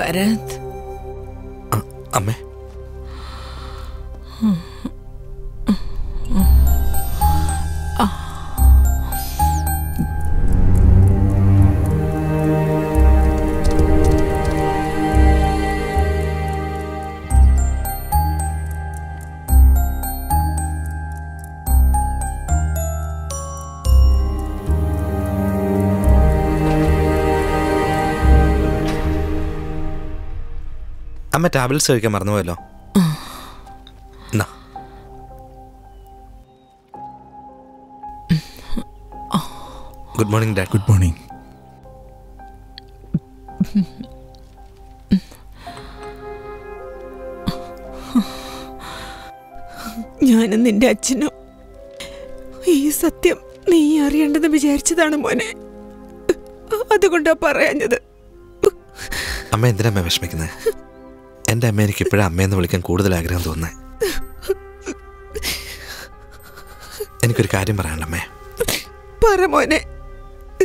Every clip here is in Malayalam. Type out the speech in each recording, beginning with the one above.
ഭരത് അമ്മേ. അമ്മ ടാബ്ലറ്റ്സ് കഴിക്കാൻ മറന്നുപോയല്ലോ. Good morning dad good morning ഞാനും നിന്റെ അച്ഛനും. ഈ സത്യം നീ അറിയേണ്ടെന്ന് വിചാരിച്ചതാണ് മോനെ. അതുകൊണ്ടാ പറയാഞ്ഞത്. അമ്മ എന്തിനാ വിഷമിക്കുന്നത് എന്റെ അമ്മ എനിക്ക് ഇപ്പോഴും അമ്മയെന്ന് വിളിക്കാൻ കൂടുതൽ ആഗ്രഹം തോന്നുന്നത് എനിക്കൊരു കാര്യം പറയാനുണ്ട് അമ്മേ. പറ മോനെ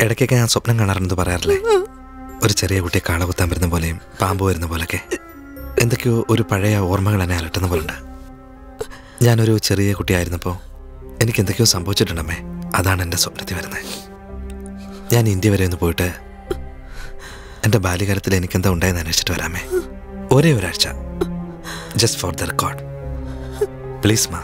ഇടയ്ക്കൊക്കെ ഞാൻ സ്വപ്നം കാണാറുണ്ട് പറയാറില്ലേ? ഒരു ചെറിയ കുട്ടിയെ കാളകുത്താൻ വരുന്ന പോലെയും പാമ്പ് വരുന്ന പോലൊക്കെ എന്തൊക്കെയോ ഒരു പഴയ ഓർമ്മകൾ എന്നെ അലട്ടുന്ന പോലുണ്ട്. ഞാനൊരു ചെറിയ കുട്ടിയായിരുന്നപ്പോൾ എനിക്ക് എന്തൊക്കെയോ സംഭവിച്ചിട്ടുണ്ടമ്മേ അതാണ് എന്റെ സ്വപ്നത്തിൽ വരുന്നത് ഞാൻ ഇന്ത്യ വരെ ഒന്ന് പോയിട്ട് എന്റെ ബാല്യകാലത്തിൽ എനിക്കെന്താ ഉണ്ടായെന്ന് അന്വേഷിച്ചിട്ട് വരാമേ ഒരേ ഒരാഴ്ച. Just for the record please ma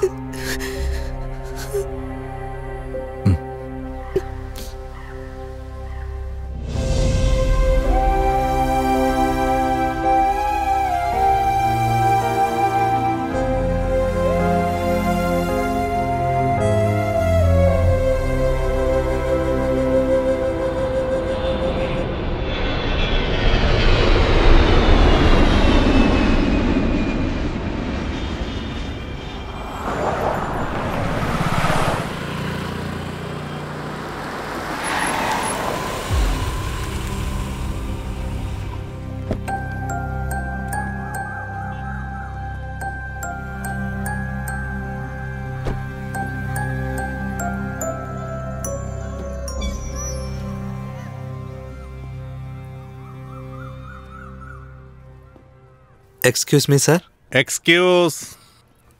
excuse me sir excuse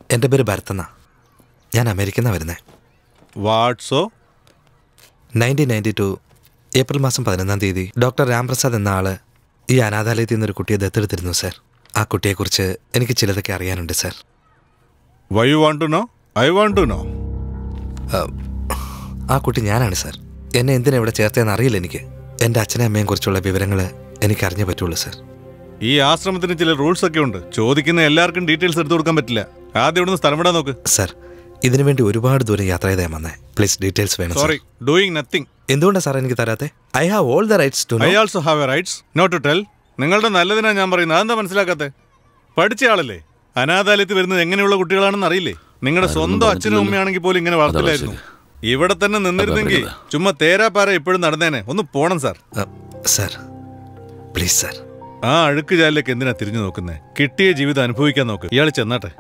എന്റെ പേര് ഭരത്തന്ന. ഞാൻ അമേരിക്കയിൽ നിന്നാണ് വരുന്നത് വാട്സോ നയന്റീൻ നയന്റി ടു ഏപ്രിൽ മാസം പതിനൊന്നാം തീയതി ഡോക്ടർ രാംപ്രസാദ് എന്ന ആൾ ഈ അനാഥാലയത്തിൽ നിന്നൊരു കുട്ടിയെ ദത്തെടുത്തിരുന്നു സർ ആ കുട്ടിയെക്കുറിച്ച് എനിക്ക് ചിലതൊക്കെ അറിയാനുണ്ട് sir why you want to know I want to know ആ കുട്ടി ഞാനാണ് സർ എന്നെ എന്തിനാ ഇവിടെ ചേർത്തതെന്ന് അറിയില്ല എനിക്ക്. എന്റെ അച്ഛനെയും അമ്മയെയും കുറിച്ചുള്ള വിവരങ്ങൾ എനിക്കറിഞ്ഞേ പറ്റുള്ളൂ സാർ ഈ ആശ്രമത്തിന് ചില റൂൾസ് ഒക്കെ ഉണ്ട്. ചോദിക്കുന്ന എല്ലാവർക്കും ഡീറ്റെയിൽസ് എടുത്തു കൊടുക്കാൻ പറ്റില്ല. ആദ്യം ഇവിടുന്ന് സ്ഥലം വിടാൻ നോക്ക്. സർ ഇതിനു വേണ്ടി ഒരുപാട് ദൂരം യാത്ര ചെയ്താൽ വന്നേ. പ്ലീസ് ഡീറ്റെയിൽസ് വേണം സോറി ഡൂയിങ് നത്തിങ് എന്തുകൊണ്ടാണ് സാർ എനിക്ക് തരാത്തെ? I have all the rights to I also have a rights not to tell നിങ്ങളുടെ നല്ലതിനാ ഞാൻ പറയുന്നത്. അതെന്താ മനസ്സിലാക്കാത്തെ? പഠിച്ച ആളല്ലേ? അനാഥാലയത്തിൽ വരുന്നത് എങ്ങനെയുള്ള കുട്ടികളാണെന്ന് അറിയില്ലേ? നിങ്ങളുടെ സ്വന്തം അച്ഛനും അമ്മയാണെങ്കിൽ പോലും ഇങ്ങനെ വളർത്തില്ലായിരുന്നു. ഇവിടെ തന്നെ നിന്നിരുന്നെങ്കിൽ ചുമ്മാ തേരാപ്പാര ഇപ്പോഴും നടന്നേനെ. ഒന്ന് പോണം സാർ സാർ പ്ലീസ് സാർ ആ അഴുക്ക് ചാലിലേക്ക് എന്തിനാ തിരിഞ്ഞു നോക്കുന്നേ? കിട്ടിയ ജീവിതം അനുഭവിക്കാൻ നോക്ക്. ഇയാൾ ചെന്നാട്ടെ.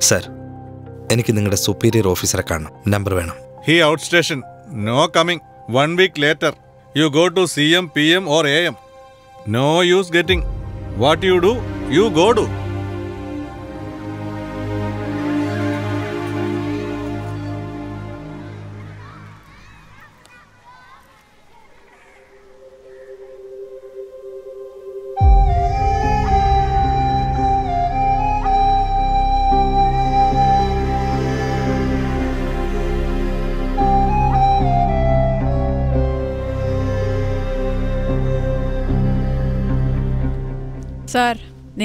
സർ എനിക്ക് നിങ്ങളുടെ സുപ്പീരിയർ ഓഫീസറെ കാണണം. നമ്പർ വേണം. He out station no coming one week later you go to C M P M or A M no use getting what you do you go do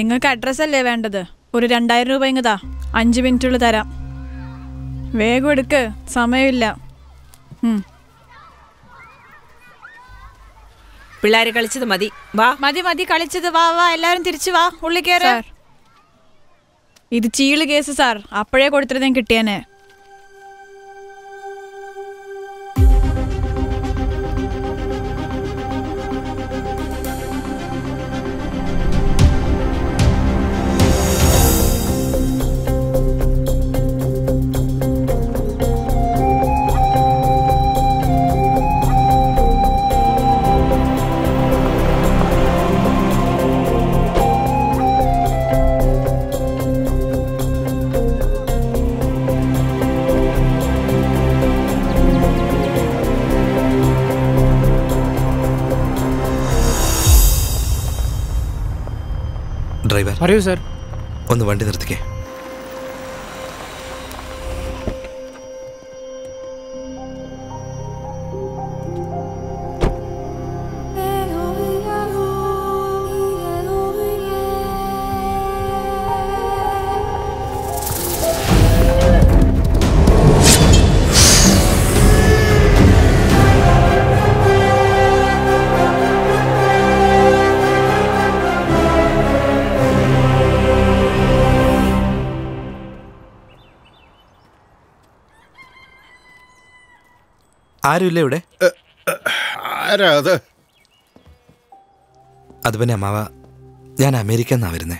നിങ്ങൾക്ക് അഡ്രസ്സ് അല്ലേ വേണ്ടത്? ഒരു രണ്ടായിരം രൂപ ഇങ്ങതാ. അഞ്ച് മിനിറ്റുള്ളിൽ തരാം. വേഗം എടുക്ക്. സമയമില്ല. ഉം. പിള്ളേര് കളിച്ചത് മതി. വാ. മതി മതി. കളിച്ചത് വാ വാ. എല്ലാവരും തിരിച്ചു വാ. ഉള്ളി കയറ് ഇത് ചീൾ കേസ് സാർ. അപ്പോഴേ കൊടുത്തിരുന്നേ കിട്ടിയാനെ. പറയൂ സാർ ഒന്ന് വണ്ടി നിർത്തിക്കേ ആരുമില്ല ഇവിടെ? ആരാ അത്? അത് പിന്നെ അമ്മാവ ഞാൻ അമേരിക്ക എന്നാ വരുന്നേ.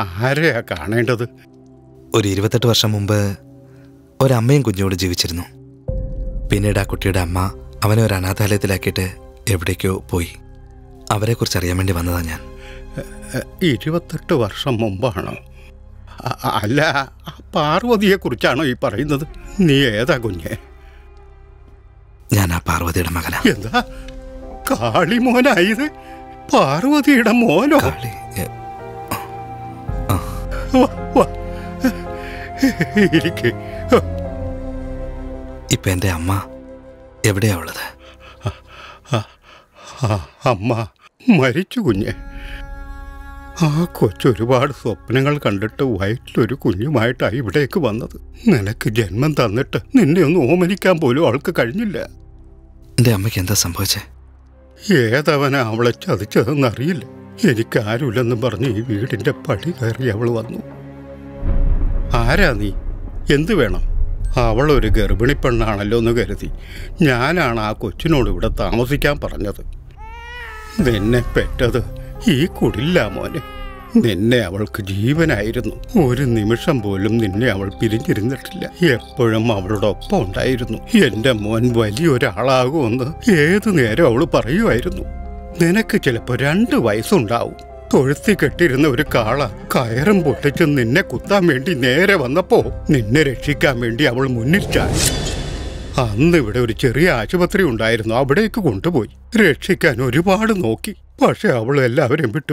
ആരെയാ കാണേണ്ടത്? ഒരു ഇരുപത്തെട്ട് വർഷം മുമ്പ് ഒരമ്മയും കുഞ്ഞോട് ജീവിച്ചിരുന്നു. പിന്നീട് ആ കുട്ടിയുടെ അമ്മ അവനെ ഒരു അനാഥാലയത്തിലാക്കിയിട്ട് എവിടേക്കോ പോയി. അവരെക്കുറിച്ച് അറിയാൻ വേണ്ടി വന്നതാ ഞാൻ. ഇരുപത്തെട്ട് വർഷം മുമ്പാണോ? അല്ല ആ പാർവതിയെ കുറിച്ചാണോ ഈ പറയുന്നത്? നീ ഏതാ കുഞ്ഞെ? ഞാൻ ആ പാർവതിയുടെ മകനാ. എന്താ? കാളിമോനായത് പാർവതിയുടെ മോനോ? ഇപ്പൊ എന്റെ അമ്മ എവിടെയാ ഉള്ളത്? അമ്മ മരിച്ചു കുഞ്ഞെ. ആ കൊച്ചൊരുപാട് സ്വപ്നങ്ങൾ കണ്ടിട്ട് വയറ്റിലൊരു കുഞ്ഞുമായിട്ടാണ് ഇവിടേക്ക് വന്നത്. നിനക്ക് ജന്മം തന്നിട്ട് നിന്നെ ഒന്ന് ഓമനിക്കാൻ പോലും അവൾക്ക് കഴിഞ്ഞില്ല. എന്റെ അമ്മയ്ക്ക് എന്താ സംഭവിച്ചേ? ഏതവനാ അവളെ ചതിച്ചതെന്നറിയില്ല എനിക്കാരുമില്ലെന്നും പറഞ്ഞ് ഈ വീടിന്റെ പടി കയറി അവൾ വന്നു. ആരാ നീ? എന്തു വേണം? അവളൊരു ഗർഭിണി പെണ്ണാണല്ലോ എന്ന് കരുതി ഞാനാണ് ആ കൊച്ചിനോട് ഇവിടെ താമസിക്കാൻ പറഞ്ഞത്. നിന്നെ പെറ്റത് ഈ കുടില്ല മോനെ. നിന്നെ അവൾക്ക് ജീവനായിരുന്നു. ഒരു നിമിഷം പോലും നിന്നെ അവൾ പിരിഞ്ഞിരുന്നിട്ടില്ല. എപ്പോഴും അവളുടെ ഒപ്പം ഉണ്ടായിരുന്നു. എന്റെ മോൻ വലിയൊരാളാകുമെന്ന് ഏതു നേരം അവൾ പറയുമായിരുന്നു. നിനക്ക് ചിലപ്പോൾ രണ്ട് വയസ്സുണ്ടാവും. തൊഴുത്തി കെട്ടിരുന്ന ഒരു കാള കയറും പൊട്ടിച്ച് നിന്നെ കുത്താൻ വേണ്ടി നേരെ വന്നപ്പോ നിന്നെ രക്ഷിക്കാൻ വേണ്ടി അവൾ മുന്നിൽ ചാടി. അന്ന് ഇവിടെ ഒരു ചെറിയ ആശുപത്രി ഉണ്ടായിരുന്നു. അവിടേക്ക് കൊണ്ടുപോയി. രക്ഷിക്കാൻ ഒരുപാട് നോക്കി. പക്ഷെ അവൾ എല്ലാവരെയും വിട്ടു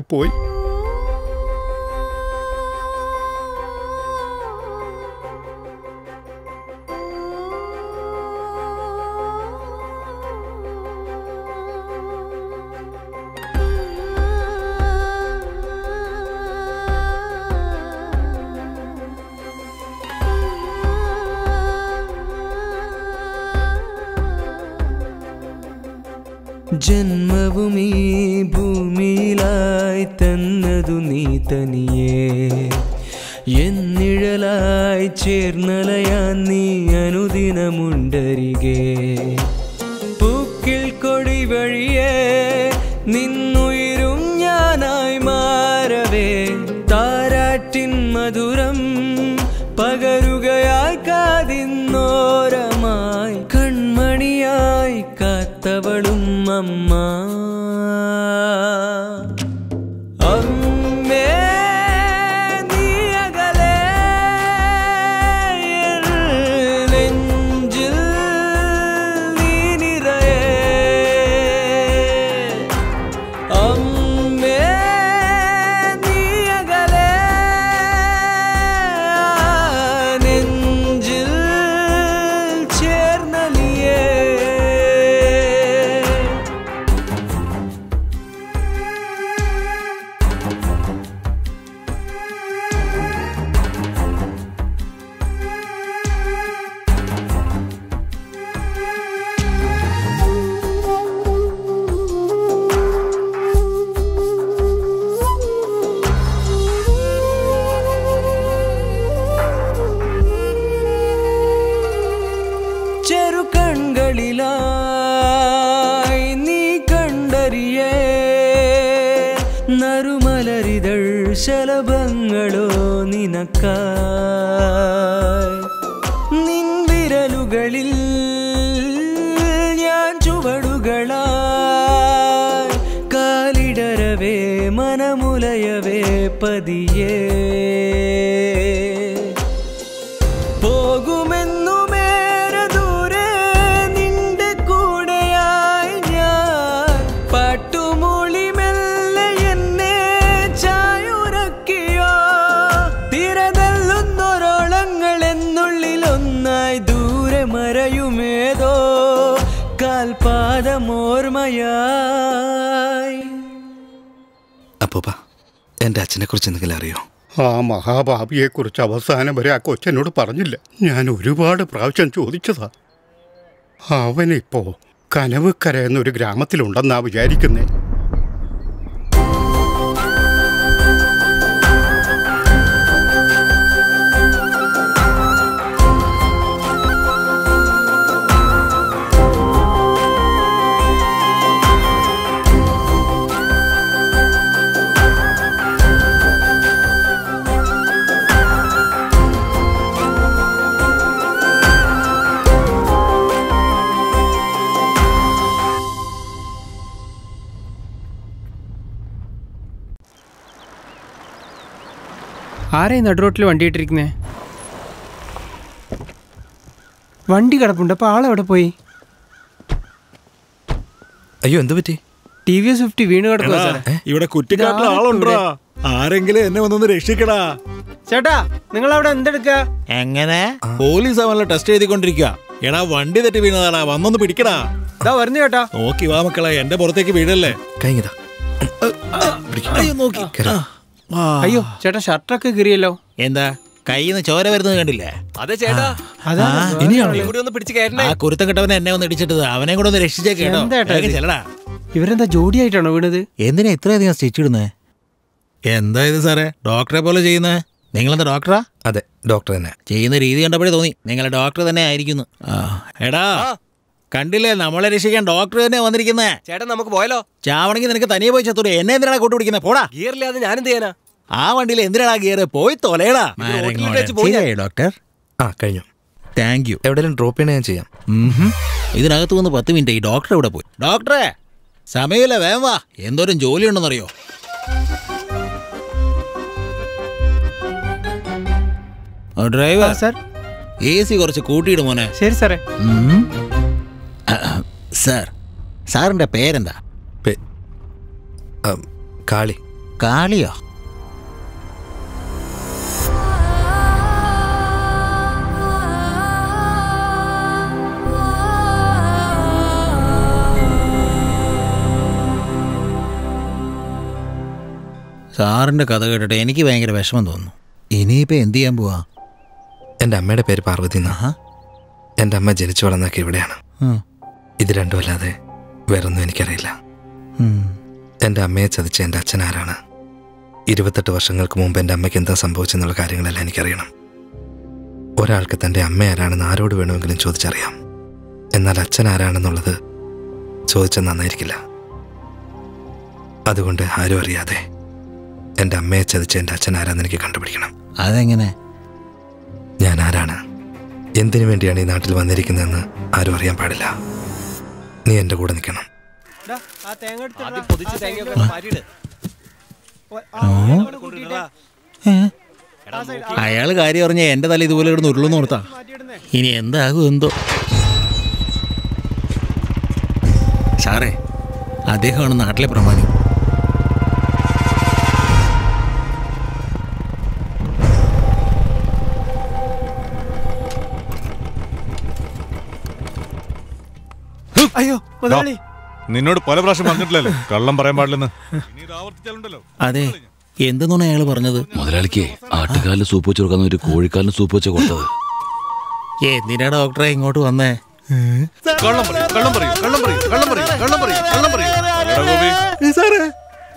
ജന്മവും ഈ ഭൂമിയിലായി തന്നതു നീ തനിയേ. എന്നിഴലായി ചേർന്നലയാ നീ അനുദിനമുണ്ടരികെ. mơ അച്ഛനെ കുറിച്ച് എന്തെങ്കിലും അറിയോ? ആ മഹാഭാവിയെക്കുറിച്ച് അവസാനം വരെ ആ കൊച്ചനോട് പറഞ്ഞില്ല. ഞാൻ ഒരുപാട് പ്രാവശ്യം ചോദിച്ചതാ. അവനിപ്പോ കനവക്കര എന്നൊരു ഗ്രാമത്തിലുണ്ടെന്നാ വിചാരിക്കുന്നേ. ആരാ ഈ നടുറോട്ടിൽ വണ്ടി ഇട്ടിരിക്കുന്നേ വണ്ടി കിടപ്പുണ്ട്. അപ്പൊ ആളെവിടെ പോയി? അയ്യോ എന്ത് പറ്റി? ടി വി എസ് ഫിഫ്റ്റി വീണ് കിടക്കുക ഇവിടെ കുറ്റിക്കാട്ടിൽ ആളുണ്ടോ? ആരെങ്കിലും എന്നെ വന്നൊന്ന് രക്ഷിക്കടാ. ചേട്ടാ നിങ്ങൾ അവിടെ എന്തെടുക്ക? എങ്ങനെ? പോലീസ് ആവാനുള്ള ടെസ്റ്റ് എഴുതിക്കൊണ്ടിരിക്കുക എടാ വണ്ടി തെറ്റി വീണതാടാ. വന്നൊന്ന് പിടിക്കടാ. ഇതാ വരുന്നു ചേട്ടാ. നോക്കി വാ മക്കളെ എന്റെ പുറത്തേക്ക് വീഴല്ലേ? കഴിഞ്ഞതാ. അയ്യോ നോക്കി. അയ്യോ ചേട്ടാ ഷർട്ടൊക്കെ കീറിയല്ലോ. എന്താ? കയ്യിൽ നിന്ന് ചോര വരുന്നത് കണ്ടില്ലേ? അതെ ചേട്ടാ. അതാ ഇനിയാണോ? ആ കുരുത്തം കിട്ടവനെ എന്നെ ഒന്ന് ഇടിച്ചിട്ടത്. അവനെ കൂടെ ഒന്ന് രക്ഷിച്ചേ കേട്ടോ. എന്താ ഏട്ടാ വേഗം ചെല്ലടാ. ഇവരെന്താ ജോഡിയായിട്ടാണോ വീണത്? എന്തിനാ ഇത്രയധികം സ്റ്റിച്ച് ഇടുന്നേ എന്താ ഇത് സാറേ? ഡോക്ടറെ പോലെ ചെയ്യുന്നേ? നിങ്ങളെന്താ ഡോക്ടറാ? അതെ ഡോക്ടർ തന്നെ. ചെയ്യുന്ന രീതി കണ്ടപ്പോഴേ തോന്നി. നിങ്ങളെ ഡോക്ടർ തന്നെ ആയിരിക്കുന്നു. ആ, എടാ. കണ്ടില്ലേ? നമ്മളെ രക്ഷിക്കാൻ ഡോക്ടർ തന്നെ വന്നിരിക്കുന്നേ. ചേട്ടൻ നമുക്ക് പോയാലോ? ചാവണെങ്കിൽ നിനക്ക് തനിയെ പോയി ചത്തൂടെ എന്നെ എന്തിനാണ് കൂട്ടുപിടിക്കുന്നത് പോടാ. ഗിയറില്ലാതെ ഞാൻ എന്ത് ചെയ്യാനാ? ആ വണ്ടിയിൽ എന്തിനാടാ ഗിയർ പോയി തൊലയടാ. ഡോക്ടർ ആ കഴിഞ്ഞു. താങ്ക് യു എവിടെയെങ്കിലും ഡ്രോപ്പ് ചെയ്യണേ ഞാൻ ചെയ്യാം. ഇതിനകത്ത് വന്ന് പത്ത് മിനിറ്റ് ഈ ഡോക്ടർ ഇവിടെ പോയി. ഡോക്ടറെ സമയമില്ല വേം വാ. എന്തോരം ജോലി ഉണ്ടെന്നറിയോ ഡ്രൈവർ സർ എ സി കുറച്ച് കൂട്ടിയിടുമോനെ ശരി സാറേ സാർ സാറിന്റെ പേരെന്താ? കാളി. കാളിയോ? സാറിന്റെ കഥ കേട്ടിട്ട് എനിക്ക് ഭയങ്കര വിഷമം തോന്നുന്നു. ഇനിയിപ്പോ എന്ത് ചെയ്യാൻ പോവാ? എന്റെ അമ്മയുടെ പേര് പാർവതി എന്നാ. എന്റെ അമ്മ ജനിച്ചു വളർന്നൊക്കെ ഇവിടെയാണ്. ഇത് രണ്ടും അല്ലാതെ വേറൊന്നും എനിക്കറിയില്ല. എന്റെ അമ്മയെ ചതിച്ച എന്റെ അച്ഛൻ ആരാണ്? ഇരുപത്തെട്ട് വർഷങ്ങൾക്ക് മുമ്പ് എന്റെ അമ്മയ്ക്ക് എന്താ സംഭവിച്ചെന്നുള്ള കാര്യങ്ങളെല്ലാം എനിക്കറിയണം. ഒരാൾക്ക് തന്റെ അമ്മ ആരാണെന്ന് ആരോട് വേണമെങ്കിലും ചോദിച്ചറിയാം. എന്നാൽ അച്ഛൻ ആരാണെന്നുള്ളത് ചോദിച്ചാൽ നന്നായിരിക്കില്ല. അതുകൊണ്ട് ആരും അറിയാതെ എന്റെ അമ്മയെ ചതിച്ച എന്റെ അച്ഛൻ ആരാന്ന് എനിക്ക് കണ്ടുപിടിക്കണം. അതെങ്ങനെ? ഞാൻ ആരാണ്? എന്തിനു വേണ്ടിയാണ് ഈ നാട്ടിൽ വന്നിരിക്കുന്നതെന്ന് ആരും അറിയാൻ പാടില്ല. നീ എന്റെ കൂടെ നിൽക്കണം. അയാൾ കാര്യം പറഞ്ഞ എന്റെ തല ഇതുപോലെ കിടന്ന് ഉരുളെന്ന് ഓർത്താ. ഇനി എന്താകും എന്തോ. സാറേ അദ്ദേഹമാണ് നാട്ടിലെ പ്രമാണി. അയ്യോ മുതലാളി. നിന്നോട് പല പ്രാവശ്യം പറഞ്ഞിട്ടില്ലല്ലോ. കള്ളം പറയാൻ പാടില്ലെന്ന്. അതെ എന്തെന്നാണ് അയാൾ പറഞ്ഞത്? മുതലാളിക്ക് ആട്ടുകാലിന് സൂപ്പ് വെച്ച് കൊടുക്കാൻ ഒരു കോഴിക്കാലിന് സൂപ്പ് വെച്ച് കൊടുത്തത്. എന്തിനാ ഡോക്ടറെ ഇങ്ങോട്ട് വന്നേ? കള്ളം പറയൂ കള്ളം പറയൂ കള്ളം പറയൂ കള്ളം പറയൂ കള്ളം പറയൂ കള്ളം പറയൂ. എടാ ഗോപി,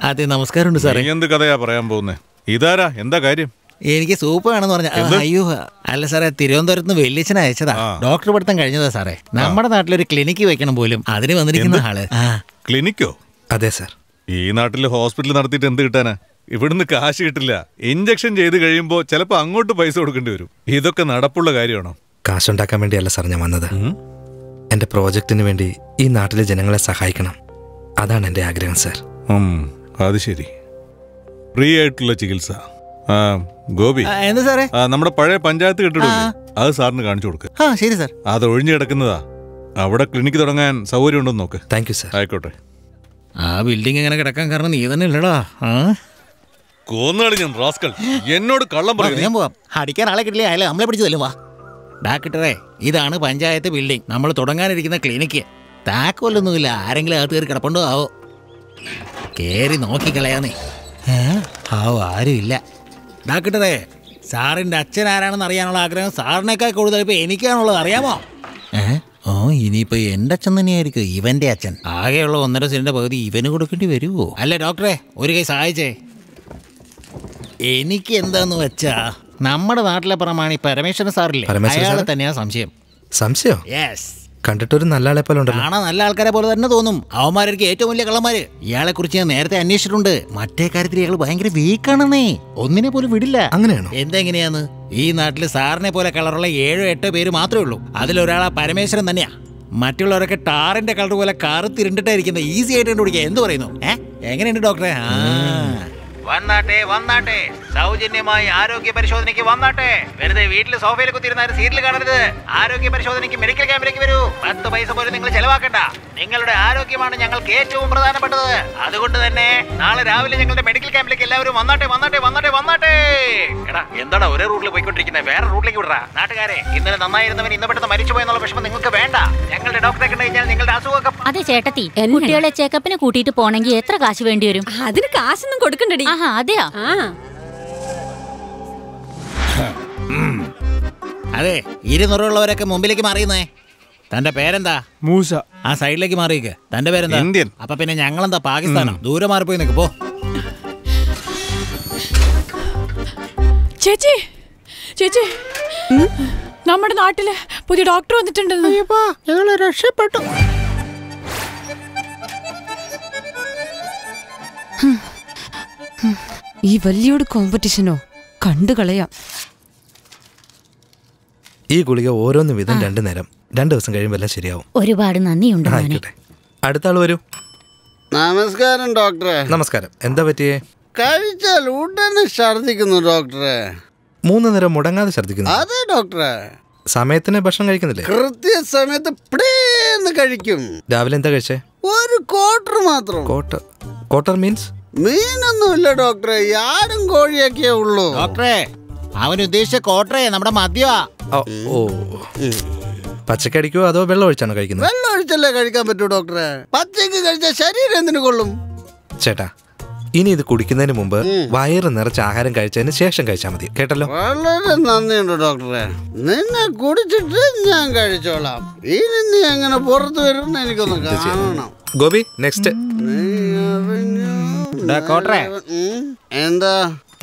അതെ നമസ്കാരമുണ്ട് സാറേ. എന്ത് കഥയാ പറയാൻ പോകുന്നേ? ഇതാരാ? എന്താ കാര്യം? എനിക്ക് സൂപ്പ് വേണമെന്ന് പറഞ്ഞ. അയ്യോ അല്ല സാറേ തിരുവനന്തപുരത്ത് നിന്ന് വെള്ളിച്ചൻ അയച്ചതാ. ഡോക്ടർ പഠിത്തം കഴിഞ്ഞതാ സാറേ. നമ്മുടെ നാട്ടിലൊരു ക്ലിനിക്ക് വെക്കണം പോലും. അതിന് വന്നിരിക്കുന്ന ആൾ. ക്ലിനിക്കോ? അതെ സാർ. ഈ നാട്ടിൽ ഹോസ്പിറ്റൽ നടത്തിയിട്ട് എന്ത് കിട്ടാനാ? ഇവിടുന്ന് കാശ് കിട്ടില്ല. ഇഞ്ചക്ഷൻ ചെയ്ത് കഴിയുമ്പോൾ ചിലപ്പോ അങ്ങോട്ട് പൈസ കൊടുക്കേണ്ടി വരും. ഇതൊക്കെ നടപ്പുള്ള കാര്യമാണോ? കാശുണ്ടാക്കാൻ വേണ്ടിയല്ല സാർ ഞാൻ വന്നത്. എന്റെ പ്രോജക്റ്റിന് വേണ്ടി ഈ നാട്ടിലെ ജനങ്ങളെ സഹായിക്കണം. അതാണ് എന്റെ ആഗ്രഹം സാർ. അത് ശരി. ഫ്രീ ആയിട്ടുള്ള ചികിത്സ. ഗോപി. ആ, എന്താ സാറേ? നമ്മുടെ പഴയ പഞ്ചായത്ത് കെട്ടിടം അത് സാറിന് കാണിച്ചു കൊടുക്ക്. ആ ശരി സാർ. അത് ഒഴിഞ്ഞു കിടക്കുന്നതാ. അവിടെ ക്ലിനിക്ക് തുടങ്ങാൻ സൗകര്യം ഉണ്ടോ നോക്ക്. താങ്ക് യു സാർ ആയിക്കോട്ടെ. ആ ബിൽഡിംഗ് എങ്ങനെ കിടക്കാൻ കാരണം നീ തന്നെ ഇല്ലടാ. ഞാൻ റാസ്കൾ എന്നോട് കള്ളം വാ, ഞാൻ പോവാം. അടിക്കാൻ ആളെ കിട്ടില്ല? അയാളെ നമ്മളെ പിടിച്ചു തല്ലും വാ. ഡാക്ടറെ ഇതാണ് പഞ്ചായത്ത് ബിൽഡിംഗ് നമ്മൾ തുടങ്ങാനിരിക്കുന്ന ക്ലിനിക്ക്. താക്കോലൊന്നുമില്ല ആരെങ്കിലും അകത്ത് കയറി കിടപ്പുണ്ടോ? ആവോ. കേറി നോക്കിക്കളയാന്നേ ആരും ആവോ ആരുമില്ല ഡാക്ടറെ സാറിന്റെ അച്ഛൻ ആരാണെന്ന് അറിയാനുള്ള ആഗ്രഹം സാറിനേക്കാൾ കൂടുതൽ ഇപ്പൊ എനിക്കാണുള്ളത്. അറിയാമോ? ഏ? ഓ ഇനിയിപ്പോ എന്റെ അച്ഛൻ തന്നെയായിരിക്കും ഇവന്റെ അച്ഛൻ. ആകെയുള്ള ഒന്നര സെന്റിന്റെ പകുതി ഇവന് കൊടുക്കേണ്ടി വരുമോ അല്ല ഡോക്ടറെ ഒരു കൈ സഹായിച്ചേ. എനിക്ക് എന്താന്ന് വെച്ചാ നമ്മുടെ നാട്ടിലെ പ്രമാണി പരമേശ്വരൻ സാറില്ലേ? അയാളെ? തന്നെയാ സംശയം. സംശയം? യെസ് കണ്ടിട്ടൊരു നല്ല ആളെ പോലെ ഉണ്ടല്ലോ. കാണാൻ നല്ല ആൾക്കാരെ പോലെ തന്നെ തോന്നും. അവന്മാർക്ക് ഏറ്റവും വലിയ കള്ളന്മാര്. ഇയാളെ കുറിച്ച് ഞാൻ നേരത്തെ അന്വേഷിച്ചിട്ടുണ്ട്. മറ്റേ കാര്യത്തിൽ ഇയാൾ ഭയങ്കര വീക്കാണെന്നേ. ഒന്നിനെ പോലും വിടില്ല. അങ്ങനെയാണോ? എന്തെങ്ങനെയാന്ന്? ഈ നാട്ടിൽ സാറിനെ പോലെ കളറുള്ള ഏഴോ എട്ടോ പേര് മാത്രമേ ഉള്ളൂ. അതിലൊരാളാ പരമേശ്വരൻ തന്നെയാ. മറ്റുള്ളവരൊക്കെ ടാറിന്റെ കളർ പോലെ കറുത്തിരുണ്ടിട്ടായിരിക്കുന്ന ഈസി ആയിട്ട് കണ്ടുപിടിക്കുക എന്ത് പറയുന്നു? ഏഹ് എങ്ങനെയുണ്ട് ഡോക്ടറെ? ആ. വന്നാട്ടെ വന്നാട്ടെ. സൗജന്യമായി ആരോഗ്യ പരിശോധനയ്ക്ക് വന്നാട്ടെ. വെറുതെ വീട്ടിൽ സോഫയിൽ കുത്തിരുന്ന സീരിയൽ കാണരുത്. ആരോഗ്യ പരിശോധനയ്ക്ക് മെഡിക്കൽ ക്യാമ്പിലേക്ക് വരൂ. പത്ത് പൈസ പോലും നിങ്ങൾ ചെലവാക്കണ്ട. നിങ്ങളുടെ ആരോഗ്യമാണ് ഞങ്ങൾക്ക് ഏറ്റവും പ്രധാനപ്പെട്ടത്. അതുകൊണ്ട് തന്നെ നാളെ രാവിലെ ഞങ്ങളുടെ മെഡിക്കൽ ക്യാമ്പിലേക്ക് എല്ലാവരും വന്നാട്ടെ വന്നാട്ടെ വന്നാട്ടെ വന്നാട്ടെ. എടാ എന്താണ് ഒരേ റൂട്ടിൽ പോയിക്കൊണ്ടിരിക്കുന്നത് വേറെ റൂട്ടിലേക്ക് വിടറാ നാട്ടുകാരെ ഇന്നലെ നന്നായിരുന്നവൻ ഇന്ന് പെട്ടെന്ന് മരിച്ചു പോയെന്നുള്ള വിഷമം നിങ്ങൾക്ക് വേണ്ട. ഞങ്ങളുടെ ഡോക്ടറെ കണ്ടു കഴിഞ്ഞാൽ നിങ്ങളുടെ അസുഖമൊക്കെ അതെ ചേട്ടത്തി കുട്ടികളെ ചെക്കപ്പിന് കൂട്ടിയിട്ട് പോണെങ്കിൽ എത്ര കാശ് വേണ്ടി വരും അതിന് കാശൊന്നും കൊടുക്കണ്ടടി. ആഹാ അതെയാ? ആ. അതെ ഇരുന്നൂറുള്ളവരൊക്കെ മുമ്പിലേക്ക് മാറിയുന്നേ. തന്റെ പേരെന്താ? മൂസ. ആ സൈഡിലേക്ക് മാറിയേക്ക്. തന്റെ പേരെന്താ? ഇന്ത്യൻ. അപ്പൊ പിന്നെ ഞങ്ങളെന്താ പാകിസ്ഥാനോ? ദൂരെ മാറിപ്പോയി നിൽക്ക് പോ. ചേച്ചി ചേച്ചി. നമ്മുടെ നാട്ടിൽ പുതിയ ഡോക്ടർ വന്നിട്ടുണ്ട്. ഞങ്ങൾ രക്ഷപ്പെട്ടു. ഈ വലിയൊരു കോമ്പറ്റീഷനോ കണ്ടു കളയാം. ഈ ഗുളിക ഓരോന്ന് വീതം രണ്ട് നേരം രണ്ടു ദിവസം കഴിയുമ്പോൾ എല്ലാം ശരിയാവും. ഒരുപാട് നന്ദിയുണ്ട് ആയിക്കോട്ടെ. അടുത്ത ആൾ വരൂ. നമസ്കാരം ഡോക്ടറെ. നമസ്കാരം. എന്താ പറ്റിയേ? കഴിച്ചാൽ ഉടനെ ഛർദിക്കുന്നു ഡോക്ടറെ. മൂന്ന് നേരം മുടങ്ങാതെ ഛർദിക്കുന്നു അതെ ഡോക്ടറെ. സമയത്തിന് ഭക്ഷണം കഴിക്കുന്നില്ലേ? കൃത്യസമയത്ത് പ്ടേന്ന് കഴിക്കും. രാവിലെ എന്താ കഴിച്ചേ? ഒരു ക്വാർട്ടർ മാത്രം. ക്വാർട്ടർ. Quarter means? മീനൊന്നുമില്ല ഡോക്ടറെ. ആരും കോഴിയൊക്കെ ഉള്ളൂ. ഡോക്ടറെ അവൻ ഉദ്ദേശിച്ച കോട്ടറേ നമ്മുടെ മദ്യവാ. ഓ. പച്ചക്കടിക്കോ അതോ വെള്ളം ഒഴിച്ചാണോ കഴിക്കുന്നത്? വെള്ളം ഒഴിച്ചല്ലേ കഴിക്കാൻ പറ്റൂ ഡോക്ടറെ? പച്ചക്ക് കഴിച്ചാൽ ശരീരം എന്തിനു കൊള്ളും? ചേട്ടാ ഇനി ഇത് കുടിക്കുന്നതിന് മുമ്പ് വയറ് നിറച്ച് ആഹാരം കഴിച്ചതിന് ശേഷം കഴിച്ചാൽ മതി. കേട്ടല്ലോ? വളരെ നന്ദിയുണ്ട് ഡോക്ടറെ. നിന്നെ കുടിച്ചിട്ട് ഞാൻ കഴിച്ചോളാം. ഇനി നീ എങ്ങനെ പുറത്തു വരും എനിക്കൊന്ന് കാണണം. ഗോപി നെക്സ്റ്റ് എന്താ?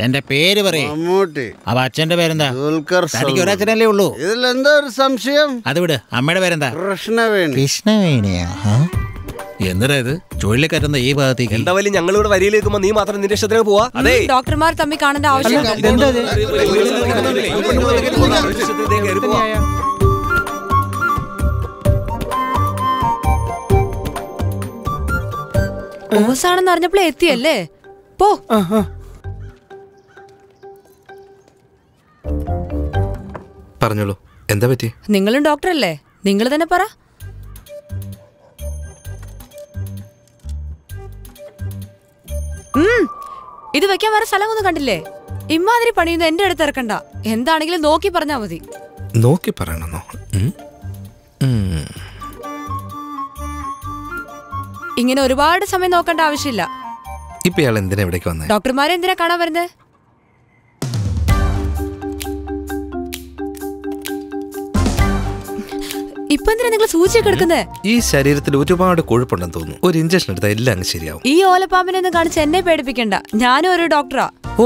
തന്റെ പേര് പറയൂട്ടി മമ്മൂട്ടി അപ്പൊ അച്ഛന്റെ പേരെന്താ ദുൽഖർ തനിക്ക് ഒരച്ഛനല്ലേ ഉള്ളൂ ഇതിൽ എന്താ ഒരു സംശയം അത് വിട് അമ്മയുടെ പേരെന്താ കൃഷ്ണവേണി കൃഷ്ണവേണിയാ എന്താ ഇത് ചുഴലിക്കാറ്റുന്ന ഈ ഭാഗത്തേക്ക് എന്താ വലിയ ഞങ്ങൾ ഇവിടെ വരിയിൽ നിൽക്കുമ്പോ നീ മാത്രം നിന്റെ ഇഷ്ടത്തിന് പോവാ അതെ ഡോക്ടർമാർ തമ്മിൽ കാണേണ്ട ആവശ്യം? ഓസാണെന്ന് അറിഞ്ഞപ്പോഴേ എത്തിയല്ലേ പോ പറഞ്ഞോളൂ. എന്താ പറ്റി? നിങ്ങളും ഡോക്ടറല്ലേ? നിങ്ങൾ തന്നെ പറ. ഇത് വെക്കാൻ വേറെ സ്ഥലമൊന്നും കണ്ടില്ലേ? ഇമാതിരി പണിയൊന്നും എന്റെ അടുത്ത് ഇറക്കണ്ട. എന്താണെങ്കിലും നോക്കി പറഞ്ഞാ മതി. നോക്കി പറയണമെന്നോ. ഇങ്ങനെ ഒരുപാട് സമയം നോക്കേണ്ട ആവശ്യമില്ല. ഇപ്പൊ ഇയാൾ എന്തിനാ ഇവിടേക്ക് ഡോക്ടർമാരെ എന്തിനാ കാണാൻ വരുന്നത് ഇപ്പൊ എന്തിനാ നിങ്ങൾ സൂചിയൊക്കെ എടുക്കുന്നത് ഈ ശരീരത്തിൽ ഒരുപാട് കൊഴുപ്പുണ്ടെന്ന് തോന്നുന്നു. ഒരു ഇഞ്ചക്ഷൻ എടുത്താൽ എല്ലാം അങ്ങ് ശരിയാവും. ഈ ഓലപ്പാമ്പിനെ ഒന്നും കാണിച്ച് എന്നെ പേടിപ്പിക്കണ്ട. ഞാനും ഒരു ഡോക്ടറാ ഓ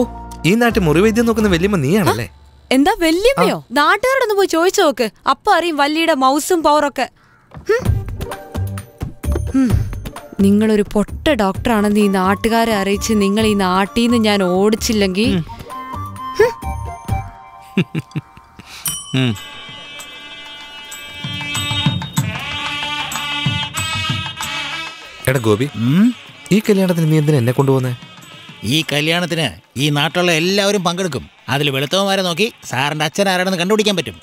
ഈ നാട്ടിൽ മുറിവൈദ്യം നോക്കുന്ന വല്യമ്മ നീയാണല്ലേ? എന്താ വല്യമ്മയോ? നാട്ടുകാരോടൊന്ന് പോയി ചോദിച്ചു നോക്ക്. അപ്പൊ അറിയും വല്ലിയുടെ മൗസും പവറൊക്കെ. നിങ്ങളൊരു പൊട്ട ഡോക്ടറാണെന്ന് ഈ നാട്ടുകാരെ അറിയിച്ച് നിങ്ങൾ ഈ നാട്ടിൽ നിന്ന് ഞാൻ ഓടിച്ചില്ലെങ്കിൽ എടാ ഗോപി ഈ കല്യാണത്തിന് നീ എന്തിനാ എന്നെ കൊണ്ടുപോകുന്നേ? ഈ കല്യാണത്തിന് ഈ നാട്ടിലുള്ള എല്ലാവരും പങ്കെടുക്കും. അതിൽ വെളുത്തവന്മാരെ നോക്കി സാറിന്റെ അച്ഛൻ ആരാണെന്ന് കണ്ടുപിടിക്കാൻ പറ്റും.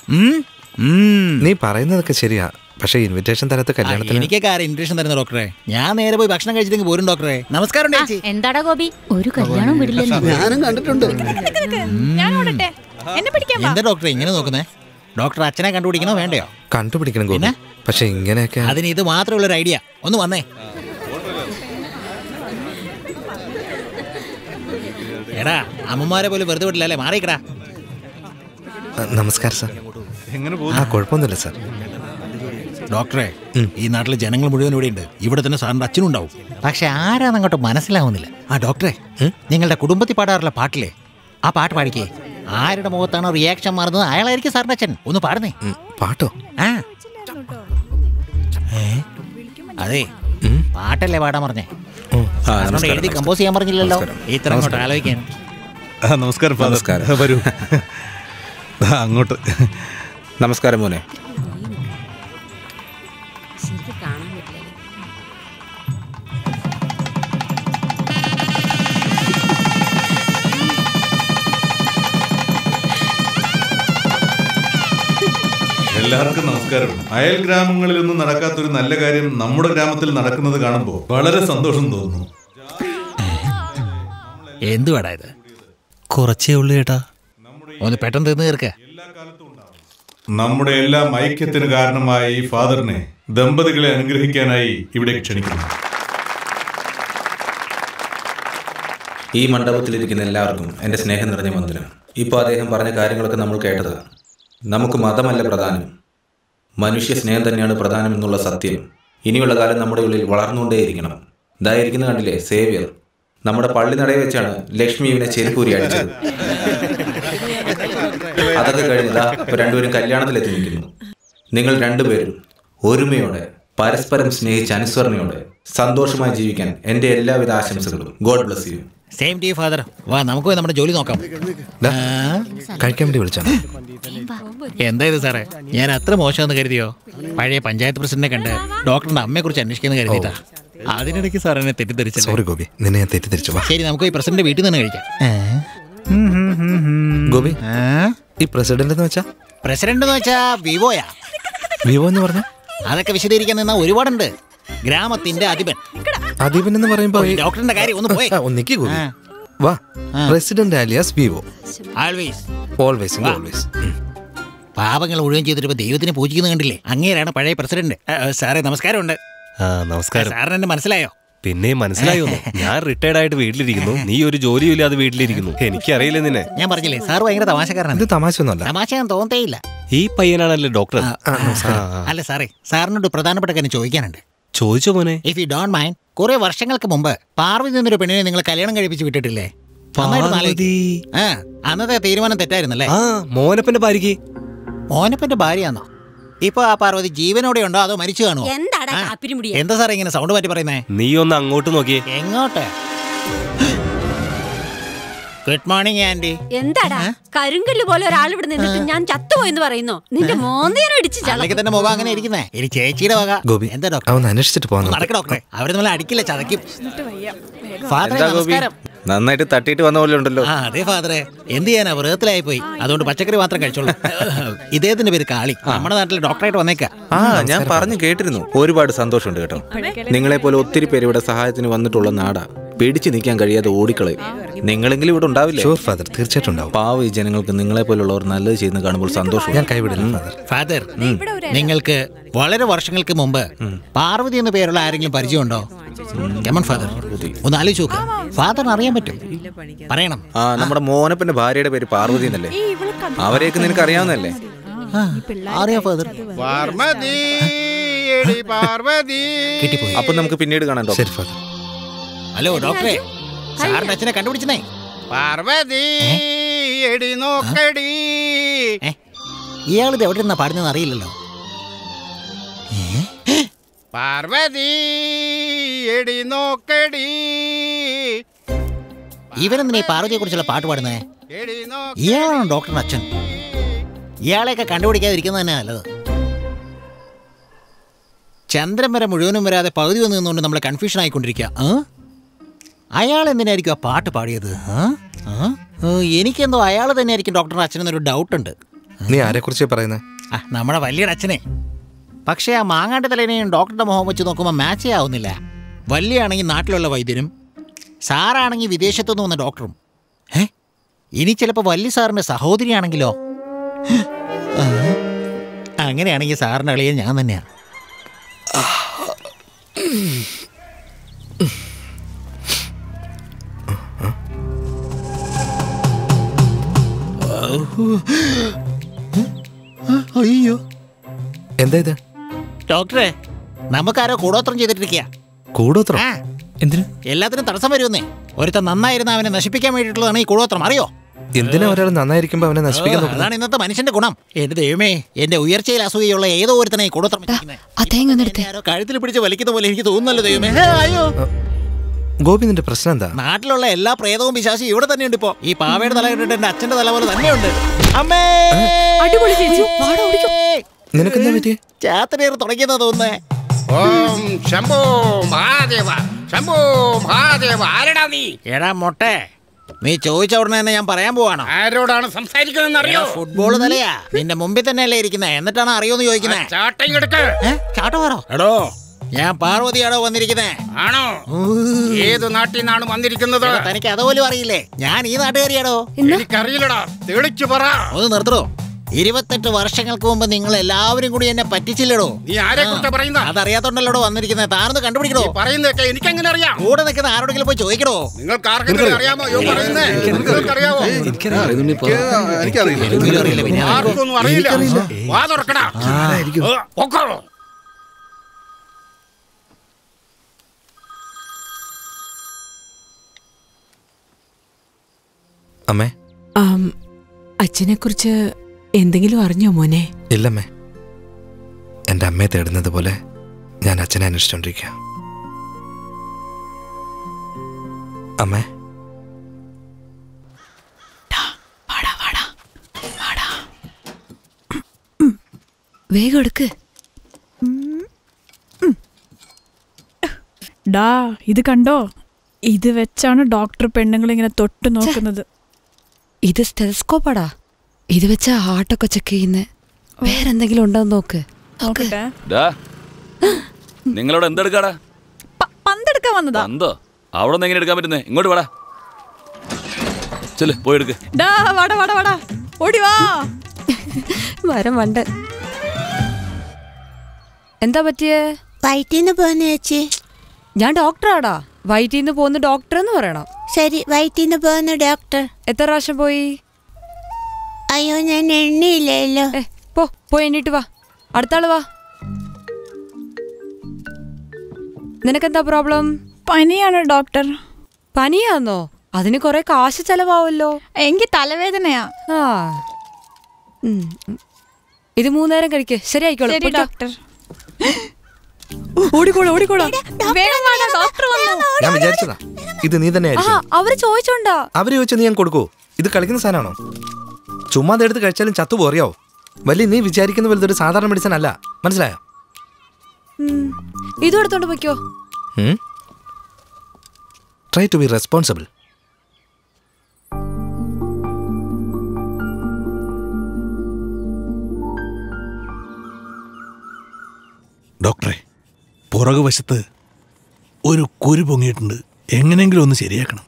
നീ പറയുന്നതൊക്കെ ശരിയാ. പക്ഷെ ഇൻവിറ്റേഷൻ തരത്ത് കല്യാണത്തിന് എനിക്കൊക്കെ ആരും ഇൻവിറ്റേഷൻ തരുന്ന ഡോക്ടറെ ഞാൻ നേരെ പോയി ഭക്ഷണം കഴിച്ചിട്ട് പോരും ഡോക്ടറെ നമസ്കാരം എന്താടാ ഗോപി? ഒരു കല്യാണം വിടില്ലെന്ന്. ഞാനും കണ്ടിട്ടുണ്ട്. ഞാൻ ഓടട്ടെ. എന്നെ പിടിക്കാൻ വാ. എന്താ ഡോക്ടറെ ഇങ്ങനെ നോക്കുന്നേ? ഡോക്ടർ അച്ഛനെ കണ്ടുപിടിക്കണോ വേണ്ടയോ? കണ്ടുപിടിക്കണം ഗോപി. പക്ഷെ ഇങ്ങനെയൊക്കെ അതിന് ഇത് മാത്രമുള്ള ഒരു ഐഡിയ ഒന്ന് വന്നേ. എടാ അമ്മമാരെ പോലും വെറുതെ വിടില്ല അല്ലേ മാറിക്കടാ നമസ്കാരം സാർ. എങ്ങനെ ആ കുഴപ്പമൊന്നുമില്ല സാർ. ഡോക്ടറെ ഈ നാട്ടിലെ ജനങ്ങൾ മുഴുവൻ ഇവിടെ ഉണ്ട്. ഇവിടെ തന്നെ സാറിന്റെ അച്ഛനും ഉണ്ടാവും. പക്ഷെ ആരാന്ന് അങ്ങോട്ട് മനസ്സിലാവുന്നില്ല. ആ ഡോക്ടറെ. നിങ്ങളുടെ കുടുംബത്തിൽ പാടാറുള്ള പാട്ടില്ലേ? ആ പാട്ട് പാടിക്കേ. ആരുടെ മുഖത്താണോ റിയാക്ഷൻ മാറുന്നത്? അയാളായിരിക്കും സാറിന്റെ അച്ഛൻ. ഒന്ന് പാടുന്നേ. പാട്ടോ? ആ. അതെ. പാട്ടല്ലേ പാടാൻ പറഞ്ഞേ? എഴുതി കമ്പോസ് ചെയ്യാൻ പറഞ്ഞില്ലല്ലോ. ഇത്ര അങ്ങോട്ട് ആലോചിക്കാൻ. നമസ്കാരം. നമസ്കാരം. വരൂ. അങ്ങോട്ട്. നമസ്കാരം മോനെ. എല്ലാവർക്കും നമസ്കാരം. അയൽ ഗ്രാമങ്ങളിൽ ഒന്നും നടക്കാത്ത ഒരു നല്ല കാര്യം നമ്മുടെ ഗ്രാമത്തിൽ നടക്കുന്നത് കാണുമ്പോൾ വളരെ സന്തോഷം തോന്നുന്നു എന്തുവാടാ ഇത്? കുറച്ചേ ഉള്ളു ചേട്ടാ. ഒന്ന് പെട്ടെന്ന് തീർന്നു തീർക്ക. നമ്മുടെ എല്ലാ ഐക്യത്തിന് കാരണമായ ഈ ഫാദറിനെ ദമ്പതികളെ അനുഗ്രഹിക്കാനായി ഇവിടെ ക്ഷണിക്കുന്നു. ഈ മണ്ഡപത്തിലിരിക്കുന്ന എല്ലാവർക്കും എന്റെ സ്നേഹം നിറഞ്ഞ വന്ദനം ഇപ്പോൾ അദ്ദേഹം പറഞ്ഞ കാര്യങ്ങളൊക്കെ നമ്മൾ കേട്ടത് നമുക്ക് മതമല്ല പ്രധാനം. മനുഷ്യ സ്നേഹം തന്നെയാണ് പ്രധാനം എന്നുള്ള സത്യം. ഇനിയുള്ള കാലം നമ്മുടെ ഉള്ളിൽ വളർന്നുകൊണ്ടേയിരിക്കണം. ഇതായിരിക്കുന്ന കണ്ടില്ലേ? സേവ്യർ. നമ്മുടെ പള്ളി നടയിൽ വെച്ചാണ് ലക്ഷ്മി ഇവനെ ചെരുപ്പൂരി അടിച്ചത്. അതൊക്കെ കഴിഞ്ഞതാ ഇപ്പൊ രണ്ടുപേരും കല്യാണത്തിലെത്തി നിൽക്കുന്നു. നിങ്ങൾ രണ്ടുപേരും ഒരുമയോടെ പരസ്പരം സ്നേഹിച്ച് അനുസ്മരണയോടെ സന്തോഷമായി ജീവിക്കാൻ എന്റെ എല്ലാവിധ ആശംസകളും. God bless you. Same to father വാ നമുക്ക് പോയി നമ്മുടെ ജോലി നോക്കാം. കഴിക്കാൻ വേണ്ടി വിളിച്ചാണ് എന്താ ഇത് സാറേ? ഞാൻ അത്ര മോശമെന്ന് കരുതിയോ? പഴയ പഞ്ചായത്ത് പ്രസിഡന്റിനെ കണ്ട് ഡോക്ടറിന്റെ അമ്മയെ കുറിച്ച് അന്വേഷിക്കുന്ന കരുതിയിട്ടാ. അതിനിടയ്ക്ക് സാർ എന്നെ തെറ്റിദ്ധരിച്ചു സോറി ഗോപി. നിന്നെ ഞാൻ തെറ്റിദ്ധരിച്ചു. ശരി നമുക്ക് ഈ പ്രസിഡന്റ് വീട്ടിൽ നിന്ന് കഴിക്കാം. ഗോപി ഈ പ്രസിഡന്റ് എന്ന് വെച്ചാ? പ്രസിഡന്റ് എന്ന് വെച്ചാ വിവോയാ. വിവോ എന്ന് പറഞ്ഞ? അതൊക്കെ വിശദീകരിക്കാൻ നിന്നാ ഒരുപാടുണ്ട്. ഗ്രാമത്തിന്റെ അധിപൻ. അധിപൻ എന്ന് പറയുമ്പോ ഡോക്ടറിന്റെ കാര്യം ഒന്ന് പോയി. ഒന്നിക്ക് വാ president Aaliya's Vivo. Always always. Always പാപങ്ങൾ മുഴുവൻ ചെയ്തിട്ട് ഇപ്പൊ ദൈവത്തിനെ പൂജിക്കുന്ന കണ്ടില്ലേ? അങ്ങേരാണ് പഴയ പ്രസിഡന്റ്. സാറേ നമസ്കാരമുണ്ട്. ആ നമസ്കാരം. സാറിന് എന്നെ മനസ്സിലായോ? പിന്നെ മനസ്സിലായോ ഞാൻ റിട്ടയർഡ് ആയിട്ട് വീട്ടിലിരിക്കുന്നു. നീ ഒരു ജോലിയും ഇല്ലാതെ വീട്ടിലിരിക്കുന്നു. എനിക്കറിയില്ല നിന്നെ. ഞാൻ പറഞ്ഞില്ലേ സാർ ഭയങ്കര തമാശക്കാരനാണ്. ഇത് തമാശയൊന്നുമല്ല. തമാശ ഞാൻ തോന്നേയില്ല ഈ പയ്യനാണല്ലേ ഡോക്ടർ അല്ല സാറേ സാറിനോട് പ്രധാനപ്പെട്ട കാര്യം ചോദിക്കാനുണ്ട്. ചോദിച്ചോ മോനെ? ഇഫ് യു ഡോണ്ട് മൈൻഡ് കുറെ വർഷങ്ങൾക്ക് മുമ്പ് പാർവതി എന്നൊരു പെണ്ണിനെ നിങ്ങൾ കല്യാണം കഴിപ്പിച്ച് വിട്ടിട്ടില്ലേ? അന്നത്തെ തീരുമാനം തെറ്റായിരുന്നല്ലേ? ആ മോനപ്പന്റെ ഭാര്യക്ക്. മോനപ്പന്റെ ഭാര്യയാണോ ഇപ്പൊ ആ പാർവതി ജീവനോടെ ഉണ്ടോ അതോ മരിച്ചു കാണോ എന്താ സാറേ ഇങ്ങനെ സൗണ്ട് മാറ്റി പറയുന്നേ? നീ ഒന്ന് അങ്ങോട്ട് നോക്കിയേ. എങ്ങോട്ട്? ഗുഡ് മോർണിംഗ് ആന്റി എന്താടാ? കരുങ്കല്ല് പോലെ ഒരാൾ ഇവിടെ നിന്നിട്ട് ഞാൻ ചത്തുപോയെന്ന് പറയുന്നു. നിന്റെ മോന്തേനും ഇടിച്ച് തന്നെ മുഖം അങ്ങനെ ഇരിക്കുന്നേ. ഇനി ചേച്ചിയുടെ വക. ഗോപി എന്താ ഡോക്ടർ അവൻ അന്വേഷിച്ചിട്ട് പോകുന്നു നടക്ക് ഡോക്ടറെ അവർ നമ്മളെ അടിക്കില്ല ചതക്കി ഫാദറെ എന്താ ഗോപി? നന്നായിട്ട് തട്ടിയിട്ട് വന്ന പോലെ ഉണ്ടല്ലോ. ആ അതെ ഫാദറെ എന്ത് ചെയ്യാനാ? വ്രതത്തിലായി പോയി അതുകൊണ്ട് പച്ചക്കറി മാത്രം കഴിച്ചോളൂ. ഇദ്ദേഹത്തിന്റെ പേര് കാളി. നമ്മുടെ നാട്ടിൽ ഡോക്ടറായിട്ട് വന്നേക്ക. ആ ഞാൻ പറഞ്ഞു കേട്ടിരുന്നു. ഒരുപാട് സന്തോഷമുണ്ട് കേട്ടോ. നിങ്ങളെ പോലെ ഒത്തിരി പേര് ഇവിടെ സഹായത്തിന് വന്നിട്ടുള്ള നാടാ. പിടിച്ചു നിൽക്കാൻ കഴിയാതെ ഓടിക്കളയും. നിങ്ങളെങ്കിലും ഇവിടെ ഉണ്ടാവില്ല? ഷുവർ ഫാദർ തീർച്ചയായിട്ടും ഉണ്ടാവും. പാവ ഈ ജനങ്ങൾക്ക് നിങ്ങളെ പോലുള്ളവർ നല്ലത് ചെയ്യുന്ന കാണുമ്പോൾ സന്തോഷം. ഞാൻ കൈവിടില്ല ഫാദർ ഫാദർ നിങ്ങൾക്ക് വളരെ വർഷങ്ങൾക്ക് മുമ്പ് പാർവതി എന്ന പേരുള്ള ആരെങ്കിലും പരിചയമുണ്ടോ? കമൺ ഫാദർ ഒന്ന് ആലോചിച്ച് നോക്ക്. ഫാദറിന് അറിയാൻ പറ്റും. പറയണം. ആ നമ്മുടെ മോനപ്പന്റെ ഭാര്യയുടെ പേര് പാർവതി എന്നല്ലേ? അവരെയൊക്കെ നിനക്ക് അറിയാവുന്നല്ലേ അറിയാം ഫാദർ പാർവതി അപ്പൊ നമുക്ക് പിന്നീട് കാണാം ശരി ഫാദർ ഹലോ ഡോക്ടറെ. സാറിന്റെ അച്ഛനെ കണ്ടുപിടിച്ചേ പാർവതി എടി നോക്കടി. ഇയാളിത് എവിടെ നിന്നാ പാടുന്നതെന്ന് അറിയില്ലല്ലോ. പാർവതി എടി നോക്കടി. ഇവരെന്തിനാ ഈ പാർവതിയെ കുറിച്ചുള്ള പാട്ട് പാടുന്നേ? എടി ഇയാളാണ് ഡോക്ടറിന്റെ അച്ഛൻ? ഇയാളെയൊക്കെ കണ്ടുപിടിക്കാതിരിക്കുന്നത് തന്നെ നല്ലത്. ചന്ദ്രൻ വരെ മുഴുവനും വരാതെ പകുതി വന്ന് നിന്നുകൊണ്ട് നമ്മൾ കൺഫ്യൂഷൻ ആയിക്കൊണ്ടിരിക്കുക. ആ? അയാൾ എന്തിനായിരിക്കും ആ പാട്ട് പാടിയത്? എനിക്കെന്തോ അയാൾ തന്നെയായിരിക്കും ഡോക്ടറുടെ അച്ഛനെന്നൊരു ഡൗട്ട് ഉണ്ട് നീ ആരെക്കുറിച്ച് പറയുന്നത് ആ നമ്മുടെ വലിയുടെ അച്ഛനെ. പക്ഷേ ആ മാങ്ങാട്ട് തലേനെയും ഡോക്ടറുടെ മുഖം വെച്ച് നോക്കുമ്പോൾ മാച്ചേ ആവുന്നില്ല. വല്യാണെങ്കിൽ നാട്ടിലുള്ള വൈദ്യനും സാറാണെങ്കിൽ വിദേശത്തുനിന്ന് വന്ന ഡോക്ടറും. ഏ ഇനി ചിലപ്പോൾ വല്യ സാറിന്റെ സഹോദരിയാണെങ്കിലോ? അങ്ങനെയാണെങ്കിൽ സാറിന്റെ അളിയൻ ഞാൻ തന്നെയാ. അയ്യോ. എന്താ ഇത് ഡോക്ടറെ നമുക്കാരോ കൂടോത്രം ചെയ്തിട്ടിരിക്കുക കൂടോത്രം? എന്തിനു? എല്ലാത്തിനും തടസ്സം വരുമെന്നേ. ഒരുത്ത നന്നായിരുന്ന അവനെ നശിപ്പിക്കാൻ വേണ്ടിയിട്ടുള്ളതാണ് ഈ കൂടോത്രം. അറിയോ? എന്തിനാ ഒരാൾ നന്നായിരിക്കുമ്പോ അവനെ നശിപ്പിക്കാൻ നോക്കുന്നത്? അതാണ് ഇന്നത്തെ മനുഷ്യന്റെ ഗുണം. എന്റെ ദൈവമേ എന്റെ ഉയർച്ചയിൽ അസൂയുള്ള ഏതോ ഒരുത്തനെ ഈ കൂടോത്രം കഴുത്തിൽ പിടിച്ച് വലിക്കുന്ന പോലെ എനിക്ക് തോന്നുന്നല്ലോ ദൈവമേ. അയ്യോ. ഗോപി നിന്റെ പ്രശ്നം എന്താ? നാട്ടിലുള്ള എല്ലാ പ്രേതവും വിശാസി ഇവിടെ തന്നെയുണ്ട് ഇപ്പോ. ഈ പാവയുടെ തല കണ്ടിട്ട് എന്റെ അച്ഛന്റെ തല പോലെ തന്നെയുണ്ട്. അമ്മേ! അടിപൊളി ചേച്ചി. വാടാ ഓടിക്കോ. നിനക്കെന്താ പറ്റി ചാത്തനേർ തുടങ്ങിയെന്നാ തോന്നുന്നേ. ഓം ശംഭോ മഹാദേവ ശംഭോ മഹാദേവ ആരടാ നീ? എടാ മൊട്ടെ നീ ചോദിച്ച ഉടനെ തന്നെ ഞാൻ പറയാൻ പോവാണോ? ആരോടാണ് സംസാരിക്കുന്നതെന്ന് അറിയോ ഫുട്ബോൾ തലയാ. നിന്റെ മുമ്പിൽ തന്നെയല്ലേ ഇരിക്കുന്നത് എന്നിട്ടാണ് അറിയോന്ന് ചോദിക്കുന്നത് ചാട്ടം എടുക്ക്. ചാട്ടമാറോ എടോ ഞാൻ പാർവതിയാണോ വന്നിരിക്കുന്നത് ആണോ? ഏത് നാട്ടിൽ നിന്നാണ് വന്നിരിക്കുന്നത്? തനിക്ക് അതുപോലും അറിയില്ലേ? ഞാൻ ഈ നാട്ടുകാരിയാണോ? എനിക്കറിയില്ലടാ. തെളിച്ചു പറ. ഒന്ന് നിർത്തണോ ഇരുപത്തെട്ട് വർഷങ്ങൾക്ക് മുമ്പ് നിങ്ങൾ എല്ലാവരും കൂടി എന്നെ പറ്റിച്ചില്ലടോ. നീ ആരെ പറയുന്ന? അതറിയാത്തോണ്ടല്ലോ വന്നിരിക്കുന്നത് താനൊന്ന് കണ്ടുപിടിക്കണോ എനിക്ക് എങ്ങനെ അറിയാം കൂടെ നിൽക്കുന്ന ആരോടെങ്കിലും പോയി ചോദിക്കണോ നിങ്ങൾക്ക് ആർക്കെങ്കിലും അറിയാമോ? പിന്നെ. ആർക്കൊന്നും അറിയില്ല. വാ തുറക്കടാ. അമ്മേ. അച്ഛനെ കുറിച്ച് എന്തെങ്കിലും അറിഞ്ഞോ മോനെ? ഇല്ലമ്മേ. എന്റെ അമ്മയെ തേടുന്നത് പോലെ ഞാൻ അച്ഛനെ അന്വേഷിച്ചോണ്ടിരിക്കുക അമ്മേ. വേഗം എടുക്ക്. ഡാ ഇത് കണ്ടോ? ഇത് വെച്ചാണ് ഡോക്ടർ പെണ്ണുങ്ങൾ ഇങ്ങനെ തൊട്ട് നോക്കുന്നത്. ഇത് സ്റ്റെലസ്കോപ്പാടാ ഇത് വെച്ച ഹാർട്ടൊക്കെ ചെക്ക് ചെയ്യുന്ന. വേറെന്തെങ്കിലും ഉണ്ടോ നോക്ക്. നിങ്ങളോട് എന്തെടുക്കാടാ? പന്തെടുക്കാൻ വന്നതാ. എന്തോ അവിടെ നിന്ന് എങ്ങനെ എടുക്കാൻ പറ്റുന്നേ? ഇങ്ങോട്ട് വാടാ. ചെൽ പോയി എടുക്ക്. വാടാ വാടാ വാടാ. ഓടി വാ. വരം വണ്ട്. എന്താ പറ്റിയേ? വയറ്റിന്ന് പോന്ന ചേച്ചി. ഞാൻ ഡോക്ടറാടാ. വയറ്റിന്ന് പോകുന്ന ഡോക്ടർ എന്ന് പറയണം. ശരി വയറ്റിന്ന് പോകുന്ന ഡോക്ടർ. എത്ര പ്രാവശ്യം പോയി? അയ്യോ ഞാൻ എണ്ണയില്ലല്ലോ പോ പോയി എണ്ണിട്ട് വാ. അടുത്ത ആൾ വാ. നിനക്കെന്താ പ്രോബ്ലം? പനിയാണ് ഡോക്ടർ. പനിയാന്നോ? അതിന് കുറെ കാശ് ചെലവാവല്ലോ. എനിക്ക് തലവേദനയാ. ആ. ഇത് മൂന്നേരം കഴിക്കേ. ശരിയായിക്കോളൂ. ഡോക്ടർ. ഓടിക്കോളൂ ഓടിക്കോളൂ. വേഗം വാടാ ഡോക്ടർ വന്നു. ഞാൻ വിചാരിച്ചതാ. ഇത് നീ തന്നെ ആ അവർ ചോദിച്ചോണ്ടാ. അവർ ചോദിച്ചു നീ ഞാൻ കൊടുക്കൂ. ഇത് കളിക്കുന്ന സാധനമാണോ? ചുമ്മാ അതെടുത്ത് കഴിച്ചാലും ചത്തു പോറിയോ വലിയ നീ വിചാരിക്കുന്ന പോലത്തെ ഒരു സാധാരണ മെഡിസിൻ അല്ല. മനസ്സിലായോ. ഇതും എടുത്തോണ്ട് പൊയ്ക്കോ. ട്രൈ ടു ബി റെസ്പോൺസിബിൾ ഡോക്ടറെ പുറകുവശത്ത് ഒരു കുരു പൊങ്ങിയിട്ടുണ്ട്. എങ്ങനെയെങ്കിലും ഒന്ന് ശരിയാക്കണം.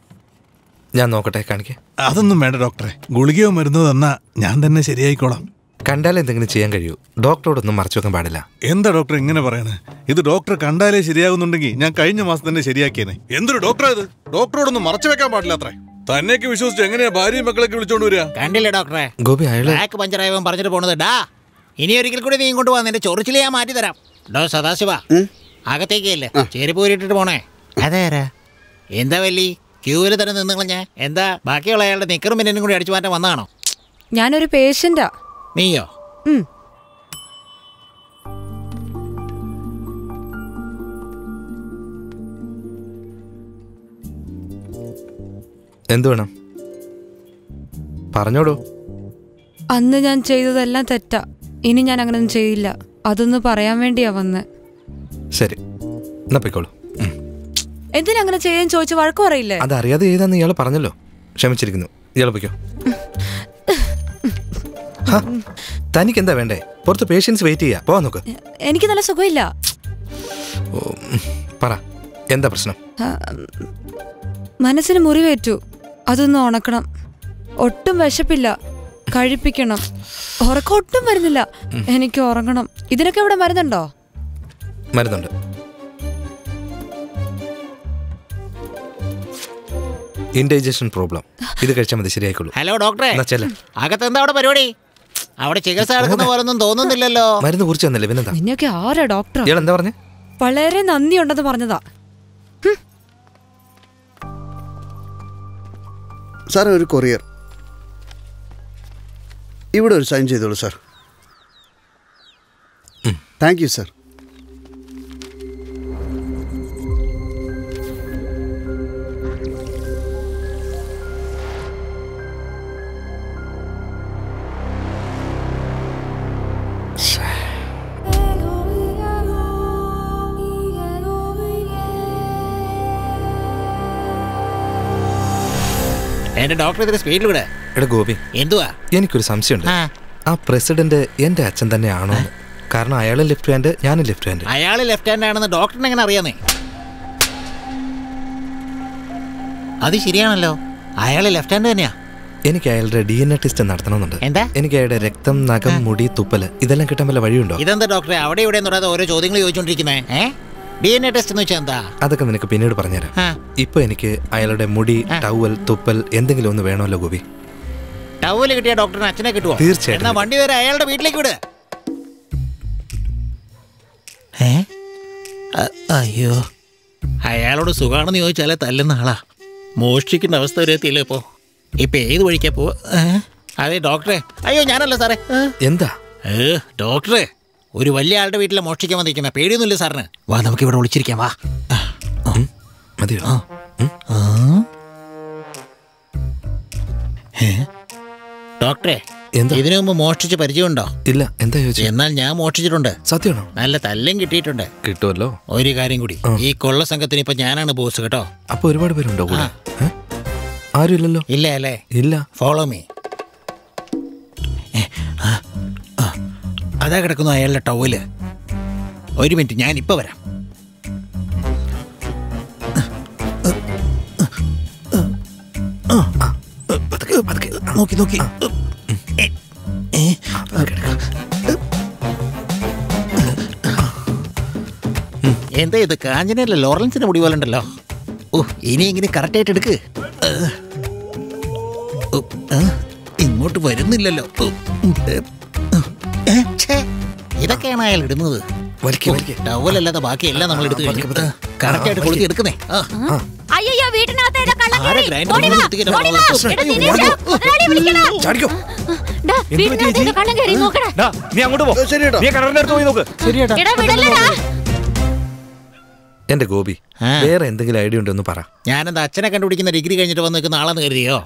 ഞാൻ നോക്കട്ടെ കാണിക്കേ. അതൊന്നും വേണ്ട ഡോക്ടറെ. ഗുളികയോ മരുന്നോ തന്നാ ഞാൻ തന്നെ ശരിയായിക്കോളാം. കണ്ടാലേ എന്തെങ്കിലും ചെയ്യാൻ കഴിയൂ. ഡോക്ടറോടൊന്നും മറച്ചു വെക്കാൻ പാടില്ല. എന്താ ഡോക്ടർ ഇങ്ങനെ പറയണേ? ഇത് ഡോക്ടർ കണ്ടാലേ ശരിയാകുന്നുണ്ടെങ്കിൽ ഞാൻ കഴിഞ്ഞ മാസം തന്നെ ശരിയാക്കിയേനെ. എന്തൊരു ഡോക്ടറാ ഇത്? ഡോക്ടറോടൊന്നും മറച്ചു വെക്കാൻ പാടില്ല അത്രേ. തന്നെയൊക്കെ വിശ്വസിച്ച് എങ്ങനെയാ ഭാര്യയും മക്കളൊക്കെ വിളിച്ചോണ്ട് വരിക? കണ്ടില്ലേ ഡോക്ടറെ? ഗോപി ബ്ലാക്ക് പഞ്ചറായവൻ പറഞ്ഞിട്ട് പോണത്. ഡാ ഇനി ഒരിക്കൽ കൂടി നീ ഇങ്ങോട്ട് വന്ന് എന്റെ ചൊറിച്ചിലെ ഞാൻ മാറ്റി തരാം ഡോ സദാശിവ. അകത്തേക്കല്ലേ? ചെരുപ്പ് ഊരിട്ടിട്ട് പോണേ. അതേരാ എന്താ വല്ലി? ക്യൂവിൽ തന്നെ നിന്ന് കളഞ്ഞ എന്താ ബാക്കിയുള്ള അയാളുടെ നിക്കറും മിന്നും കൂടി അടിച്ചു മാറ്റാൻ വന്നതാണോ? ഞാനൊരു പേഷ്യന്റാ. നീയോ? എന്തു വേണം? പറഞ്ഞോടൂ അന്ന് ഞാൻ ചെയ്തതെല്ലാം തെറ്റാ. ഇനി ഞാൻ അങ്ങനൊന്നും ചെയ്യില്ല. അതൊന്ന് പറയാൻ വേണ്ടിയാ വന്ന്. ശരി. എന്നാ പൊയ്ക്കോളൂ. എന്തിനാ അങ്ങനെ ചെയ്യാൻ ചോദിച്ചു വഴക്ക് പറയില്ലേ? അതറിയാതെ ചെയ്താന്ന് ഇയാൾ പറഞ്ഞല്ലോ. ക്ഷമിച്ചിരിക്കുന്നു. ഇയാൾ പൊയ്ക്കോ. തനിക്ക് എന്താ വേണ്ടേ? പുറത്ത് പേഷ്യൻസ് വെയിറ്റ് ചെയ്യാ. പോവാ നോക്ക്. എനിക്ക് നല്ല സുഖമില്ല. പറ. എന്താ പ്രശ്നം? മനസ്സിന് മുറിവേറ്റു. അതൊന്ന് ഉണക്കണം. ഒട്ടും വിശപ്പില്ല. കഴിപ്പിക്കണം. ഉറക്കം ഒട്ടും വരുന്നില്ല. എനിക്ക് ഉറങ്ങണം. ഇതിനൊക്കെ ഇവിടെ മരുന്നുണ്ടോ? മരുന്നുണ്ട്. ഇൻഡൈജഷൻ പ്രോബ്ലം ഇത് കഴിച്ചാൽ മതി ശരിയായിക്കോളൂ. ഹലോ ഡോക്ടറെ. അകത്ത് എന്താ അവിടെ പരിപാടി? അവിടെ ചികിത്സ നടക്കുന്ന പോലൊന്നും തോന്നുന്നില്ലല്ലോ. മരുന്ന് കുറിച്ച് തന്നില്ലേ പിന്നെന്താ? നിന്നൊക്കെ ആരാ ഡോക്ടർ ഇയാൾ എന്താ പറഞ്ഞു? വളരെ നന്ദിയുണ്ടെന്ന് പറഞ്ഞതാ. സാർ ഒരു കൊറിയർ. ഇവിടെ ഒരു സൈൻ ചെയ്തോളൂ സാർ. താങ്ക് യു സാർ എന്റെ ഡോക്ടർ ഇതിന്റെ സ്പീഡിൽ വിട് എടാ ഗോപി. എന്തുവാ? എനിക്കൊരു സംശയമുണ്ട്. ആ. പ്രസിഡന്റ് എന്റെ അച്ഛൻ തന്നെയാണോ? കാരണം അയാളും ലെഫ്റ്റ് ഹാൻഡ് ഞാനും ലെഫ്റ്റ് ഹാൻഡ് അയാൾ ലെഫ്റ്റ് ഹാൻഡ് ആണെന്ന് ഡോക്ടറിന് എങ്ങനെ അറിയാന്നേ? അത് ശരിയാണല്ലോ. അയാൾ ലെഫ്റ്റ് ഹാൻഡ് തന്നെയാ. എനിക്ക് അയാളുടെ ഡി എൻ എ ടെസ്റ്റ് നടത്തണമെന്നുണ്ട്. എന്താ? എനിക്ക് അയാളുടെ രക്തം നഖം മുടി തുപ്പൽ ഇതെല്ലാം കിട്ടാൻ വല്ല വഴിയുണ്ടോ? ഇതെന്താ ഡോക്ടറെ അവിടെ ഇവിടെ ഓരോ ചോദ്യങ്ങൾ ചോദിച്ചോണ്ടിരിക്കുന്നേ ഡി എൻ എ ടെസ്റ്റ് എന്ന് വെച്ചാൽ എന്താ? അതൊക്കെ നിനക്ക് പിന്നീട് പറഞ്ഞുതരാം. ഇപ്പൊ എനിക്ക് അയാളുടെ മുടി ടവൽ തുപ്പൽ എന്തെങ്കിലും ഒന്ന് വേണമല്ലോ ഗോപി. ടവൽ കിട്ടിയ ഡോക്ടറിന് അച്ഛനെ കിട്ടുമോ തീർച്ചയായിട്ടും. എന്നാ വണ്ടി വരെ അയാളുടെ വീട്ടിലേക്ക് വിട്. അയ്യോ. അയാളോട് സുഖാണെന്ന് ചോദിച്ചാലേ തല്ലുന്ന ആളാ. മോഷ്ടിക്കുന്ന അവസ്ഥ വരെ എത്തിയില്ല ഇപ്പോ? ഇപ്പൊ ഏത് വഴിക്കാ പോവാ? അതെ ഡോക്ടറെ അയ്യോ ഞാനല്ല സാറേ. എന്താ? ഏ ഡോക്ടറെ ഒരു വലിയ ആളുടെ വീട്ടിലെ മോഷ്ടിക്കാൻ വന്നിരിക്കുന്ന പേടിയൊന്നുമില്ല സാറിന്. വാ നമുക്ക് ഇവിടെ ഒളിച്ചിരിക്കാം വാ. മതി? ഡോക്ടറെ ഇതിനു മുമ്പ് മോഷ്ടിച്ച് പരിചയമുണ്ടോ ഇല്ല എന്താ ചോദിച്ചത് എന്നാൽ ഞാൻ മോഷ്ടിച്ചിട്ടുണ്ട്. സത്യമാണോ? നല്ല തല്ലും കിട്ടിയിട്ടുണ്ട്. കിട്ടുമല്ലോ. ഒരു കാര്യം കൂടി ഈ കൊള്ള സംഘത്തിന് ഇപ്പൊ ഞാനാണ് ബോസ് കേട്ടോ. അപ്പൊ ഒരുപാട് പേരുണ്ടോ ആരും ഇല്ലല്ലോ ഇല്ല അല്ലേ? ഇല്ല. ഫോളോ മീ അതാ കിടക്കുന്നു അയാളുടെ ടവൽ. ഒരു മിനിറ്റ് ഞാൻ ഇപ്പൊ വരാം. നോക്കി നോക്കി. എന്താ ഇത്? കാഞ്ചനയല്ല ലോറൻസിന്റെ മുടി പോലെ ഉണ്ടല്ലോ. ഓ ഇനി ഇങ്ങനെ കറക്റ്റ് ആയിട്ട് എടുക്ക്. ഇങ്ങോട്ട് വരുന്നില്ലല്ലോ. ഇതൊക്കെയാണ് അയാൾ ഇടുന്നത്. ടവലല്ലാതെ ബാക്കിയെല്ലാം നമ്മൾ എടുത്തു കറക്റ്റ് ആയിട്ട് കൊളുത്തി എടുക്കുന്നേ. അയ്യോ. എന്റെ ഗോപി വേറെ എന്തെങ്കിലും ഐഡിയ ഉണ്ടോ എന്ന് പറ. ഞാനെന്താ അച്ഛനെ കണ്ടുപിടിക്കുന്ന ഡിഗ്രി കഴിഞ്ഞിട്ട് വന്ന് നിൽക്കുന്ന ആളെന്ന് കരുതിയോ?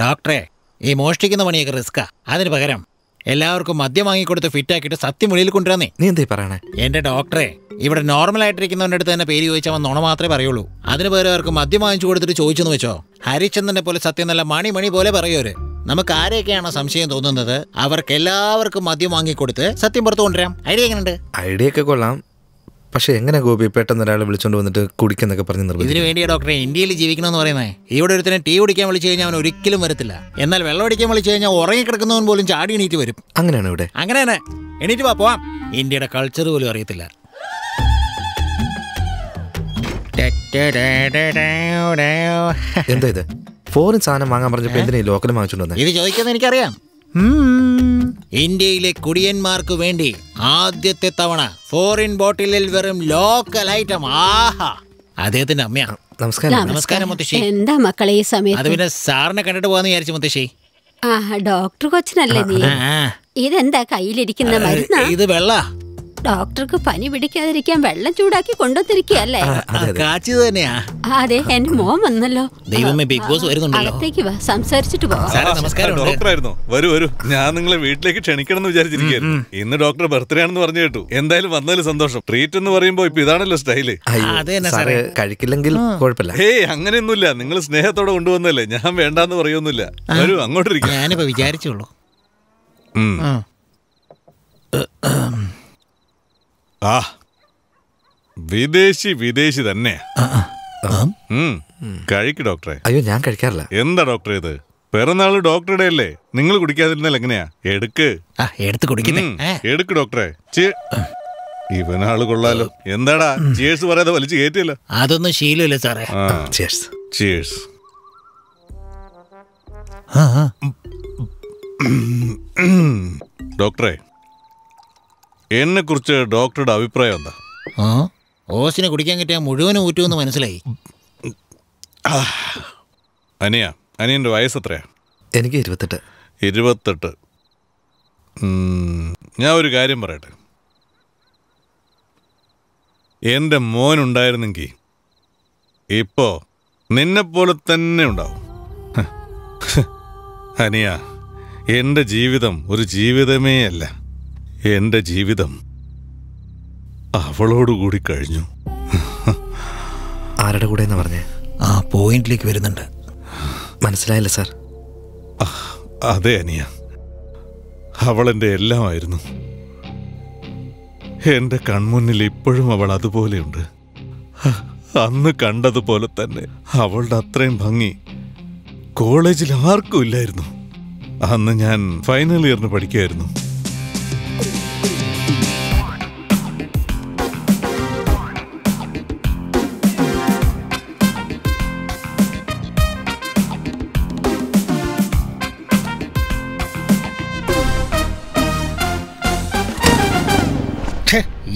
ഡോക്ടറെ ഈ മോഷ്ടിക്കുന്ന പണിയൊക്കെ റിസ്ക്കാ. അതിന് പകരം എല്ലാവർക്കും മദ്യം വാങ്ങിക്കൊടുത്ത് ഫിറ്റാക്കിയിട്ട് സത്യം വെളിയിൽ കൊണ്ടുവരാന്നേ. നീ എന്തേ പറയണേ? എന്റെ ഡോക്ടറെ ഇവിടെ നോർമൽ ആയിട്ടിരിക്കുന്നവന്റെ അടുത്ത് തന്നെ പേര് ചോദിച്ചാൽ നുണ മാത്രമേ പറയുള്ളൂ. അതിന് പകരം അവർക്ക് മദ്യം വാങ്ങിച്ചു കൊടുത്തിട്ട് ചോദിച്ചെന്ന് വെച്ചോ? ഹരിചന്ദ്രനെ പോലെ സത്യം നല്ല മണി മണി പോലെ പറയൂര്. നമുക്ക് ആരെയൊക്കെയാണ് സംശയം തോന്നുന്നത്? അവർക്ക് എല്ലാവർക്കും മദ്യം വാങ്ങിക്കൊടുത്ത് സത്യം പുറത്തു കൊണ്ടുവരാം. ഐഡിയ എങ്ങനെയുണ്ട് ഐഡിയ ഒക്കെ കൊള്ളാം. പക്ഷെ എങ്ങനെ ഗോപി പെട്ടെന്ന് ഒരാളെ വിളിച്ചോണ്ട് വന്നിട്ട് കുടിക്കുന്നൊക്കെ പറഞ്ഞ് ഇതിനു ഇതിന് വേണ്ടിയാ ഡോക്ടറെ ഇന്ത്യയിൽ ജീവിക്കണമെന്ന് പറയുന്നത് ഇവിടെ ഒരുത്തനെ ടീ കുടിക്കാൻ വിളിച്ചു കഴിഞ്ഞാൽ അവൻ ഒരിക്കലും വരത്തില്ല. എന്നാൽ വെള്ളം അടിക്കാൻ വിളിച്ചു കഴിഞ്ഞാൽ ഉറങ്ങിക്കിടക്കുന്നവൻ പോലും ചാടി എണീറ്റ് വരും. അങ്ങനെയാണ് ഇവിടെ? അങ്ങനെ തന്നെ എണീറ്റ് വാ പോവാം. ഇന്ത്യയുടെ കൾച്ചർ പോലും അറിയത്തില്ല. എന്താ ഇത്? ഫോറിൻ സാധനം വാങ്ങാൻ പറഞ്ഞപ്പോ എന്തിനാ ലോക്കൽ വാങ്ങിച്ചോണ്ട് വന്നത് ഇത് ചോദിക്കുന്നത് എനിക്കറിയാം. ഇന്ത്യയിലെ കുടിയന്മാർക്ക് വേണ്ടി ആദ്യത്തെ തവണ ഫോറിൻ ബോട്ടിലിൽ വെറും ലോക്കൽ ഐറ്റം. ആഹാ. അദ്ദേഹത്തിന്റെ അമ്മയാണ് നമസ്കാരം. നമസ്കാരം. മുത്തശ്ശി. എന്താ മക്കളെ ഈ അത് സമയത്ത് പിന്നെ സാറിനെ കണ്ടിട്ട് പോവാന്ന് വിചാരിച്ചു മുത്തശ്ശി. ആ ഡോക്ടർ കൊച്ചിനല്ലേ നീ. ഇതെന്താ കയ്യിലിരിക്കുന്ന മരുന്നാ? ഇത് വെള്ള. ഡോക്ടർക്ക് പനി പിടിക്കാതിരിക്കാൻ വെള്ളം ചൂടാക്കി കൊണ്ടുവന്നിരിക്കുകയല്ലേ? കാച്ചിയത് തന്നെയാ. അതെ എന്റെ മോൻ വന്നല്ലോ. ദൈവമേ ബിഗ് ബോസ് വരുന്നുണ്ടല്ലോ. അകത്തേക്ക് വാ സംസാരിച്ചിട്ട് ഡോക്ടറായിരുന്നോ. വരൂ വരൂ. ഞാൻ നിങ്ങളെ വീട്ടിലേക്ക് ക്ഷണിക്കണം എന്ന് വിചാരിച്ചിരിക്കുന്നു ഇന്ന് ഡോക്ടർ ബർത്ത്ഡേ ആണെന്ന് പറഞ്ഞു കേട്ടു. എന്തായാലും വന്നതിൽ സന്തോഷം. ട്രീറ്റ് എന്ന് പറയുമ്പോ ഇപ്പൊ ഇതാണല്ലോ സ്റ്റൈൽ. കഴിക്കില്ലെങ്കിൽ കുഴപ്പമില്ല. ഹേയ് അങ്ങനെയൊന്നുമില്ല. നിങ്ങൾ സ്നേഹത്തോടെ കൊണ്ടുവന്നല്ലേ ഞാൻ വേണ്ടാന്ന് പറയൊന്നുമില്ല വരൂ അങ്ങോട്ടിരിക്കും. ഞാനിപ്പോ വിചാരിച്ചുള്ളൂ ആ വിദേശി വിദേശി തന്നെ കഴിക്ക് ഡോക്ടറെ അയ്യോ ഞാൻ കഴിക്കാറില്ല എന്താ ഡോക്ടറെ ഇത് പിറന്നാൾ ഡോക്ടറുടെ അല്ലേ നിങ്ങൾ കുടിക്കാതിരുന്നാൽ എങ്ങനെയാ എടുക്ക് എടുത്ത് കുടിക്കുന്നേ എടുക്ക് ഡോക്ടറെ ഇവനാൾ കൊള്ളാലോ എന്താടാ ചേഴ്സ് പറയാതെ വലിച്ചു കയറ്റിയല്ലോ അതൊന്നും ശീലമില്ല സാറേ ചേഴ്സ്. ഡോക്ടറെ എന്നെ കുറിച്ച് ഡോക്ടറുടെ അഭിപ്രായം എന്താ? ആ ഓസിനെ കുടിക്കാൻ കിട്ടിയാൽ മുഴുവനും ഊറ്റുമെന്ന് മനസ്സിലായി. അനിയ അനിയന്റെ വയസ്സ് എത്രയാ? എനിക്ക് ഇരുപത്തെട്ട്. ഇരുപത്തെട്ട്. ഞാൻ ഒരു കാര്യം പറയട്ടെ? എന്റെ മോനുണ്ടായിരുന്നെങ്കിൽ ഇപ്പോ നിന്നെപ്പോലെ തന്നെ ഉണ്ടാവും. അനിയ എന്റെ ജീവിതം ഒരു ജീവിതമേ അല്ല. എന്റെ ജീവിതം അവളോടുകൂടി കഴിഞ്ഞു. ആരുടെ കൂടെ എന്ന് പറഞ്ഞേ? ആ പോയിന്റിലേക്ക് വരുന്നുണ്ട്. മനസ്സിലായില്ല സാർ. അതെ അനിയ. അവളെന്റെ എല്ലാമായിരുന്നു. എന്റെ കൺമുന്നിൽ ഇപ്പോഴും അവൾ അതുപോലെയുണ്ട്. അന്ന് കണ്ടതുപോലെ തന്നെ അവളുടെ അത്രയും ഭംഗി കോളേജിൽ ആർക്കും ഇല്ലായിരുന്നു. അന്ന് ഞാൻ ഫൈനൽ ഇയറിന് പഠിക്കുകയായിരുന്നു.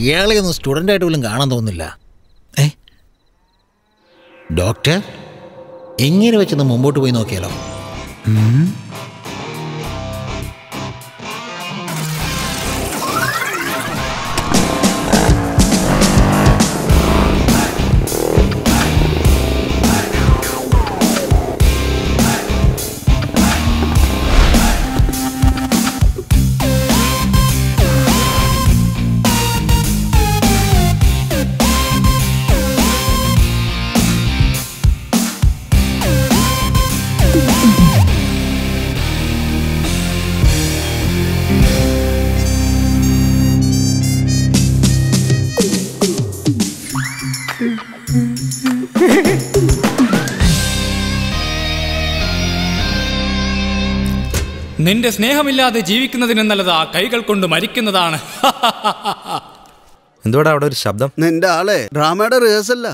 ഇയാളെ ഒന്നും സ്റ്റുഡന്റ് ആയിട്ട് പോലും കാണാൻ തോന്നുന്നില്ല. ഏ? ഡോക്ടർ എങ്ങനെ വെച്ചൊന്ന് മുമ്പോട്ട് പോയി നോക്കിയാലോ? നിന്റെ സ്നേഹമില്ലാതെ ജീവിക്കുന്നതിന് നല്ലത് ആ കൈകൾ കൊണ്ട് മരിക്കുന്നതാണ്. എന്തുവാടാ അവിടെ ഒരു ശബ്ദം? നിന്റെ ആളെ. ഡ്രാമയുടെ റിഹേഴ്സല്ല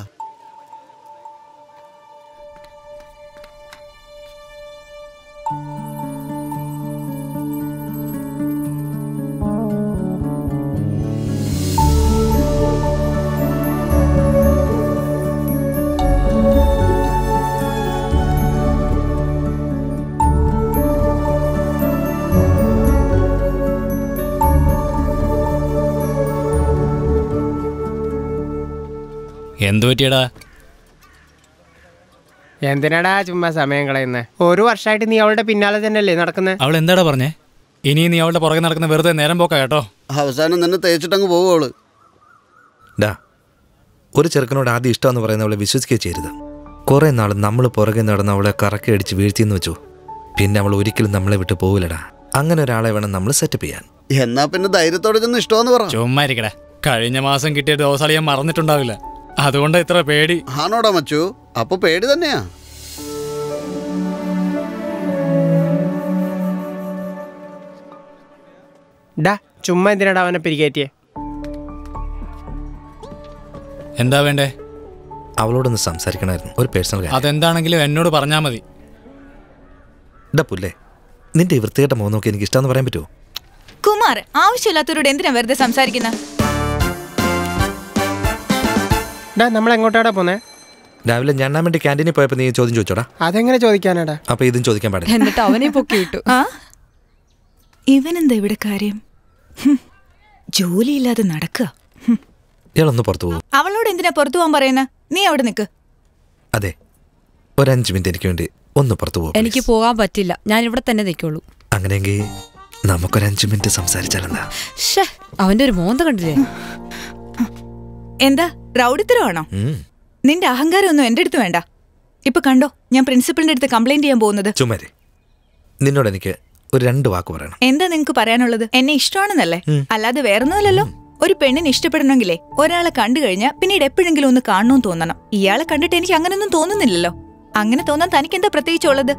എന്തു പറ്റിയടാ? എന്തിനാടാ ചുമ്മാ സമയം കളയുന്നത് ഒരു വർഷമായിട്ട് നീ അവളുടെ പിന്നാലെ തന്നെയല്ലേ നടക്കുന്നത് അവൾ എന്താടാ പറഞ്ഞേ? ഇനി നീ അവളുടെ പുറകെ നടക്കുന്ന വെറുതെ നേരം പോക്കാ കേട്ടോ. അവസാനം നിന്നെ തേച്ചിട്ടങ്ങ് പോവുള്ളൂ ഡാ ഒരു ചെറുക്കനോട് ആദ്യം ഇഷ്ടമെന്ന് പറയുന്നവളെ വിശ്വസിക്കുക ചെയ്യരുത് കുറെ നാൾ നമ്മൾ പുറകെ നടന്ന് അവളെ കറക്കി അടിച്ച് വീഴ്ത്തിയെന്ന് വെച്ചു. പിന്നെ അവൾ ഒരിക്കലും നമ്മളെ വിട്ട് പോവില്ലടാ. അങ്ങനെ ഒരാളെ വേണം നമ്മൾ സെറ്റപ്പ് ചെയ്യാൻ. എന്നാ പിന്നെ ധൈര്യത്തോടെ ചെന്ന് ഇഷ്ടമെന്ന് പറഞ്ഞു ചുമ്മാ ഇരിക്കടാ. കഴിഞ്ഞ മാസം കിട്ടിയ ദോസാളി ഞാൻ മറന്നിട്ടുണ്ടാവില്ല. അതുകൊണ്ട് ഇത്ര പേടി. ആണോടാ മച്ചു? അപ്പൊ പേടി തന്നെയാ. ഡാ ചുമ്മാ എന്തിനാടാ അവനെ പിരികേറ്റിയെ? എന്താ വേണ്ടേ? അവളോടൊന്ന് സംസാരിക്കണമായിരുന്നു. ഒരു പേഴ്സണൽ കാര്യം. അതെന്താണെങ്കിലും എന്നോട് പറഞ്ഞാൽ മതി. ഡാ പുല്ലേ നിന്റെ ഈ വൃത്തികെട്ട മുഖം നോക്കി എനിക്ക് ഇഷ്ടമെന്ന് പറയാൻ പറ്റുമോ കുമാർ ആവശ്യമില്ലാത്തവരോട് എന്തിനാ വെറുതെ സംസാരിക്കുന്ന? ഡാ നമ്മൾ എങ്ങോട്ടാടാ പോന്നെ? രാവിലെ ഞണ്ണാൻ വേണ്ടി ക്യാന്റീനിൽ പോയപ്പോൾ നീ ചോദ്യം ചോദിച്ചോടാ? അതെങ്ങനെ ചോദിക്കാനാടാ? അപ്പൊ ഇതും ചോദിക്കാൻ പാടില്ല. എന്നിട്ട് അവനെ പൊക്കി വിട്ടു ആ? എന്താ ഇവിടെ കാര്യം? ജോലിയില്ലാതെ നടക്കുക ഇയാളൊന്ന് പുറത്തു പോകും. അവളോട് എന്തിനാ പുറത്തു പോകാൻ പറയുന്ന? നീ അവിടെ നിൽക്ക് അതെ. ഒരു അഞ്ച് മിനിറ്റ് എനിക്ക് വേണ്ടി ഒന്ന് പുറത്തു പോകും എനിക്ക് പോകാൻ പറ്റില്ല. ഞാൻ ഇവിടെ തന്നെ നിൽക്കുള്ളൂ. അങ്ങനെയെങ്കിൽ നമുക്കൊരു അഞ്ച് മിനിറ്റ് സംസാരിച്ചാലെന്താ? ഷേ അവന്റെ ഒരു മോന്ത കണ്ടില്ലേ? എന്താ? റൗഡിത്തരമാണോ? നിന്റെ അഹങ്കാരം ഒന്നും എന്റെ അടുത്ത് വേണ്ട. ഇപ്പൊ കണ്ടോ ഞാൻ പ്രിൻസിപ്പലിന്റെ അടുത്ത് കംപ്ലൈന്റ് ചെയ്യാൻ പോകുന്നത്? ചുമരെ നിന്നോട് എനിക്ക് ഒരു രണ്ട് വാക്ക് പറയണം. എന്താ നിങ്ങക്ക് പറയാനുള്ളത്? എന്നെ ഇഷ്ടമാണെന്നല്ലേ? അല്ലാതെ വേറൊന്നുമല്ലല്ലോ. ഒരു പെണ്ണിനെ ഇഷ്ടപ്പെടണമെങ്കിലേ ഒരാളെ കണ്ടു കഴിഞ്ഞാൽ പിന്നീട് എപ്പോഴെങ്കിലും ഒന്ന് കാണണമെന്ന് തോന്നണം. ഇയാളെ കണ്ടിട്ട് എനിക്ക് അങ്ങനെയൊന്നും തോന്നുന്നില്ലല്ലോ. അങ്ങനെ തോന്നാൻ തനിക്ക് എന്താ പ്രത്യേകിച്ചുള്ളത്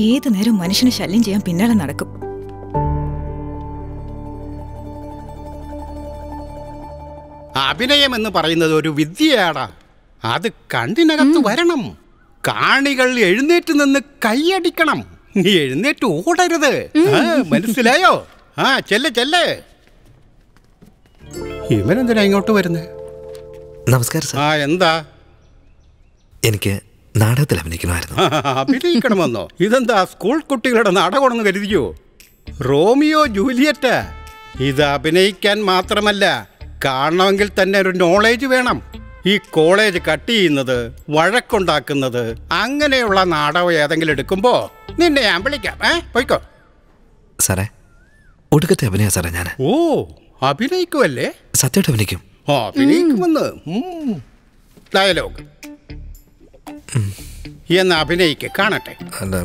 ഏതു നേരം മനുഷ്യനെ ശല്യം ചെയ്യാൻ പിന്നാലെ നടക്കും. അഭിനയം എന്ന് പറയുന്നത് ഒരു വിദ്യയാടാ. അത് കണ്ണിനകത്ത് വരണം. കാണികൾ എഴുന്നേറ്റ് നിന്ന് കൈയടിക്കണം. നീ എഴുന്നേറ്റ് ഓടരുത്. ആ, മനസ്സിലായോ? ആ ചെല്ലെ ചെല്ലെ. ഇവനെന്തിനാ ഇങ്ങോട്ട് വരുന്നേ? നമസ്കാരം സാർ. ആ എന്താ? എനിക്ക് നാടകത്തിൽ അഭിനയിക്കണമായിരുന്നു. അഭിനയിക്കണമെന്നോ? ഇതെന്താ സ്കൂൾ കുട്ടികളുടെ നാടകമാണെന്ന് കരുതിയോ? Romeo Juliet. ഇത് അഭിനയിക്കാൻ മാത്രമല്ല കാണണമെങ്കിൽ തന്നെ ഒരു നോളേജ് വേണം. ഈ കോളേജ് കട്ട് ചെയ്യുന്നത് വഴക്കുണ്ടാക്കുന്നത് അങ്ങനെയുള്ള നാടകം ഏതെങ്കിലും എടുക്കുമ്പോ നിന്നെ ഞാൻ വിളിക്കാം. ഏ? പോയിക്കോ. സാറേ ഒടുക്കത്തെ അഭിനയ സാറേ ഞാൻ ഓ അഭിനയിക്കുമല്ലേ സത്യമായിട്ട് അഭിനയിക്കും. ഓ അഭിനയിക്കുമെന്ന്. ഡയലോഗ്. എന്ന് അഭിനയിക്ക് കാണട്ടെ. അല്ല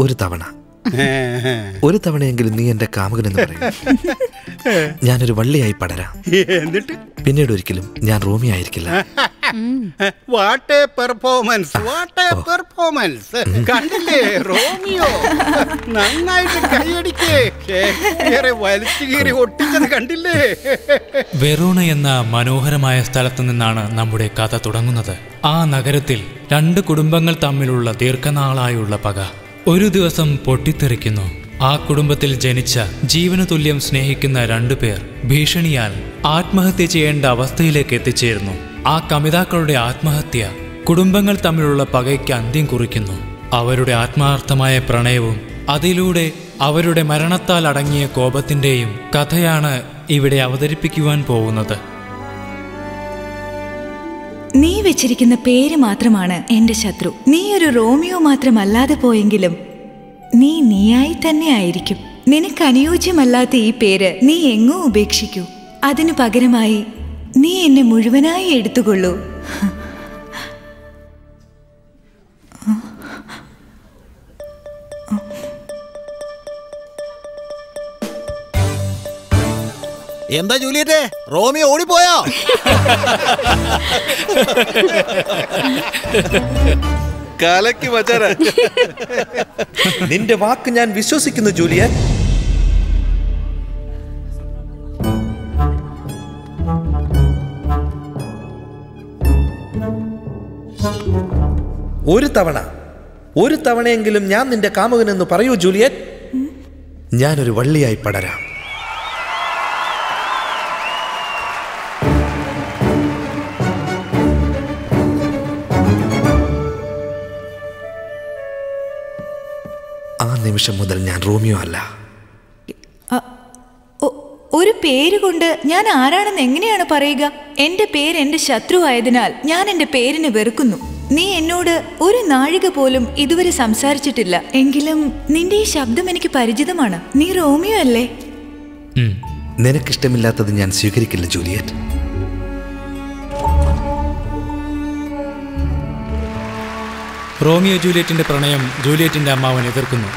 ഒരു തവണ. ഒരു തവണയെങ്കിലും നീ എന്റെ കാമുകനെന്ന് പറയും. ഞാനൊരു വള്ളിയായി പടരാം. എന്നിട്ട്? പിന്നീട് ഒരിക്കലും ഞാൻ റോമി ആയിരിക്കില്ല. What a performance what a performance കണ്ടില്ലേ റോമിയോ? നന്നായിട്ട് കൈയടിക്കേ. ഷേക്സ്പിയറെ വലിച്ചു കീറി ഒട്ടിച്ചത് കണ്ടില്ലേ? വെറോണ എന്ന മനോഹരമായ സ്ഥലത്തു നിന്നാണ് നമ്മുടെ കഥ തുടങ്ങുന്നത്. ആ നഗരത്തിൽ രണ്ട് കുടുംബങ്ങൾ തമ്മിലുള്ള ദീർഘനാളായുള്ള പക. ഒരു ദിവസം പൊട്ടിത്തെറിക്കുന്നു. ആ കുടുംബത്തിൽ ജനിച്ച ജീവന തുല്യം സ്നേഹിക്കുന്ന രണ്ടുപേർ ഭീഷണിയാൽ ആത്മഹത്യ ചെയ്യേണ്ട അവസ്ഥയിലേക്ക് എത്തിച്ചേരുന്നു. ആ കമിതാക്കളുടെ ആത്മഹത്യ കുടുംബങ്ങൾ തമ്മിലുള്ള പകയ്ക്ക് അന്ത്യം കുറിക്കുന്നു. അവരുടെ ആത്മാർത്ഥമായ പ്രണയവും അതിലൂടെ അവരുടെ മരണത്താൽ അടങ്ങിയ കോപത്തിന്റെയും കഥയാണ് ഇവിടെ അവതരിപ്പിക്കുവാൻ പോകുന്നത്. നീ വെച്ചിരിക്കുന്ന പേര് മാത്രമാണ് എന്റെ ശത്രു. നീ ഒരു റോമിയോ മാത്രമല്ലാതെ പോയെങ്കിലും നീ നീയായി തന്നെ ആയിരിക്കും. നിനക്ക് അനുയോജ്യമല്ലാത്ത ഈ പേര് നീ എങ്ങോ ഉപേക്ഷിക്കൂ. അതിനു പകരമായി നീ എന്നെ മുഴുവനായി എടുത്തുകൊള്ളൂ. എന്താ ജൂലിയറ്റേ? റോമി ഓടിപ്പോയോ? കലക്കി മച്ചാര നിന്റെ വാക്ക് ഞാൻ വിശ്വസിക്കുന്നു ജൂലിയൻ ഒരു തവണ ഒരു തവണയെങ്കിലും ഞാൻ നിന്റെ കാമുകനെന്ന് പറയൂ ജൂലിയൻ ഞാനൊരു വള്ളിയായി പടരാം. ആ നിമിഷം മുതൽ ഞാൻ റോമിയോ അല്ല. ഒരു പേര് കൊണ്ട് ഞാൻ ആരാണെന്ന് എങ്ങനെയാണ് പറയുക? എന്റെ പേര് എന്റെ ശത്രുവായതിനാൽ ഞാൻ എന്റെ പേരിനെ വെറുക്കുന്നു. നീ എന്നോട് ഒരു നാഴിക പോലും ഇതുവരെ സംസാരിച്ചിട്ടില്ല. എങ്കിലും നിന്റെ ഈ ശബ്ദം എനിക്ക് പരിചിതമാണ്. നീ റോമിയോ അല്ലേ? നിനക്കിഷ്ടമില്ലാത്തത് ഞാൻ സ്വീകരിക്കില്ല ജൂലിയറ്റ്. റോമിയോ ജൂലിയറ്റിന്റെ പ്രണയം ജൂലിയറ്റിന്റെ അമ്മാവൻ എതിർക്കുന്നു.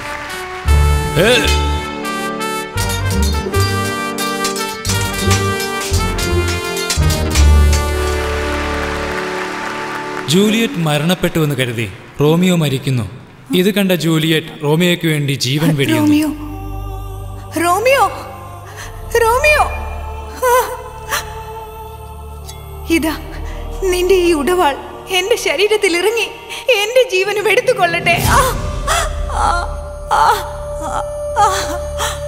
ജൂലിയറ്റ് മരണപ്പെട്ടു എന്ന് കരുതി റോമിയോ മരിക്കുന്നു. ഇത് കണ്ട ജൂലിയറ്റ് റോമിയോയ്ക്ക് വേണ്ടി ജീവൻ വെടിയുന്നു. റോമിയോ. റോമിയോ. റോമിയോ. ഇതാ നിന്റെ ഈ ഉടവാൾ എന്റെ ശരീരത്തിൽ ഇറങ്ങി എന്റെ ജീവനും എടുത്തുകൊള്ളട്ടെ ആ! ആ! ആ! ആ!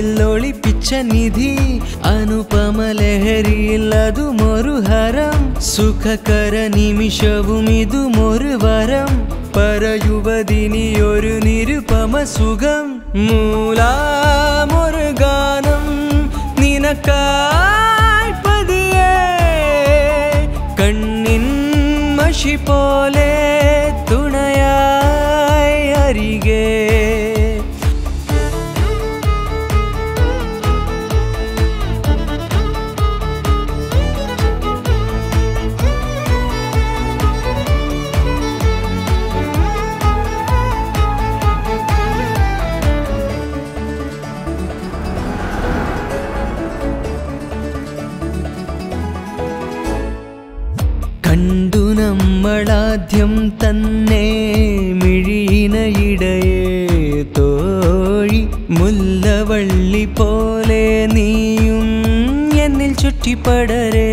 ഒളിപ്പിച്ച നിധി. അനുപമ ലഹരിയിൽ അതുമൊരു ഹരം. സുഖകര നിമിഷവും ഇതുമൊരു വരം. പരയുവതിനി ഒരു നിരുപമ സുഖം. മൂലാമൊരു ഗാനം നിനക്കായി എന്നിൽ ചുറ്റിപ്പടരേ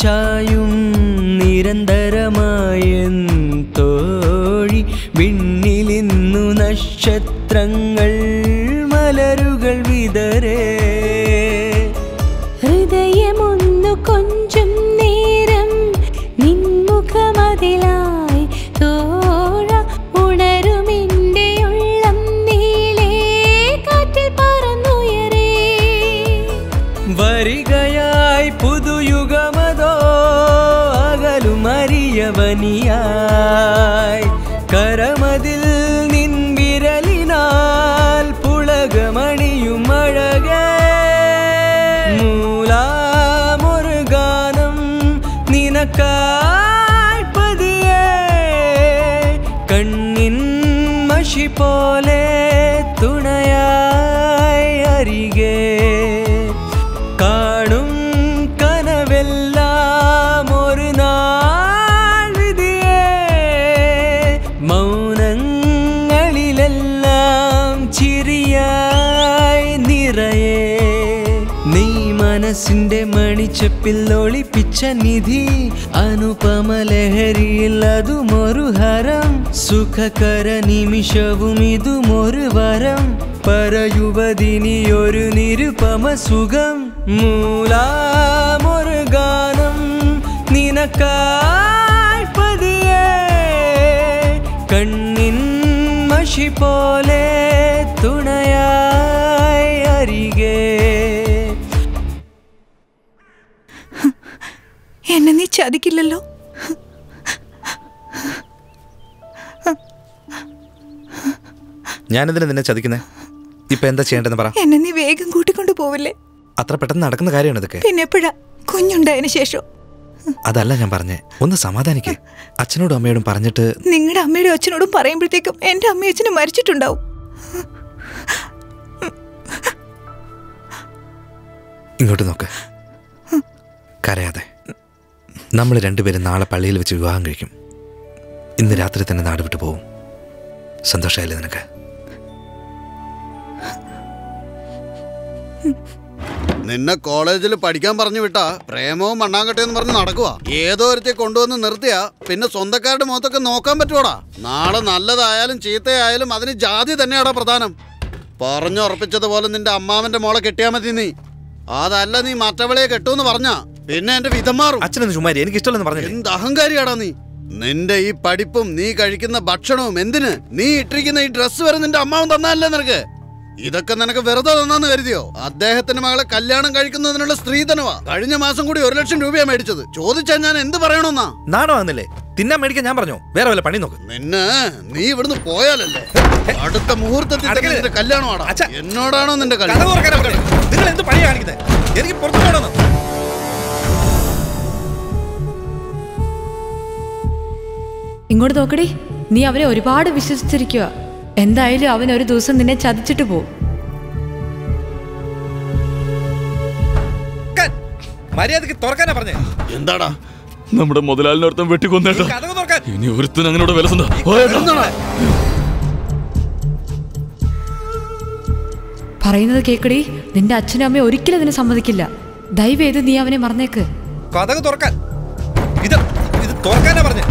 ഞാൻ മണിച്ചപ്പിൽ ഒളിപ്പിച്ച നിധി. അനുപമ ലഹരിയിൽ അതുമൊരു ഹരം. സുഖകര നിമിഷവും ഇതുമൊരു വരം. പരയുവതിനി ഒരു നിരുപമ സുഖം. മൂലാമൊരു ഗാനം നിനക്കായി കണ്ണിൻ മഷി പോലെ തുണയായി അരികെ. ചതിക്കില്ലല്ലോ ഞാനെന്തിനാ നിന്നെ ചതിക്കുന്നേ? ഇപ്പൊ എന്താ ചെയ്യേണ്ടെന്ന് പറ. എന്നെ നീ വേഗം കൂട്ടിക്കൊണ്ടു പോവില്ലേ? അത്ര പെട്ടെന്ന് നടക്കുന്ന കാര്യമാണ് ഇതൊക്കെ. പിന്നെ എപ്പോഴാ? കുഞ്ഞുണ്ടായതിനു ശേഷം. അതല്ല ഞാൻ പറഞ്ഞേ. ഒന്ന് സമാധാനിക്കേ. അച്ഛനോടും അമ്മയോടും പറഞ്ഞിട്ട് നിങ്ങളുടെ അമ്മയുടെ അച്ഛനോടും പറയുമ്പോഴത്തേക്കും എന്റെ അമ്മയും അച്ഛനും മരിച്ചിട്ടുണ്ടാവും. ഇങ്ങോട്ട് നോക്ക്. കരയാതെ. നമ്മൾ രണ്ടുപേരും നാളെ പള്ളിയിൽ വെച്ച് വിവാഹം കഴിക്കും. ഇന്ന് രാത്രി തന്നെ നാട് വിട്ടു പോവും. സന്തോഷമായില്ലേ നിനക്ക്? നിന്നെ കോളേജിൽ പഠിക്കാൻ പറഞ്ഞു വിട്ടാ പ്രേമവും മണ്ണാങ്കട്ടയെന്ന് പറഞ്ഞ് നടക്കുക ഏതോ ഒരുത്തെ കൊണ്ടുവന്ന് നിർത്തിയാ പിന്നെ സ്വന്തക്കാരുടെ മുഖത്തൊക്കെ നോക്കാൻ പറ്റുവാടാ? നാളെ നല്ലതായാലും ചീത്തയായാലും അതിന് ജാതി തന്നെയാടാ പ്രധാനം. പറഞ്ഞുറപ്പിച്ചതുപോലെ നിന്റെ അമ്മാവന്റെ മോളെ കെട്ടിയാ മതി നീ. അതല്ല നീ മറ്റവളെ കെട്ടൂന്ന് പറഞ്ഞാ. പിന്നെ എന്റെ വിധം മാറും. അച്ഛനൊന്ന് ചുമ്മാരി എനിക്ക് ഇഷ്ടമല്ലെന്ന് പറഞ്ഞു എന്ത് അഹങ്കാരിയാടാ നീ? നിന്റെ ഈ പഠിപ്പും നീ കഴിക്കുന്ന ഭക്ഷണവും എന്തിന്? നീ ഇട്ടിരിക്കുന്ന ഈ ഡ്രസ്സ് വരെ നിന്റെ അമ്മാവൻ തന്നല്ലേ നിനക്ക്? ഇതൊക്കെ നിനക്ക് വെറുതെ തന്നാന്ന് കരുതിയോ? അദ്ദേഹത്തിന്റെ മകളെ കല്യാണം കഴിക്കുന്നതിനുള്ള സ്ത്രീധനവാ കഴിഞ്ഞ മാസം കൂടി ഒരു ലക്ഷം രൂപയാ മേടിച്ചത്. ചോദിച്ചാൽ ഞാൻ എന്ത് പറയണമെന്നാ? നാടോ വന്നില്ലേ തിന്നാൻ മേടിക്കാൻ ഞാൻ പറഞ്ഞോ. വേറെ വല്ല പണി നോക്ക്. നിന്നെ നീ ഇവിടുന്ന് പോയാലല്ലേ? അടുത്ത മുഹൂർത്തത്തിൽ കല്യാണമാടാ. എന്നോടാണോ നിന്റെ കല്യാണം? നിങ്ങൾ എന്ത് പണി കാണിക്കുന്നത് എനിക്ക് പുറത്തു പോകണമെന്ന് ഇങ്ങോട്ട് നോക്കടി. നീ അവനെ ഒരുപാട് വിശ്വസിച്ചിരിക്കുക എന്തായാലും അവൻ ഒരു ദിവസം നിന്നെ ചതിച്ചിട്ട് പോവും. മര്യാദയ്ക്ക് തുറക്കാനാ പറഞ്ഞേ. എന്താടാ? നമ്മുടെ മുതലാളിനൊരുത്തം വെട്ടിക്കൊന്നേട്ടോ. ഇനി ഒരുത്തൻ അങ്ങനോട് വിലസുണ്ടോ? പറയുന്നത് കേക്കടി. നിന്റെ അച്ഛനും അമ്മയും ഒരിക്കലും അതിന് സമ്മതിക്കില്ല. ദയവേത് നീ അവനെ മറന്നേക്ക്. കഥക തുറക്കാൻ. ഇത് ഇത് തുറക്കാനാ പറഞ്ഞേ.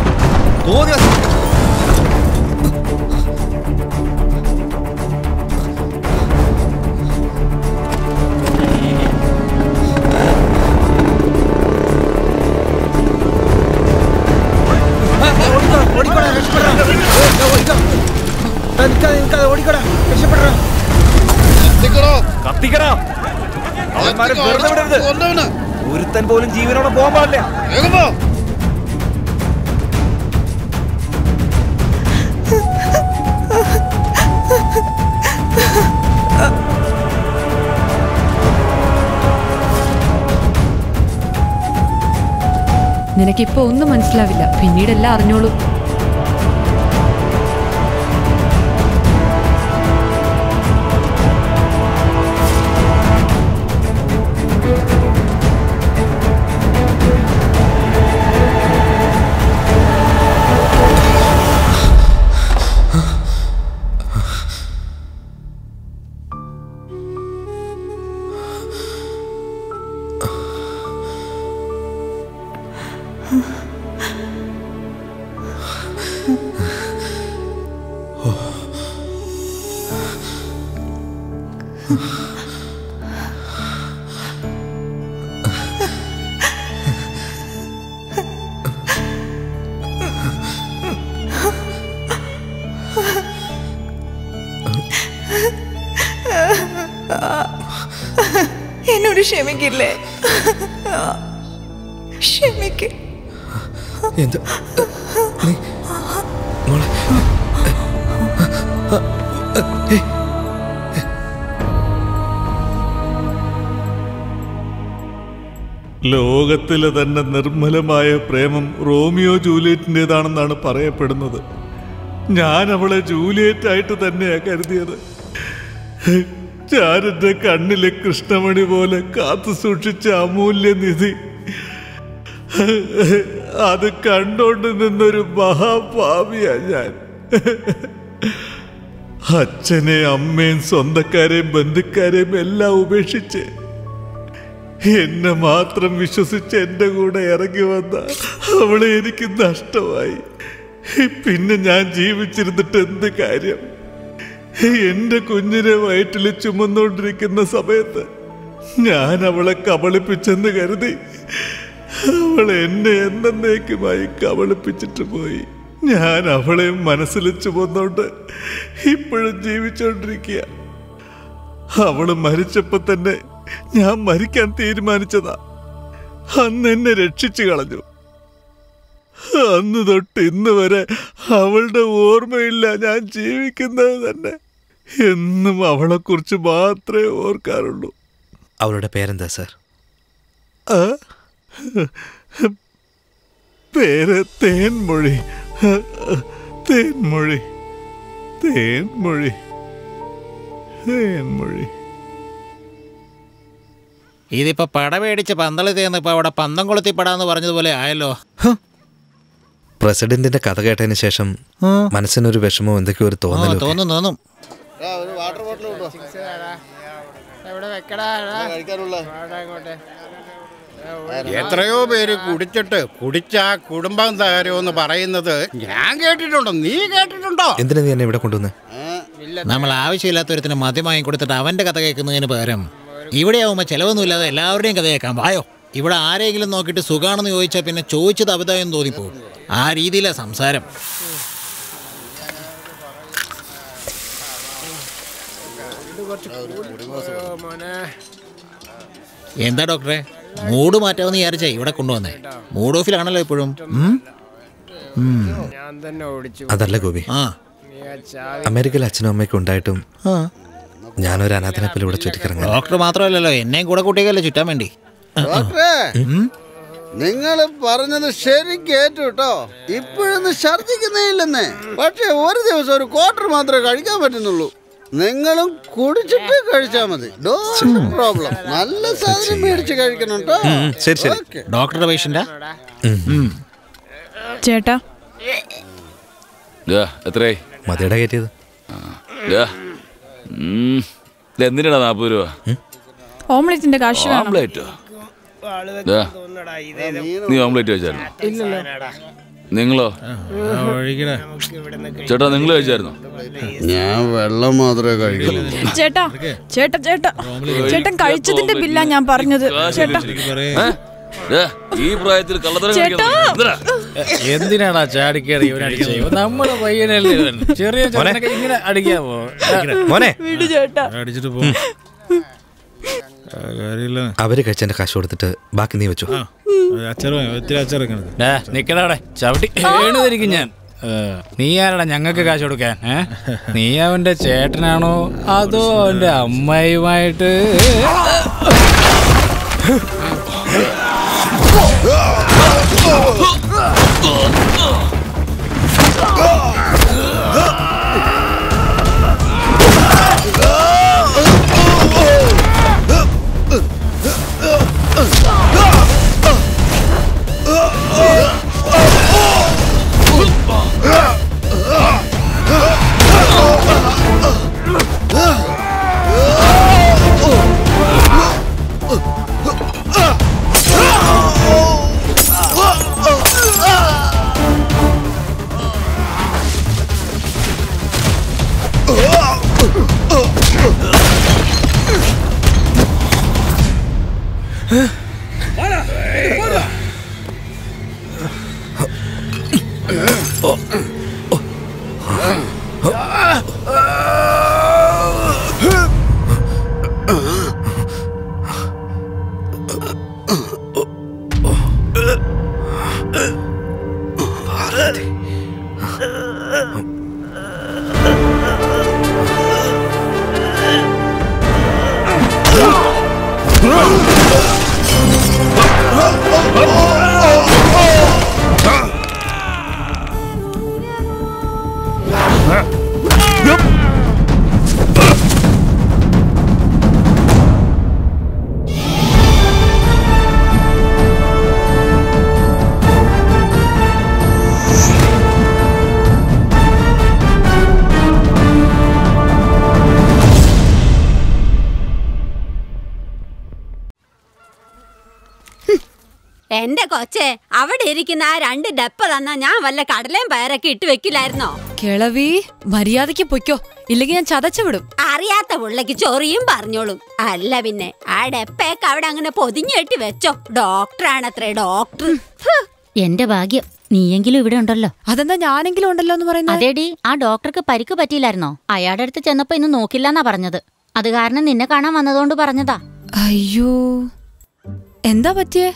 വിടരുത്. ഒരുത്തൻ പോലും ജീവനോടെ പോകാൻ പാടില്ല. നിനക്കിപ്പോ ഒന്നും മനസ്സിലാവില്ല. പിന്നീടെല്ലാം അറിഞ്ഞോളൂ. ലോകത്തിലെ തന്നെ നിർമ്മലമായ പ്രേമം റോമിയോ ജൂലിയറ്റിന്റെതാണെന്നാണ് പറയപ്പെടുന്നത്. ഞാൻ അവളെ ജൂലിയറ്റ് ആയിട്ട് തന്നെയാണ് കരുതിയത് എന്റെ കണ്ണിലെ കൃഷ്ണമണി പോലെ കാത്തു സൂക്ഷിച്ച അമൂല്യ നിധി. അത് കണ്ടോണ്ട് നിന്നൊരു മഹാപാപിയാ ഞാൻ. അച്ഛനെ അമ്മയും സ്വന്തക്കാരെയും ബന്ധുക്കാരെയും എല്ലാം ഉപേക്ഷിച്ച് എന്നെ മാത്രം വിശ്വസിച്ച് എന്റെ കൂടെ ഇറങ്ങി വന്ന അവളെ എനിക്ക് നഷ്ടമായി. പിന്നെ ഞാൻ ജീവിച്ചിരുന്നിട്ട് എന്ത് കാര്യം? എന്റെ കുഞ്ഞിനെ വയറ്റിൽ ചുമന്നുകൊണ്ടിരിക്കുന്ന സമയത്ത് ഞാൻ അവളെ കബളിപ്പിച്ചെന്ന് കരുതി അവൾ എന്നെ എന്നേക്കുമായി കബളിപ്പിച്ചിട്ട് പോയി. ഞാൻ അവളെ മനസ്സിൽ ചുമന്നോണ്ട് ഇപ്പോഴും ജീവിച്ചോണ്ടിരിക്കുക. അവൾ മരിച്ചപ്പോ തന്നെ ഞാൻ മരിക്കാൻ തീരുമാനിച്ചതാ. അന്ന് എന്നെ രക്ഷിച്ചു കളഞ്ഞു. അന്ന് തൊട്ട് ഇന്ന് വരെ അവളുടെ ഓർമ്മയില്ല ഞാൻ ജീവിക്കുന്നത് തന്നെ. എന്നും അവളെക്കുറിച്ച് മാത്രമേ ഓർക്കാറുള്ളൂ. അവളുടെ പേരെന്താ സാർ? പേര് തേൻമൊഴി. തേൻമൊഴി. തേൻമൊഴി. തേൻമൊഴി. ഇതിപ്പോ പടമേടിച്ച് പന്തളി പന്തളി ഇപ്പൊ അവിടെ പന്തം കൊളുത്തി പടാന്ന് പറഞ്ഞതുപോലെ ആയല്ലോ. പ്രസിഡന്റിന്റെ കഥ കേട്ടതിന് ശേഷം മനസ്സിനൊരു വിഷമവും എന്തൊക്കെയോ ഒരു ആ, തോന്നലും തോന്നും തോന്നും. എത്രയോ പേര് കുടിച്ചിട്ട് കുടിച്ച കുടുംബം തകരുമെന്ന് പറയുന്നത് ഞാൻ കേട്ടിട്ടുണ്ടോ? നീ കേട്ടിട്ടുണ്ടോ? എന്തിനാ നീ എന്നെ ഇവിടെ കൊണ്ടുവന്ന്? നമ്മൾ ആവശ്യമില്ലാത്തൊരുത്തിന് മദ്യം വാങ്ങി കൊടുത്തിട്ട് അവന്റെ കഥ കേൾക്കുന്നതിന് പകരം ഇവിടെ ആവുമ്പോൾ ചിലവൊന്നുമില്ലാതെ എല്ലാവരുടെയും കഥ കേൾക്കാം വായോ ഇവിടെ ആരെങ്കിലും നോക്കിയിട്ട് സുഖാണെന്ന് ചോദിച്ചാൽ പിന്നെ ചോദിച്ചത് അബദ്ധം തോന്നിപ്പോകും ആ രീതിയിലാണ് സംസാരം. എന്താ ഡോക്ടറെ? മൂഡ് മാറ്റാമെന്ന് വിചാരിച്ചേ ഇവിടെ കൊണ്ടുവന്നേ. മൂഡ് ഓഫിലാണല്ലോ ഇപ്പോഴും. ഉം? ഉം. ഞാൻ തന്നെ ഓടിച്ചു. അതല്ല ഗോപി. അമേരിക്കയിൽ അച്ഛനും അമ്മയ്ക്കും ഉണ്ടായിട്ടും ആ. ഞാനൊരു അനാഥനെ പോലെ ഇവിടെ ചുറ്റിക്കിറങ്ങി ഡോക്ടർ മാത്രമല്ലല്ലോ എന്നെയും കൂടെ കൂട്ടിയല്ലേ ചുറ്റാൻ വേണ്ടി. ഡോക്ടറെ നിങ്ങൾ പറഞ്ഞത് ശരി കേട്ടു കേട്ടോ. ഇപ്പോഴൊന്നും ഛർദിക്കുന്നേ ഇല്ലെന്നേ. പക്ഷെ ഒരു ദിവസം ഒരു ക്വാർട്ടർ മാത്രമേ കഴിക്കാൻ പറ്റുന്നുള്ളൂ. നിങ്ങളും കുടിച്ചിട്ട് കഴിച്ചാൽ മതി. പ്രോബ്ലം നല്ല സാധനം മേടിച്ച് കഴിക്കണം കേട്ടോ. ശരി ശരി. ഡോക്ടറുടെ പേഷ്യന്റാ? ചേട്ടാ. എത്രയായി? മതിയുടെ കയറ്റിയത്. എന്തിനാ നാപ്പത് രൂപ? ഓംലെറ്റിന്റെ കാശ് വേണം. ഓംലേറ്റോ? നീ ഓംലെറ്റ് കഴിച്ചായിരുന്നോ നിങ്ങളോ? ചേട്ടാ നിങ്ങൾ കഴിച്ചായിരുന്നോ? ഞാൻ വെള്ളം മാത്രമേ കഴിക്കുള്ളൂ. ചേട്ടാ ചേട്ടാ ചേട്ടാ ചേട്ടൻ കഴിച്ചതിന്റെ ബില്ലാ ഞാൻ പറഞ്ഞത്. ചേട്ടാ. ഈ പ്രായത്തിൽ? എന്തിനാടാ ചാടിക്കേറി നമ്മുടെ പയ്യനല്ലേ ചെറിയ ഇങ്ങനെ അടിക്കാമോ മോനെ. അടിച്ചിട്ട് പോ. അവർ കഴിച്ചതിന്റെ കാശ് കൊടുത്തിട്ട് ബാക്കി നീ വെച്ചു. നിക്കടാടെ ചവിട്ടി. വീണതിരിക്കും ഞാൻ. നീ ആരടാ ഞങ്ങൾക്ക് കാശ് കൊടുക്കാൻ? നീ അവന്റെ ചേട്ടനാണോ? അതോ അവന്റെ അമ്മായിയുമായിട്ട്? എന്റെ രണ്ട് ഡപ്പ തന്നാ ഞാൻ വല്ല കടലയും പയറൊക്കെ ഇട്ട് വെക്കില്ലായിരുന്നോ? കിളവി മര്യാദയ്ക്ക് പൊയ്ക്കോ. ഇല്ലെങ്കിൽ ഞാൻ ചതച്ചു വിടും. അറിയാത്ത പുള്ളക്ക് ചൊറിയും പറഞ്ഞോളും. അല്ല പിന്നെ ആ ഡപ്പയൊക്കെ അവിടെ അങ്ങനെ പൊതിഞ്ഞു കെട്ടി വെച്ചോ. ഡോക്ടറാണത്രേ ഡോക്ടർ. എന്റെ ഭാഗ്യം നീയെങ്കിലും ഇവിടെ ഉണ്ടല്ലോ. അതെന്താ ഞാനെങ്കിലും ഉണ്ടല്ലോ എന്ന് പറയുന്നത്? അതേടി ആ ഡോക്ടർക്ക് പരിക്ക് പറ്റിയില്ലായിരുന്നോ? അയാളുടെ അടുത്ത് ചെന്നപ്പോ ഇന്ന് നോക്കില്ലെന്നാ പറഞ്ഞത്. അത് കാരണം നിന്നെ കാണാൻ വന്നതുകൊണ്ട് പറഞ്ഞതാ. അയ്യോ. എന്താ പറ്റിയേ?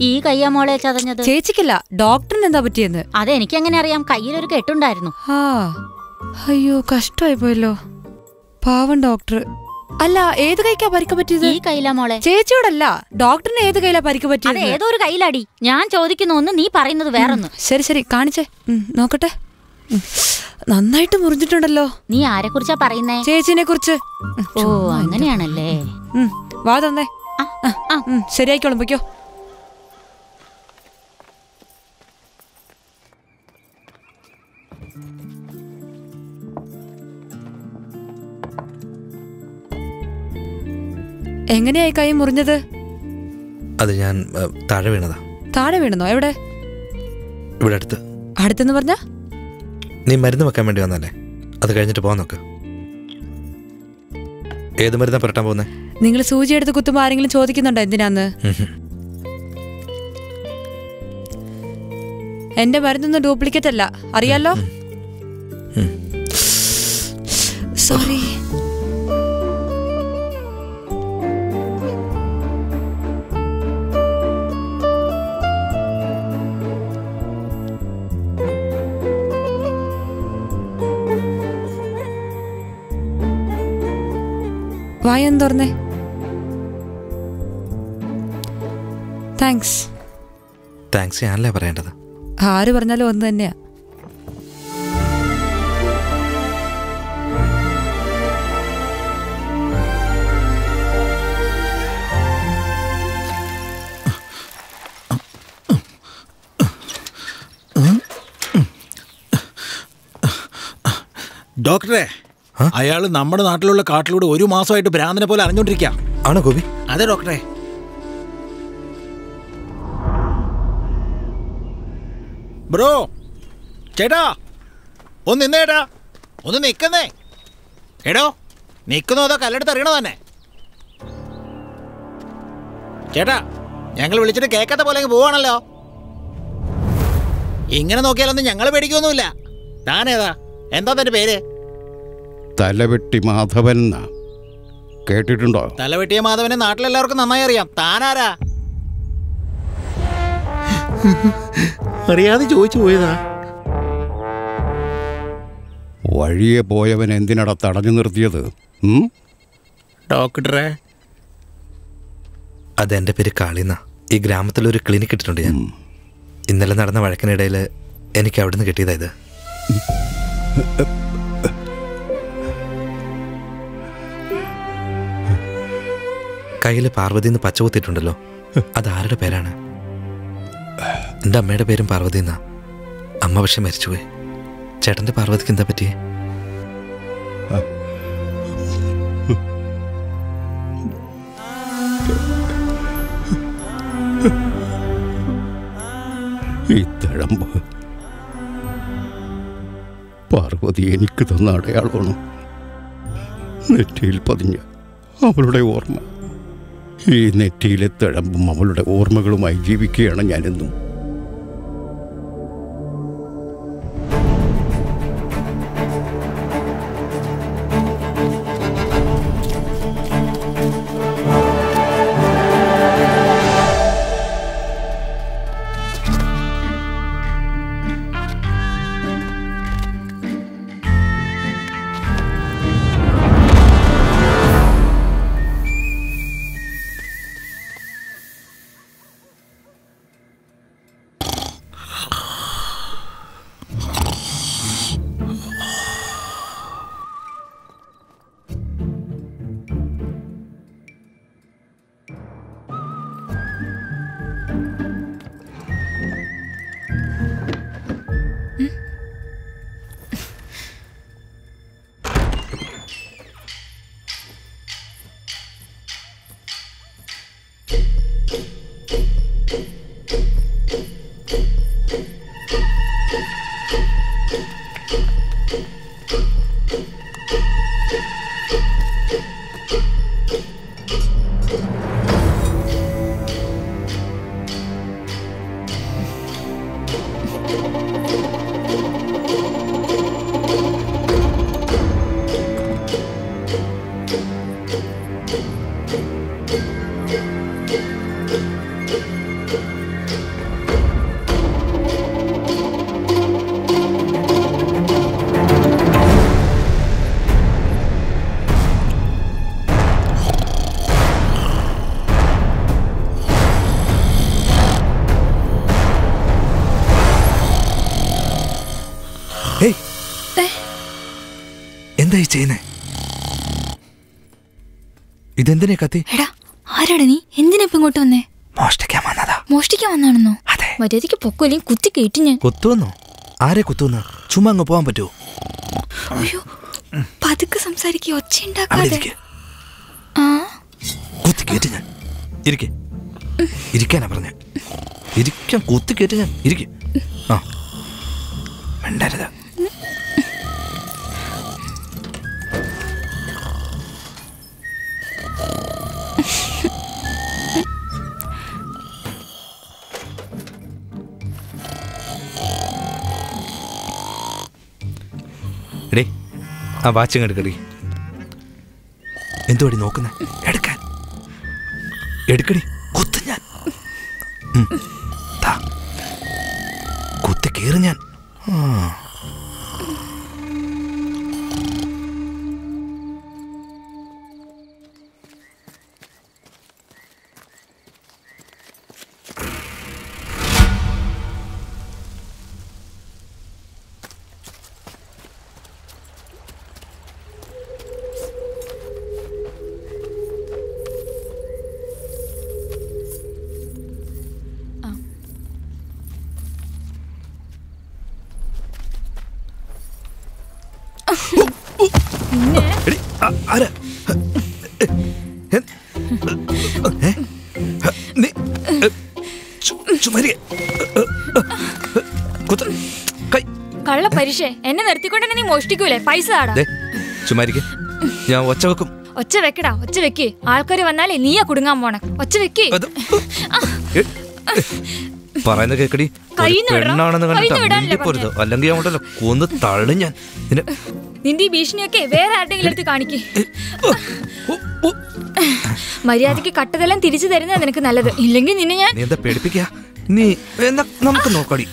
ഈ കയ്യാ മോളെ ചതഞ്ഞത്? ചേച്ചിക്കില്ല ഡോക്ടറിന് എന്താ പറ്റിയെന്ന്? അതെനിക്ക് എങ്ങനെ അറിയാം? കയ്യിലൊരു കെട്ടുണ്ടായിരുന്നു. ആ അയ്യോ കഷ്ടമായി പോയല്ലോ. പാവം ഡോക്ടർ. അല്ല ഏത് കൈക്കാ പരിക്ക് പറ്റിയത്? ഈ കയ്യിലാ മോളെ. ചേച്ചിയോടല്ല ഡോക്ടറിന് ഏത് കൈയിലാ പരിക്ക് അത് പറ്റിയത് ഏതോ ഒരു കയ്യിലാടി? ഞാൻ ചോദിക്കുന്ന ഒന്ന് നീ പറയുന്നത് വേറൊന്ന്. ശരി ശരി കാണിച്ചേ. ഉം, നോക്കട്ടെ. ഉം, നന്നായിട്ട് മുറിഞ്ഞിട്ടുണ്ടല്ലോ. നീ ആരെ കുറിച്ചാ പറയുന്നേ? ചേച്ചിനെ കുറിച്ച് ഓ അങ്ങനെയാണല്ലേ. വാ തന്നേ. ശരിയായിക്കോളും പൊയ്ക്കോ. എങ്ങനെയായി കൈ മുറിഞ്ഞത്? അത് ഞാൻ താഴെ വീണതാ. താഴെ വീണതോ? എവിടെ? ഇവിടെ അടുത്ത്. അടുത്തെന്ന് പറഞ്ഞ? നീ മരുന്ന് വെക്കാൻ വേണ്ടി വന്നല്ലേ? അത് കഴിഞ്ഞിട്ട് പോകാൻ നോക്ക്. ഏത് മരുന്നാ പുരട്ടാൻ പോകുന്നേ? നിങ്ങൾ സൂചി എടുത്ത് കുത്തുമ്പോ ആരെങ്കിലും ചോദിക്കുന്നുണ്ടോ എന്തിനാന്ന്? എന്റെ മരുന്നൊന്നും ഡ്യൂപ്ലിക്കേറ്റ് അല്ല. അറിയാലോ? സോറി വായം തുറന്നേ. താങ്ക്സ് താങ്ക്സ് ഞാനല്ലേ പറയേണ്ടത്? ആര് പറഞ്ഞാലും ഒന്ന് തന്നെയാ. ഡോക്ടറെ അയാൾ നമ്മുടെ നാട്ടിലുള്ള കാട്ടിലൂടെ ഒരു മാസമായിട്ട് ഭ്രാന്തനെ പോലെ അറിഞ്ഞോണ്ടിരിക്കാം ആണോ ഗോപി? അതെ ഡോക്ടറെ. ബ്രോ ചേട്ടാ ഒന്ന് നിന്നേട്ടാ ഒന്ന് നിക്കുന്നേ. എടോ നിക്കുന്നോ അതോ കല്ലെടുത്ത് അറിയണോ തന്നെ? ചേട്ടാ ഞങ്ങൾ വിളിച്ചിട്ട് കേൾക്കാത്ത പോലെ പോവാണല്ലോ. ഇങ്ങനെ നോക്കിയാലൊന്നും ഞങ്ങൾ പേടിക്കൊന്നുമില്ല. താനേതാ? എന്താ തന്റെ പേര്? തലവെട്ടി മാധവൻ എന്നാ. കേട്ടിട്ടുണ്ടോ? തലവെട്ടിയ മാധവനെ നാട്ടിലെല്ലാവർക്കും നന്നായി അറിയാം. താനാരാ? അറിയാതെ ചോദിച്ചു പോയതാ. വഴിയെ പോയവൻ എന്തിനടാ തടഞ്ഞു നിർത്തിയത്? ഡോക്ടറെ. അതെന്റെ പേര് കാളിന്ന. ഈ ഗ്രാമത്തിലൊരു ക്ലിനിക് ഇട്ടിട്ടുണ്ട് ഞാൻ. ഇന്നലെ നടന്ന വഴക്കിനിടയിൽ എനിക്ക് അവിടുന്ന് കിട്ടിയതാ കയ്യിൽ പാർവതി എന്ന് പച്ച കുത്തിയിട്ടുണ്ടല്ലോ അത് ആരുടെ പേരാണ്? എന്റെ അമ്മയുടെ പേരും പാർവതി എന്നാ അമ്മ പക്ഷെ മരിച്ചുപോയി. ചേട്ടന്റെ പാർവതിക്ക് എന്താ പറ്റിയേ? പാർവതി എനിക്ക് തന്ന അടയാളമാണ്. നെറ്റിയിൽ പതിഞ്ഞ അവളുടെ ഓർമ്മ. ഈ നെറ്റിയിലെ തിഴമ്പും അവളുടെ ഓർമ്മകളുമായി ജീവിക്കുകയാണ് ഞാനെന്നും. ഇതെന്തിനാ കത്തി? എടാ ആരാടാ നീ? എന്തിനാ ഇപ്പൊ ഇങ്ങോട്ട് വന്നേ? മോഷ്ടിക്കാൻ വന്നതാ. മോഷ്ടിക്കാൻ വന്നാണെന്നോ? മര്യാദയ്ക്ക് പൊക്കോല്ലെങ്കിൽ കുത്തി കേട്ടി ഞാൻ. കുത്തുവന്നു? ആരെ കുത്തുന്നു ചുമ്മാ അങ്ങ് പോകാൻ പറ്റുമോ അയ്യോ പതുക്കെ സംസാരിക്കുക ഒച്ച ഉണ്ടാക്കാതെ. കുത്തി കയറ്റി ഞാൻ. ഇരിക്കേ. ഇരിക്കാനാ പറഞ്ഞ. ഇരിക്കാൻ കുത്തി കേട്ടി ഞാൻ. ഇരിക്കെ. ആ വാച്ച് എടുക്കടി. എന്തുവാടി നോക്കുന്നേ? എടുക്കാൻ. എടുക്കടി. കുത്തു ഞാൻ. മോഷ്ടിക്കൂലേ? പൈസ ചുമ്മാരിക്ക. ഞാൻ ഒച്ച വെക്കും. ഒച്ച വെക്കടാ ഒച്ച വെക്ക്. ആൾക്കാര് വന്നാലേ നീയാ കുടുങ്ങാൻ പോണ. ഒച്ച വെക്ക്. പറയുന്ന കേക്കടി. പെണ്ണാണെന്ന് കണ്ടിട്ട് അല്ലെങ്കിൽ അങ്ങോട്ടല്ല കൊന്ന് തള്ളു ഞാൻ. നിന്റെ ഈ ഭീഷണിയൊക്കെ വേറെ ആരുടെങ്കിലും എടുത്ത് കാണിക്ക്. മര്യാദയ്ക്ക് കട്ടതെല്ലാം തിരിച്ചു തരുന്ന നിനക്ക് നല്ലത്. ഇല്ലെങ്കിൽ നിന്നെ ഞാൻ എന്താ പേടിപ്പിക്കാ? നീ എന്നാ നമുക്ക് നോക്കടി.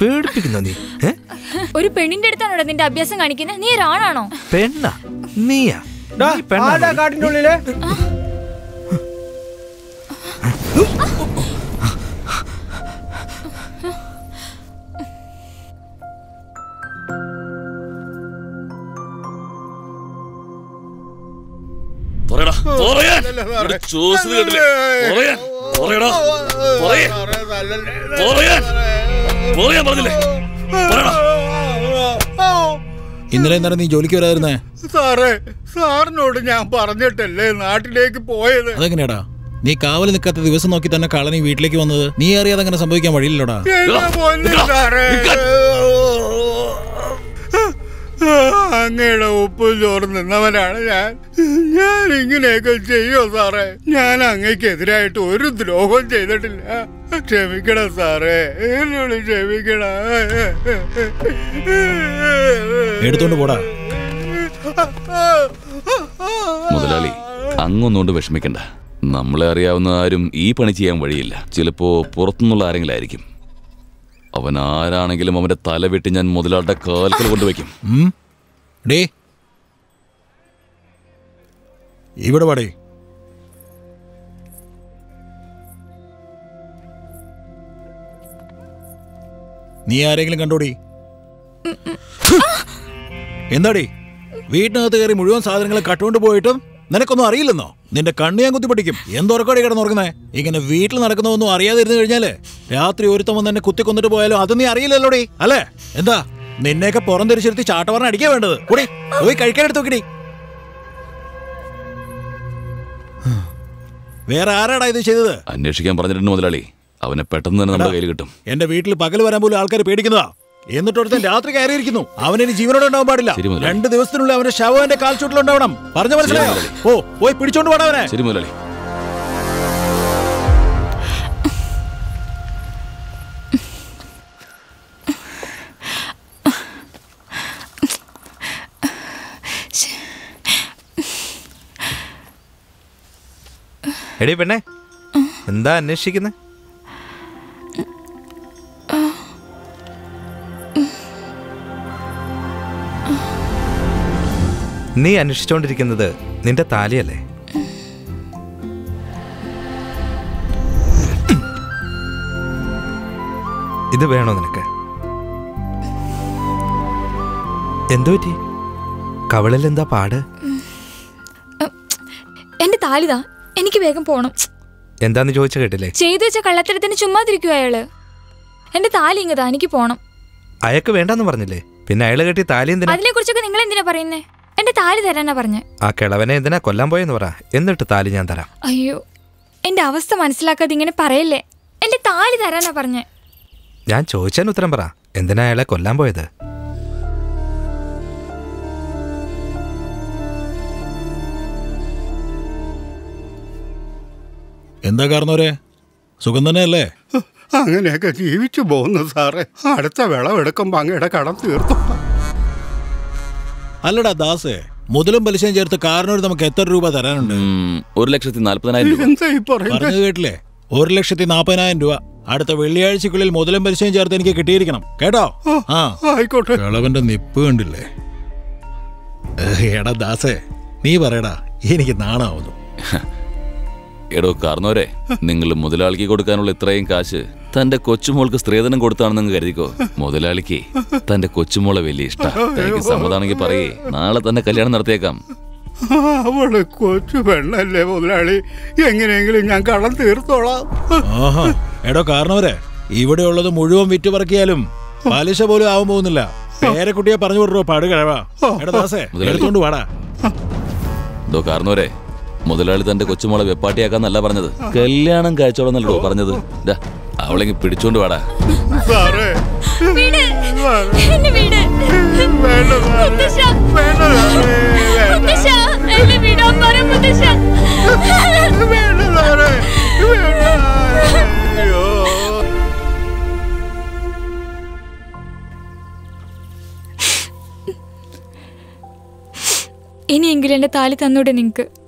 പേടിപ്പിക്കുന്ന നീ? ഏ? ഒരു പെണ്ണിന്റെ അടുത്താണോ നിന്റെ അഭ്യാസം കാണിക്കുന്നത്? നീ ഒരാണാണോ പെണ്ണ? നീയാ? കാട്ടിന്റെ ഉള്ളിൽ? പറയടാ പറയാൻ ഇന്നലെ എന്താണ് നീ ജോലിക്ക് വരാതിരുന്നേ? സാറേ സാറിനോട് ഞാൻ പറഞ്ഞിട്ടല്ലേ നാട്ടിലേക്ക് പോയത്. അതെങ്ങനെയാടാ? നീ കാവൽ നിൽക്കാത്ത ദിവസം നോക്കി തന്നെ കളനി വീട്ടിലേക്ക് വന്നത്. നീ അറിയാതെ അങ്ങനെ സംഭവിക്കാൻ വഴിയില്ലടാ അങ്ങയുടെ ഉപ്പും ചോറും നിന്നവനാണ് ഞാൻ. ഞാൻ ഇങ്ങനെയൊക്കെ ചെയ്യോ സാറേ? ഞാൻ അങ്ങക്കെതിരായിട്ട് ഒരു ദ്രോഹം ചെയ്തിട്ടില്ല. ക്ഷമിക്കണം സാറേ. എന്നോട് ക്ഷമിക്കണ. എടുത്തോണ്ട് പോടാ. മുതലാളി അങ്ങൊന്നുകൊണ്ട് വിഷമിക്കണ്ട. നമ്മളെ അറിയാവുന്ന ആരും ഈ പണി ചെയ്യാൻ വഴിയില്ല. ചിലപ്പോ പുറത്തുനിന്നുള്ള ആരെങ്കിലും ആയിരിക്കും. അവൻ ആരാണെങ്കിലും അവന്റെ തല വെട്ടി ഞാൻ മുതലാളുടെ കാൽക്കൽ കൊണ്ടുവയ്ക്കും? ഡേ ഇവിടെ പാടേ നീ ആരെങ്കിലും കണ്ടോടി? എന്താടി? വീട്ടിനകത്ത് കയറി മുഴുവൻ സാധനങ്ങൾ കട്ടുകൊണ്ട് പോയിട്ടും നിനക്കൊന്നും അറിയില്ലെന്നോ? നിന്റെ കണ്ണ് ഞാൻ കുത്തി പഠിക്കും എന്തുറക്കോടി കിടന്നുറങ്ങുന്നേ ഇങ്ങനെ വീട്ടിൽ നടക്കുന്നതൊന്നും അറിയാതിരുന്നു കഴിഞ്ഞാൽ രാത്രി ഒരുത്തം വന്ന് എന്നെ കുത്തി കൊന്നിട്ട് പോയാലും? അത് നീ അറിയില്ലല്ലോടി അല്ലേ? എന്താ നിന്നെയൊക്കെ പുറം തിരിച്ചിരുത്തി ചാട്ടവറിന് അടിക്കാൻ വേണ്ടത്? കൂടി പോയി കഴിക്കാനെടുത്ത് നോക്കിടി. വേറെ ആരാടാ ഇത് ചെയ്തത്? അന്വേഷിക്കാൻ പറഞ്ഞിട്ടുണ്ട് മുതലാളി. അവനെ പെട്ടെന്ന് തന്നെ നമ്മുടെ കയ്യിൽ കിട്ടും. എന്റെ വീട്ടിൽ പകൽ വരാൻ പോലും ആൾക്കാർ പേടിക്കുന്നതാ. എന്നിട്ടൊരുത്തൻ രാത്രി കയറിയിരിക്കുന്നു. അവൻ ഇനി ജീവനോടെ ഉണ്ടാവാൻ പാടില്ല. ശരി മുതലാളി. രണ്ട് ദിവസത്തിനുള്ളിൽ അവന്റെ ശവം എന്റെ കാൽച്ചൂട്ടിലുണ്ടാവണം പറഞ്ഞ മനസ്സിലായോ? ഓ പോയി പിടിച്ചോണ്ട് പോടാ അവനെ. ശരി മുതലാളി. എടീ പെണ്ണേ എന്താ അന്വേഷിക്കുന്നത് നീ അന്വേഷിച്ചോണ്ടിരിക്കുന്നത് നിന്റെ താലിയല്ലേ? ഇത് വേണോ നിനക്ക്? എന്തോ പറ്റി? കവളിൽ എന്താ പാട്? എന്റെ താലിതാ എനിക്ക് വേഗം പോണം. എന്താന്ന് ചോദിച്ച കേട്ടില്ലേ? ചെയ്തു വെച്ച കള്ളത്തരത്തിന് ചുമ്മാതിരിക്കുക അയാൾ. എന്റെ താലി ഇങ്ങതാ എനിക്ക് പോണം. അയക്ക് വേണ്ടെന്ന് പറഞ്ഞില്ലേ? പിന്നെ അയാൾ കെട്ടി താലി എന്തിനാ? അതിനെ കുറിച്ചൊക്കെ നിങ്ങൾ എന്തിനാ പറയുന്നേ? എന്റെ താലി തരാനാ പറഞ്ഞു. ആ കിളവനെ എന്തിനാ കൊല്ലാൻ പോയെന്ന് പറ. എന്നിട്ട് താലി ഞാൻ തരാം. അയ്യോ എന്റെ അവസ്ഥ മനസ്സിലാക്കാതെ ഇങ്ങനെ പറയല്ലേ? എന്റെ താലി തരാനാ പറഞ്ഞു. ഞാൻ ചോദിച്ചാൽ ഉത്തരം പറ. എന്തിനാ അയാളെ കൊല്ലാൻ പോയത്? എന്താ കാരണവരെ? സുഖം തന്നെയല്ലേ? അങ്ങനെയൊക്കെ ജീവിച്ചു പോകുന്നു സാറേ. അടുത്ത വിളവെടുക്കുമ്പോ അങ്ങയുടെ കടം തീർത്തു അല്ലടാ ദാസേ മുതലും പലിശയും ചേർത്ത് കാരണവർ നമുക്ക് എത്ര രൂപ തരാനുണ്ട്? ഒരു ലക്ഷത്തി നാല്പതിനായിരം പറഞ്ഞു കേട്ടില്ലേ? ഒരു ലക്ഷത്തി നാപ്പതിനായിരം രൂപ. അടുത്ത വെള്ളിയാഴ്ചക്കുള്ളിൽ മുതലും പലിശയും ചേർത്ത് എനിക്ക് കിട്ടിയിരിക്കണം. കേട്ടോ? ആ ആയിക്കോട്ടെ. കിളവന്റെ നിപ്പ് കണ്ടില്ലേ? ഏഹ്, എടാ ദാസേ നീ പറയടാ എനിക്ക് നാണാവുന്നു. എടോ കാർന്നോരെ നിങ്ങൾ മുതലാളിക്ക് കൊടുക്കാനുള്ള ഇത്രയും കാശ് തന്റെ കൊച്ചുമോൾക്ക് സ്ത്രീധനം കൊടുത്താണെന്ന് കരുതിക്കോ? മുതലാളിക്ക് തന്റെ കൊച്ചുമോളെ വലിയ ഇഷ്ടം. തനിക്ക് സമ്മതാണെങ്കിൽ പറയേ നാളെ തന്നെ കല്യാണം നടത്തിയേക്കാം. അവൾ കൊച്ചു പെണ്ണല്ലേ മുതലാളി. എങ്ങനെയെങ്കിലും ഞാൻ കടം തീർത്തോളാം. ആഹാ എടോ കാരണവരെ ഇവിടെ ഉള്ളത് മുഴുവൻ വിറ്റുപറക്കിയാലും പലിശ പോലും ആവാൻ പോകുന്നില്ല. പേരക്കുട്ടിയെ പറഞ്ഞു വിടറോ പാടുകഴവാ എടോ ദാസേ. എടുത്തോണ്ട് വാടാ. ഇതോ കാർന്നോരെ മുതലാളി തന്റെ കൊച്ചുമോളെ വെപ്പാട്ടിയാക്കാന്നല്ല പറഞ്ഞത്. കല്യാണം കാഴ്ചോളന്നല്ലോ പറഞ്ഞത്. അവളെങ്കിൽ പിടിച്ചോണ്ട് വാടാ. ഇനിയെങ്കിലും എന്റെ താലി തന്നൂടെ നിങ്ങക്ക്.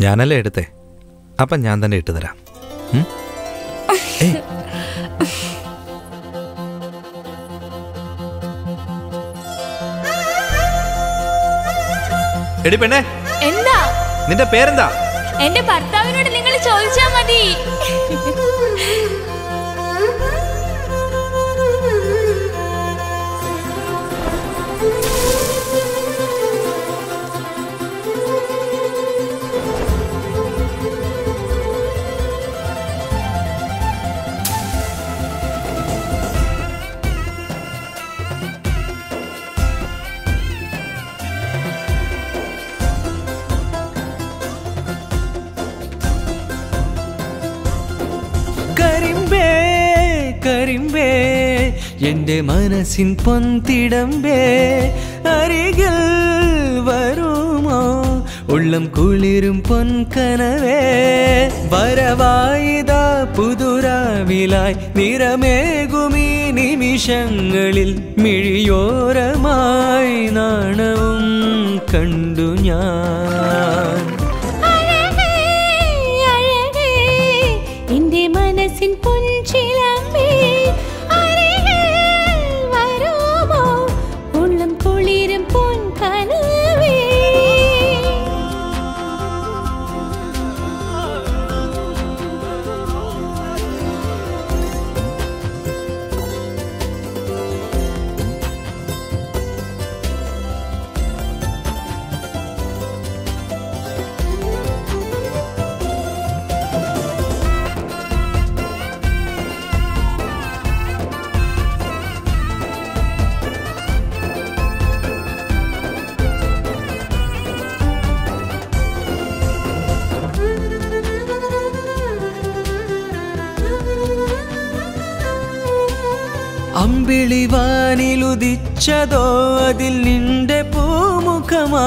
ഞാനല്ലേ എടുത്തേ? അപ്പം ഞാൻ തന്നെ ഇട്ട് തരാം. എടി പെണ്ണേ. എന്താ? നിന്റെ പേരെന്താ? എന്റെ ഭർത്താവിനോട് നിങ്ങൾ ചോദിച്ചാ മതി. കരിമ്പേ എന്റെ മനസ്സിൻ പൊന്തിടമ്പേ അരികിൽ വരുമോ? ഉള്ളം കുളിരും പൊൻകനവേ വരവായിതാ പുതുരാവിലായി നിറമേകുമീ നിമിഷങ്ങളിൽ മിഴിയോരമായി നാണവും കണ്ടു ഞാൻ. അമ്പിളിവാനിലുദിച്ചതോ അതിൽ നിന്റെ പൂമുഖമായി?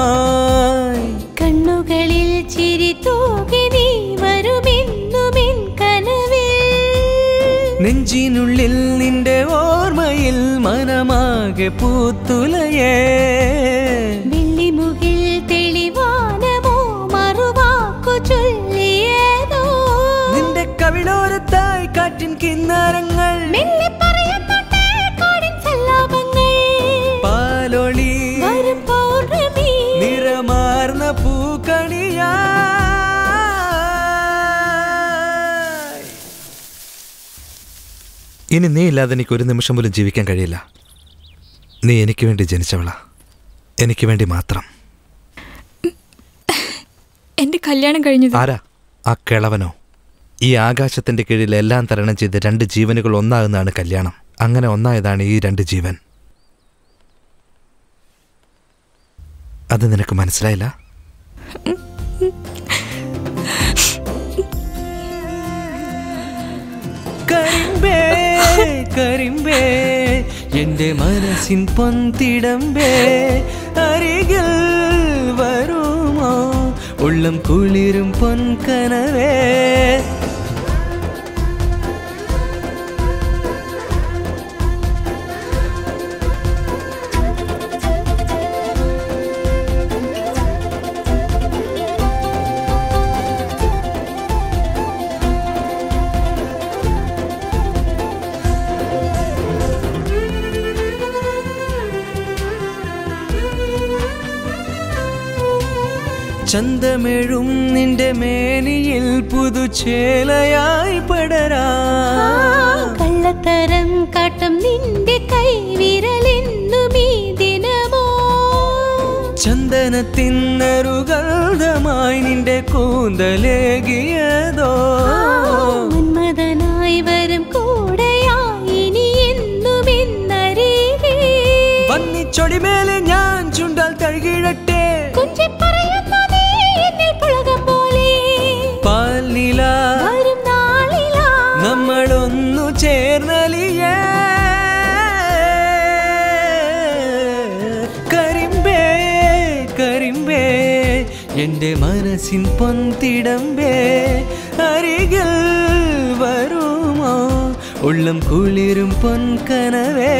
കണ്ണുകളിൽ ചിരി തൂകി നീ വരുമെന്നുമിൻ കനവിൽ. നെഞ്ചിനുള്ളിൽ നിന്റെ ഓർമ്മയിൽ മനമാകെ പൂത്തുലയേ. വെള്ളിമുകിൽ തെളിവാനമോ മറുവാക്കു ചൊല്ലിയതോ? നിന്റെ കവിളോരത്തായി കാറ്റിൻ കിന്നാരങ്ങൾ. ഇനി നീ ഇല്ലാതെ എനിക്ക് ഒരു നിമിഷം പോലും ജീവിക്കാൻ കഴിയില്ല. നീ എനിക്ക് വേണ്ടി ജനിച്ചവളാ. എനിക്ക് വേണ്ടി മാത്രം. എന്റെ കല്യാണം കഴിഞ്ഞു ആരാ? ആ കിളവനോ? ഈ ആകാശത്തിന്റെ കീഴിൽ എല്ലാം തരണം ചെയ്ത് രണ്ട് ജീവനുകൾ ഒന്നാകുന്നതാണ് കല്യാണം. അങ്ങനെ ഒന്നായതാണ് ഈ രണ്ട് ജീവൻ. അത് നിനക്ക് മനസ്സിലായില്ല? കരിമ്പേ കരിമ്പേ എന്റെ മനസ്സിൻ പൊന്തിടമ്പേ അരികിൽ വരുമോ ഉള്ളം കുളിരും പൊൻകനവേ ചന്തമെഴും നിന്റെ മേനിയിൽ പുതുചേലയായി പടരാ. കള്ളത്തരം കാട്ടം നിന്റെ കൈവിരലെന്നും ഈ ദിനമോ ചന്ദനത്തിന്നരുഗന്ധമായി നിന്റെ കൂന്തലേകിയതോ? ഉന്മതനായി വരും കൂടെയായി ഇനി എന്നും വന്നിച്ചൊടിമേലെ ഞാൻ ചുണ്ടാൽ തഴുകിടട്ടെ കുഞ്ചി എന്റെ മനസ്സിൻ പൊന്തിടമ്പേ അരികിൽ വരുമോ? ഉള്ളം കുളിരും പൊൻകനവേ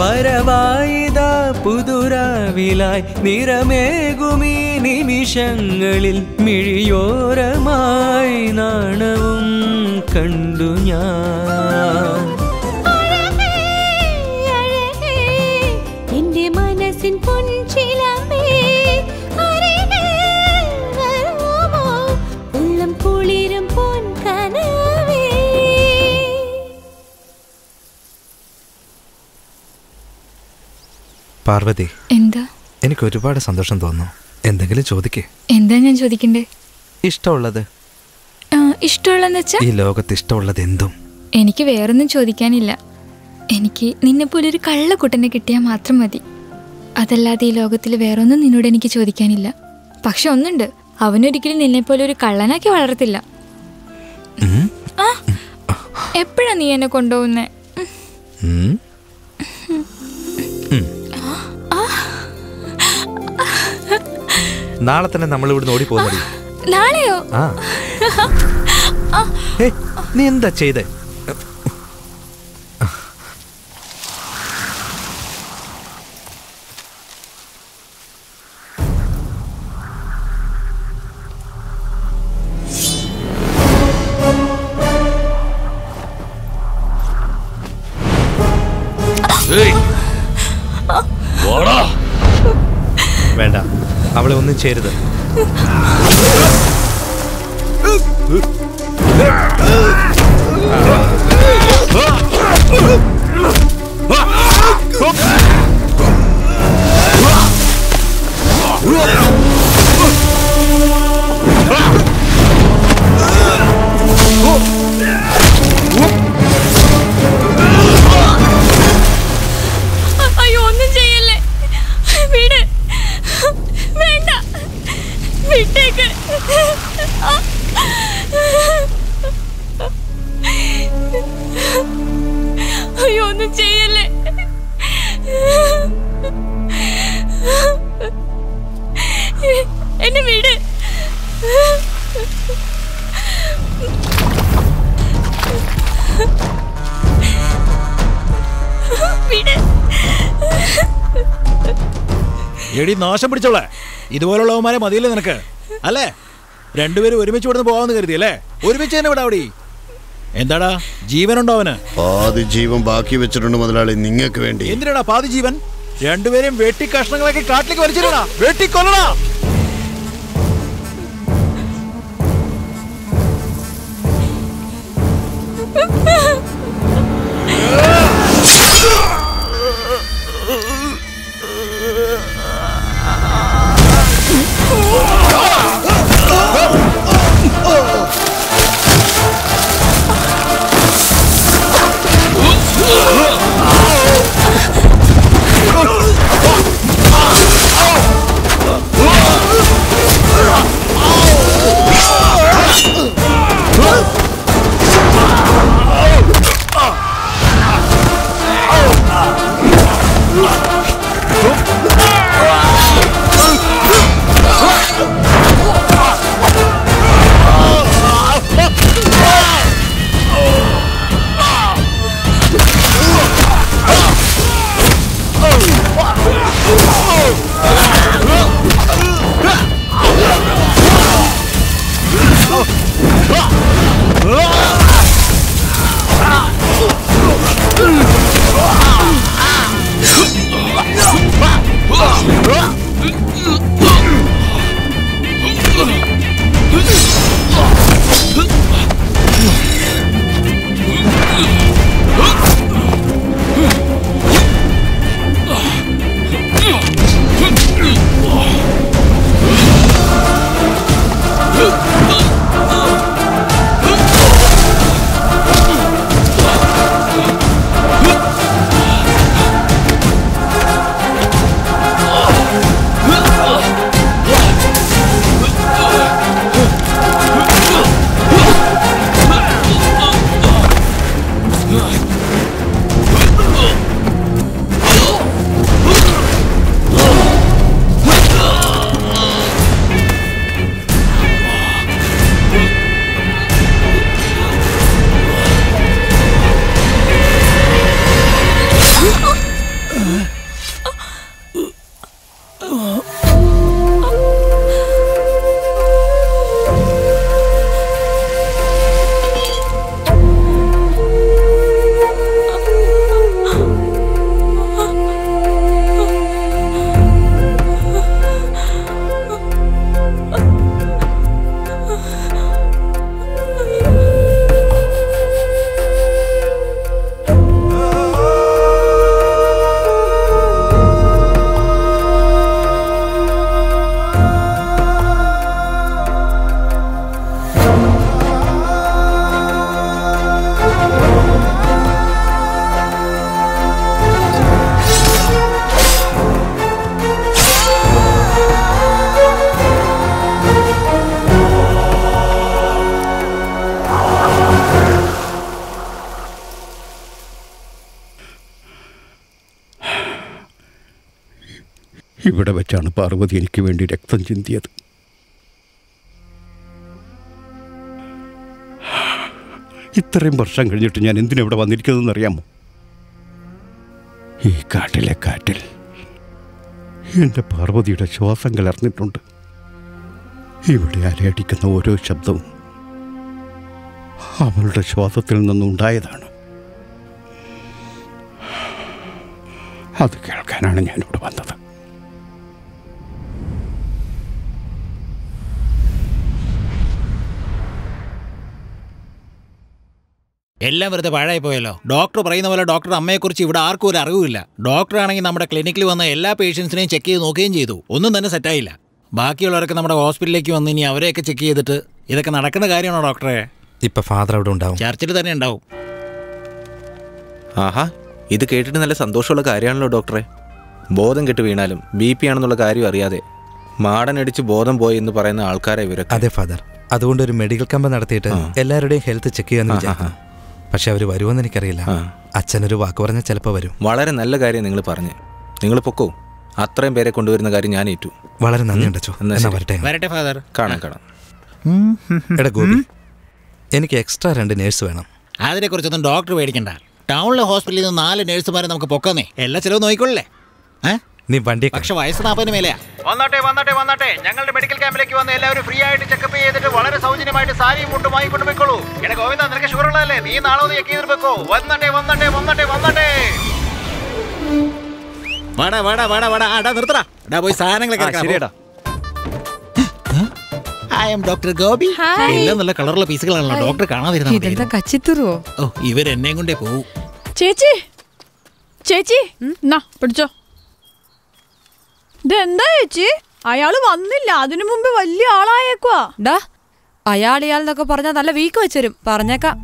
വരവായിത പുതുരാവിലായി നിറമേകുമീ നിമിഷങ്ങളിൽ മിഴിയോരമായി നാണവും കണ്ടു ഞാൻ. പാർവതി എന്താ? എനിക്ക് ഒരുപാട് സന്തോഷം തോന്നുന്നു. എന്തെങ്കിലും ചോദിക്കേ. എന്താ ഞാൻ ചോദിക്കണ്ടേ? ഇഷ്ടമുള്ളത്? ഇഷ്ടമുള്ളതെന്ന് വെച്ചാ? ഈ ലോകത്ത് ഇഷ്ടമുള്ളത് എന്തും. എനിക്ക് വേറൊന്നും ചോദിക്കാനില്ല. എനിക്ക് നിന്നെ പോലെ ഒരു കള്ളക്കുട്ടനെ കിട്ടിയാൽ മാത്രം മതി. അതല്ലാതെ ഈ ലോകത്തിൽ വേറൊന്നും നിന്നോട് എനിക്ക് ചോദിക്കാനില്ല. പക്ഷെ ഒന്നുണ്ട്. അവനൊരിക്കലും നിന്നെ പോലെ ഒരു കള്ളനാക്കി വളർത്തില്ല. എപ്പോഴാ നീ എന്നെ കൊണ്ടുപോകുന്നേ? നാളെ തന്നെ നമ്മൾ ഇവിടുന്ന് ഓടിപ്പോകുന്നടി. നാളെയോ? ആ. ഏയ്, നീ എന്താ ചെയ്തേ? ചെയ്യരുത്. അയ്യോ എടി പിടിച്ചോളെ. ഇതുപോലുള്ളവന്മാരെ മതിയല്ലേ നിനക്ക്? അല്ലേ? രണ്ടുപേരും ഒരുമിച്ച് ഇവിടുന്ന് പോവാന്ന് കരുതി അല്ലേ? ഒരുമിച്ച് തന്നെ ഇവിടെ അവിടെ. എന്താടാ? ജീവനുണ്ടോ അവന്? പാതി ജീവൻ ബാക്കി വെച്ചിട്ടുണ്ട് മുതലാളി നിങ്ങൾക്ക് വേണ്ടി. എന്തിനാടാ പാതി ജീവൻ? രണ്ടുപേരും വെട്ടി കഷ്ണങ്ങളൊക്കെ കാട്ടിലേക്ക് വലിച്ചിടാ വെട്ടിക്കൊല്ലടാ പാർവതി എനിക്ക് വേണ്ടി രക്തം ചിന്തിയത്. ഇത്രയും വർഷം കഴിഞ്ഞിട്ട് ഞാൻ എന്തിനവിടെ വന്നിരിക്കുന്നതെന്ന് അറിയാമോ ഈ കാട്ടിലെ കാറ്റിൽ എന്റെ പാർവതിയുടെ ശ്വാസം കലർന്നിട്ടുണ്ട്. ഇവിടെ അലയടിക്കുന്ന ഓരോ ശബ്ദവും അവളുടെ ശ്വാസത്തിൽ നിന്നുണ്ടായതാണ് അത് കേൾക്കാനാണ് ഞാനിവിടെ എല്ലാം വെറുതെ പഴയ പോയല്ലോ ഡോക്ടർ പറയുന്ന പോലെ ഡോക്ടർ അമ്മയെക്കുറിച്ച് ഇവിടെ ആർക്കും ഒരു അറിവില്ല ഡോക്ടർ ആണെങ്കിൽ നമ്മുടെ ക്ലിനിക്കിൽ വന്ന എല്ലാ പേഷ്യൻസിനെയും ചെക്ക് ചെയ്ത് നോക്കുകയും ചെയ്തു. ഒന്നും തന്നെ സെറ്റായില്ല. ബാക്കിയുള്ളവരൊക്കെ നമ്മുടെ ഹോസ്പിറ്റലിലേക്ക് വന്ന് ഇനി അവരെയൊക്കെ ചെക്ക് ചെയ്തിട്ട് ഇതൊക്കെ നടക്കുന്ന കാര്യമാണോ ഡോക്ടറെ? ഇപ്പൊ ഫാദർ അവിടെ ഉണ്ടാവും. ചർച്ചിൽ തന്നെ ഉണ്ടാവും. ആഹാ ഇത് കേട്ടിട്ട് നല്ല സന്തോഷമുള്ള കാര്യമാണല്ലോ ഡോക്ടറെ. ബോധം കെട്ട് വീണാലും ബി പി ആണെന്നുള്ള കാര്യം അറിയാതെ മാടനടിച്ച് ബോധം പോയി എന്ന് പറയുന്ന ആൾക്കാരെ ഇവരൊക്കെ. അതെ ഫാദർ. അതുകൊണ്ട് ഒരു മെഡിക്കൽ ക്യാമ്പ് നടത്തിയിട്ട് എല്ലാവരുടെയും ഹെൽത്ത് ചെക്ക് ചെയ്യാന്ന് വിചാരിക്കുന്നു. പക്ഷെ അവർ വരുമെന്ന് എനിക്കറിയില്ല. അച്ഛനൊരു വാക്ക് പറഞ്ഞാൽ ചിലപ്പോൾ വരും. വളരെ നല്ല കാര്യം നിങ്ങൾ പറഞ്ഞു. നിങ്ങൾ പൊക്കോ? അത്രയും പേരെ കൊണ്ടുവരുന്ന കാര്യം ഞാൻ ഏറ്റു. വളരെ നന്ദിയുണ്ട് എന്നാ എന്നാ വരട്ടെ. വരട്ടെ ഫാദർ. കാണാം കാണാം. എടാ ഗോപി. എനിക്ക് എക്സ്ട്രാ രണ്ട് നേഴ്സ് വേണം. അതിനെക്കുറിച്ചൊന്നും ഡോക്ടർ പേടിക്കണ്ട. ടൗണിലെ ഹോസ്പിറ്റലിൽ നിന്ന് നാല് നേഴ്സുമാരെ നമുക്ക് പൊക്കാന്നേ. എല്ലാ ചിലവ് നോക്കിക്കൊള്ളേ നീ വണ്ടി പക്ഷെ വയസ്സ് നാൽപ്പതിന് മേലെയാ. വന്നോട്ടെ വന്നോട്ടെ വന്നോട്ടെ. ഞങ്ങളുടെ മെഡിക്കൽ ക്യാമ്പിലേക്ക് വന്ന് എല്ലാവരും ഫ്രീ ആയിട്ട് ചെക്കപ്പ് ചെയ്തിട്ട് വളരെ സൗജന്യമായിട്ട് സാരിയും മുണ്ടും വാങ്ങിക്കൊണ്ട് പോയിക്കോളൂ എടാ ഗോവിന്ദ നിനക്ക് ഷുഗർ ഉള്ളതല്ലേ? നീ നാളെ ഒന്ന് ചെക്ക് ചെയ്തിട്ട് വെക്കോ വന്നട്ടെ വന്നട്ടെ വന്നട്ടെ വന്നോട്ടെ. വാടാ വാടാ വാടാ വാടാ. അടാ നിർത്തടാ. അടാ പോയി സാധനങ്ങളൊക്കെ ശരിയെടാ. I am doctor Gopi. Hi. എല്ലാം നല്ല കളറുള്ള പീസുകളാണല്ലോ. ഡോക്ടർ കാണാതിരുന്ന ഓ ഇവരെന്നെ കൊണ്ടേ പോവും. ചേച്ചി. ചേച്ചി നാ പിടിച്ചോ. ഇതെന്താ ചേച്ചി? അയാൾ വന്നില്ല. അതിനു മുമ്പ് വലിയ ആളായേക്കുവാ. ഡാ അയാൾ ഇയാൾന്നൊക്കെ പറഞ്ഞാൽ നല്ല വീക്ക് വെച്ചരും. പറഞ്ഞേക്കാം.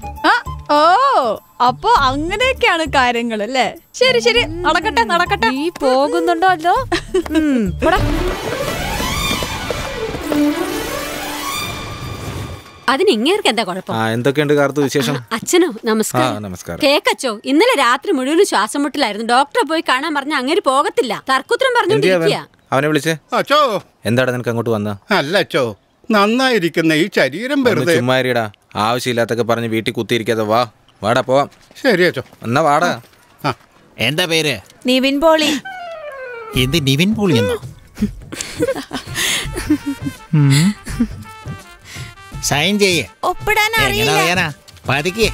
ഓ അപ്പൊ അങ്ങനെയൊക്കെയാണ് കാര്യങ്ങൾ അല്ലേ? ശരി ശരി. നടക്കട്ടെ നടക്കട്ടെ. നീ പോകുന്നുണ്ടോ അല്ലോ. അതിന് ഇങ്ങേർക്ക് എന്താ കുഴപ്പം? ആ എന്തൊക്കെയുണ്ട് കാർത്തു വിശേഷം? അച്ഛനോ ആ നമസ്കാരം. നമസ്കാരം കേക്കച്ചോ? ഇന്നലെ രാത്രി മുഴുവൻ ശ്വാസം മുട്ടിലായിരുന്നു. ഡോക്ടറെ പോയി കാണാൻ പറഞ്ഞ അങ്ങനെ പോകത്തില്ല. തർക്കുത്തരം പറഞ്ഞോണ്ടിരിക്കുക അവനെ വിളിച്ചേ? അച്ചോ. എന്താടാ നിനക്ക് അങ്ങോട്ട് വന്ന? അല്ല അച്ചോ. നന്നായിരിക്കുന്ന ഈ ശരീരം വെറുതെ ചുമ്മാരിടാ ആവശ്യമില്ലാത്തൊക്കെ പറഞ്ഞ് വീട്ടിൽ കുത്തിയിരിക്കാതെ വാ. വാടാ പോവാം. ശരി അച്ചോ. എന്നാ വാടാ. എന്താ പേര്? നിവിൻ പോളി. എന്ത് നിവിൻ പോളി എന്നോ? സൈൻ ചെയ്യേ. ഒപ്പിടാൻ അറിയാനാ? പതുക്കിയേ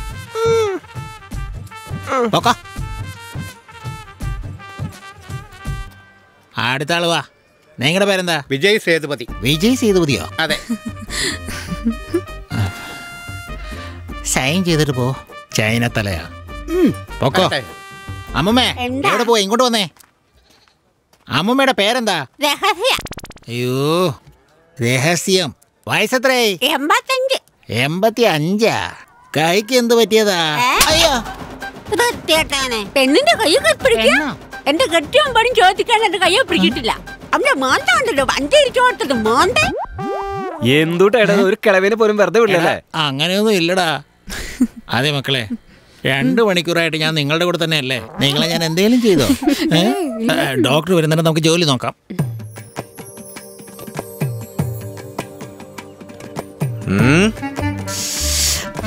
പൊക്കോ. അടുത്ത ആൾ വാ. നിങ്ങളുടെ പേരെന്താ? വിജയ് സേതുപതി. വിജയ് സേതുപതിയോ? അതെ. സൈൻ ചെയ്തിട്ട് പോ. ചൈന തലയാ. പൊക്കോ. അമ്മമ്മേ? എവിടെ പോയി? ഇങ്ങോട്ട് വന്നേ. അമ്മമ്മയുടെ പേരെന്താ? രഹസ്യ. അയ്യോ രഹസ്യം. വയസ്സത്രേ എൺപത്തഞ്ച്. എൺപത്തി അഞ്ചാ കൈക്ക് എന്ത് പറ്റിയതാ? അയ്യോ. പെണ്ണിന്റെ കൈയൊക്കെ പിടിക്കുക? എന്റെ കെട്ടിയും പണി ചോദിക്കാൻ എന്റെ കയ്യെ പിടിക്കിട്ടില്ല അവന്റെ മാന്ത ഉണ്ടല്ലോ ഇരിച്ചു മാന്ത. എന്തുട്ടാ ഒരു കിളവിനെ പോലും വെറുതെ വിടില്ലല്ലേ അങ്ങനെയൊന്നും ഇല്ലടാ. അതെ മക്കളെ രണ്ട് മണിക്കൂറായിട്ട് ഞാൻ നിങ്ങളുടെ കൂടെ തന്നെയല്ലേ? നിങ്ങളെ ഞാൻ എന്തെങ്കിലും ചെയ്തോ? ഡോക്ടർ വരുന്നുണ്ടെങ്കിൽ നമുക്ക് ജോലി നോക്കാം.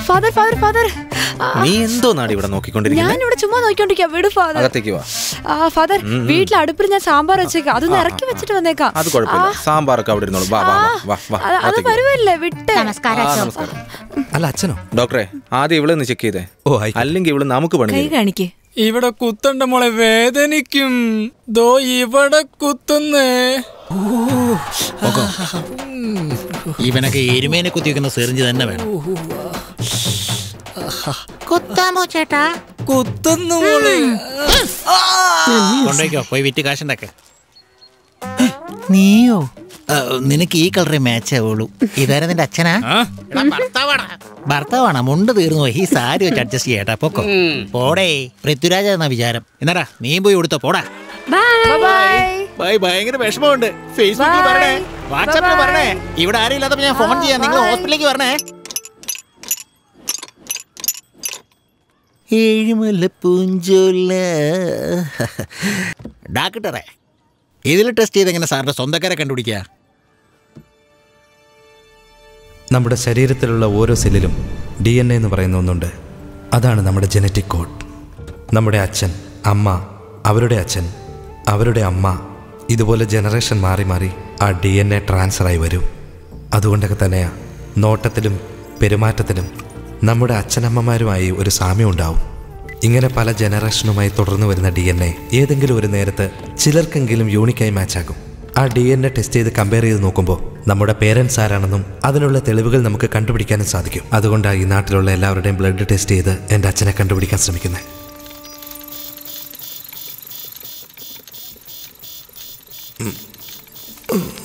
ഫാദർ ഫാദർ ഫാദർ നീ എന്തോ നാടി ഇവിടെ നോക്കിക്കൊണ്ടിരിക്കുന്നത് ഞാൻ ഇവിടെ ചുമ്മാ നോക്കിക്കൊണ്ടിരിക്കാ. വിട് ഫാദർ അകത്തേക്ക് വാ. ആ ഫാദർ. വീട്ടിൽ അടുപ്പിൽ ഞാൻ സാമ്പാർ വെച്ചേക്കാം. അതൊന്ന് ഇറക്കി വെച്ചിട്ട് വന്നേക്കാം. അത് കുഴപ്പമില്ല. സാമ്പാറൊക്കെ അവിടെ ഇരുന്നോളൂ. വാ വാ വാ വാ അത് വരുവല്ലേ വരുമല്ലേ വിട്ട്? നമസ്കാരം നമസ്കാരം. അല്ല അച്ഛനോ? ഡോക്ടറെ ആദ്യം ഇവളെ ഒന്ന് ചെക്ക് ചെയ്തേ. ഓ അല്ലെങ്കിൽ ഇവൾ നമുക്ക് പണി കൈ കാണിക്കേ. ഇവിടെ കുത്തണ്ട മോളെ വേദനിക്കും. ദോ ഇവിടെ കുത്തുന്നേ. ഇവനൊക്കെ എരുമേനെ കുത്തിവെക്കുന്ന സെറിഞ്ച് തന്നെ വേണം. കുത്താമോ ചേട്ടാ. കുത്തുന്നു മോളെ. കൊണ്ടേക്കോ പോയി വിറ്റ് കാശുണ്ടാക്കെ. നീയോ? നിനക്ക് ഈ കളറേ മാച്ച് ആവുള്ളൂ. ഇതാരാ നിന്റെ അച്ഛനാ? ഭർത്താവാണ്? മുണ്ട് തീർന്നു പോയി. ഈ സാരി വെച്ച് അഡ്ജസ്റ്റ് ചെയ്യട്ടാ പൊക്കോ. പോടേ പൃഥ്വിരാജ എന്നാ വിചാരം. എന്നാടാ നീ പോയി കൊടുത്തോ പോടാ. ബൈ ഭയങ്കര വിഷമമുണ്ട്. ഫേസ്ബുക്കിൽ. പറഞ്ഞേ വാട്സാപ്പിൽ. പറഞ്ഞേ ഇവിടെ ആരും ഇല്ലാത്തപ്പോ ഞാൻ ഫോൺ ചെയ്യാം. നിങ്ങൾ ഹോസ്പിറ്റലിലേക്ക് പറഞ്ഞേ ഏഴുമല പൂഞ്ചോല ഡാക്ടറെ ഇതിൽ ടെസ്റ്റ് ചെയ്തെങ്ങനെ സാറിന്റെ സ്വന്തക്കാരെ കണ്ടുപിടിക്കുക നമ്മുടെ ശരീരത്തിലുള്ള ഓരോ സെല്ലിലും ഡി എൻ എ എന്ന് പറയുന്ന ഒന്നുണ്ട്. അതാണ് നമ്മുടെ ജനറ്റിക് കോഡ് നമ്മുടെ അച്ഛൻ അമ്മ അവരുടെ അച്ഛൻ അവരുടെ അമ്മ ഇതുപോലെ ജനറേഷൻ മാറി മാറി ആ ഡി എൻ എ ട്രാൻസ്ഫറായി വരും. അതുകൊണ്ടൊക്കെ തന്നെയാണ് നോട്ടത്തിലും പെരുമാറ്റത്തിലും നമ്മുടെ അച്ഛനമ്മമാരുമായി ഒരു സാമ്യം ഉണ്ടാവും. ഇങ്ങനെ പല ജനറേഷനുമായി തുടർന്നു വരുന്ന ഡി ഏതെങ്കിലും ഒരു നേരത്ത് ചിലർക്കെങ്കിലും യൂണിക്കായി മാച്ചാകും ആ ഡി എൻ എ ടെസ്റ്റ് ചെയ്ത് കമ്പയർ ചെയ്ത് നോക്കുമ്പോൾ നമ്മുടെ പേരൻസ് ആരാണെന്നും അതിനുള്ള തെളിവുകൾ നമുക്ക് കണ്ടുപിടിക്കാനും സാധിക്കും. അതുകൊണ്ടാണ് ഈ നാട്ടിലുള്ള എല്ലാവരുടെയും ബ്ലഡ് ടെസ്റ്റ് ചെയ്ത് എന്റെ അച്ഛനെ കണ്ടുപിടിക്കാൻ ശ്രമിക്കുന്നത്. ആരാ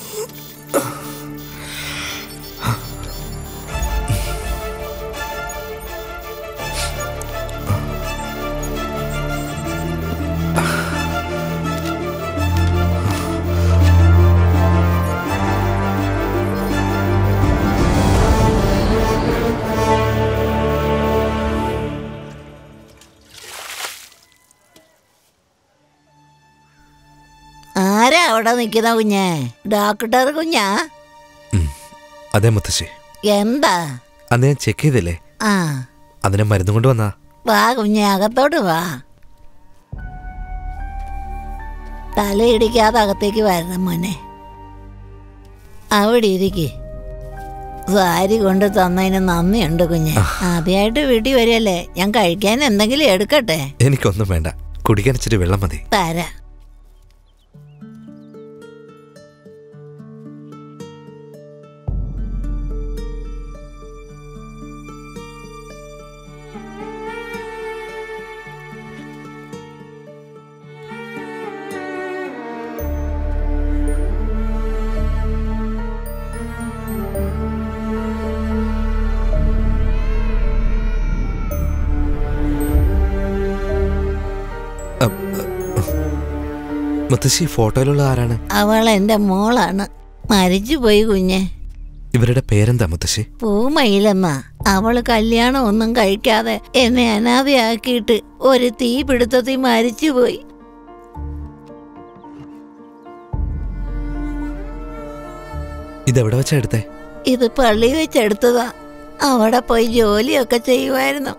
അവിടെ നിൽക്കുന്ന കുഞ്ഞേ? ഡോക്ടർ കുഞ്ഞാ? അതെ മുത്തശ്ശി. എന്താ? അന്ന് ഞാൻ ചെക്ക് ചെയ്തില്ലേ? ആ. അതിനെ മരുന്ന് കൊണ്ട് വന്നാ. വാ കുഞ്ഞെ അകത്തോട്ട് വാ. തലയിടിക്കാതെ അകത്തേക്ക് വരണം മോനെ. അവിടെ ഇരിക്കേ. സാരി കൊണ്ട് തന്നതിന് നന്ദിയുണ്ട് കുഞ്ഞെ. ആദ്യമായിട്ട് വീട്ടിൽ വരികയല്ലേ? ഞാൻ കഴിക്കാൻ എന്തെങ്കിലും എടുക്കട്ടെ? എനിക്കൊന്നും വേണ്ട. കുടിക്കാൻ ഇച്ചിരി വെള്ളം മതി. തരാ. മുത്തശ്ശി ഫോട്ടോയിലുള്ള ആരാണ്? അവൾ എന്റെ മോളാണ്. മരിച്ചു പോയി കുഞ്ഞെ. ഇവരുടെ പേരെന്താ മുത്തശ്ശി? പൂമയിലെന്ന. അവൾ കല്യാണം ഒന്നും കഴിക്കാതെ എന്നെ അനാഥയാക്കിയിട്ട് ഒരു തീ പിടുത്തത്തിൽ മരിച്ചുപോയി ഇതെവിടെ വെച്ചാ എടുത്തേ? ഇത് പള്ളി വെച്ചെടുത്തതാ അവിടെ പോയി ജോലിയൊക്കെ ചെയ്യുമായിരുന്നു.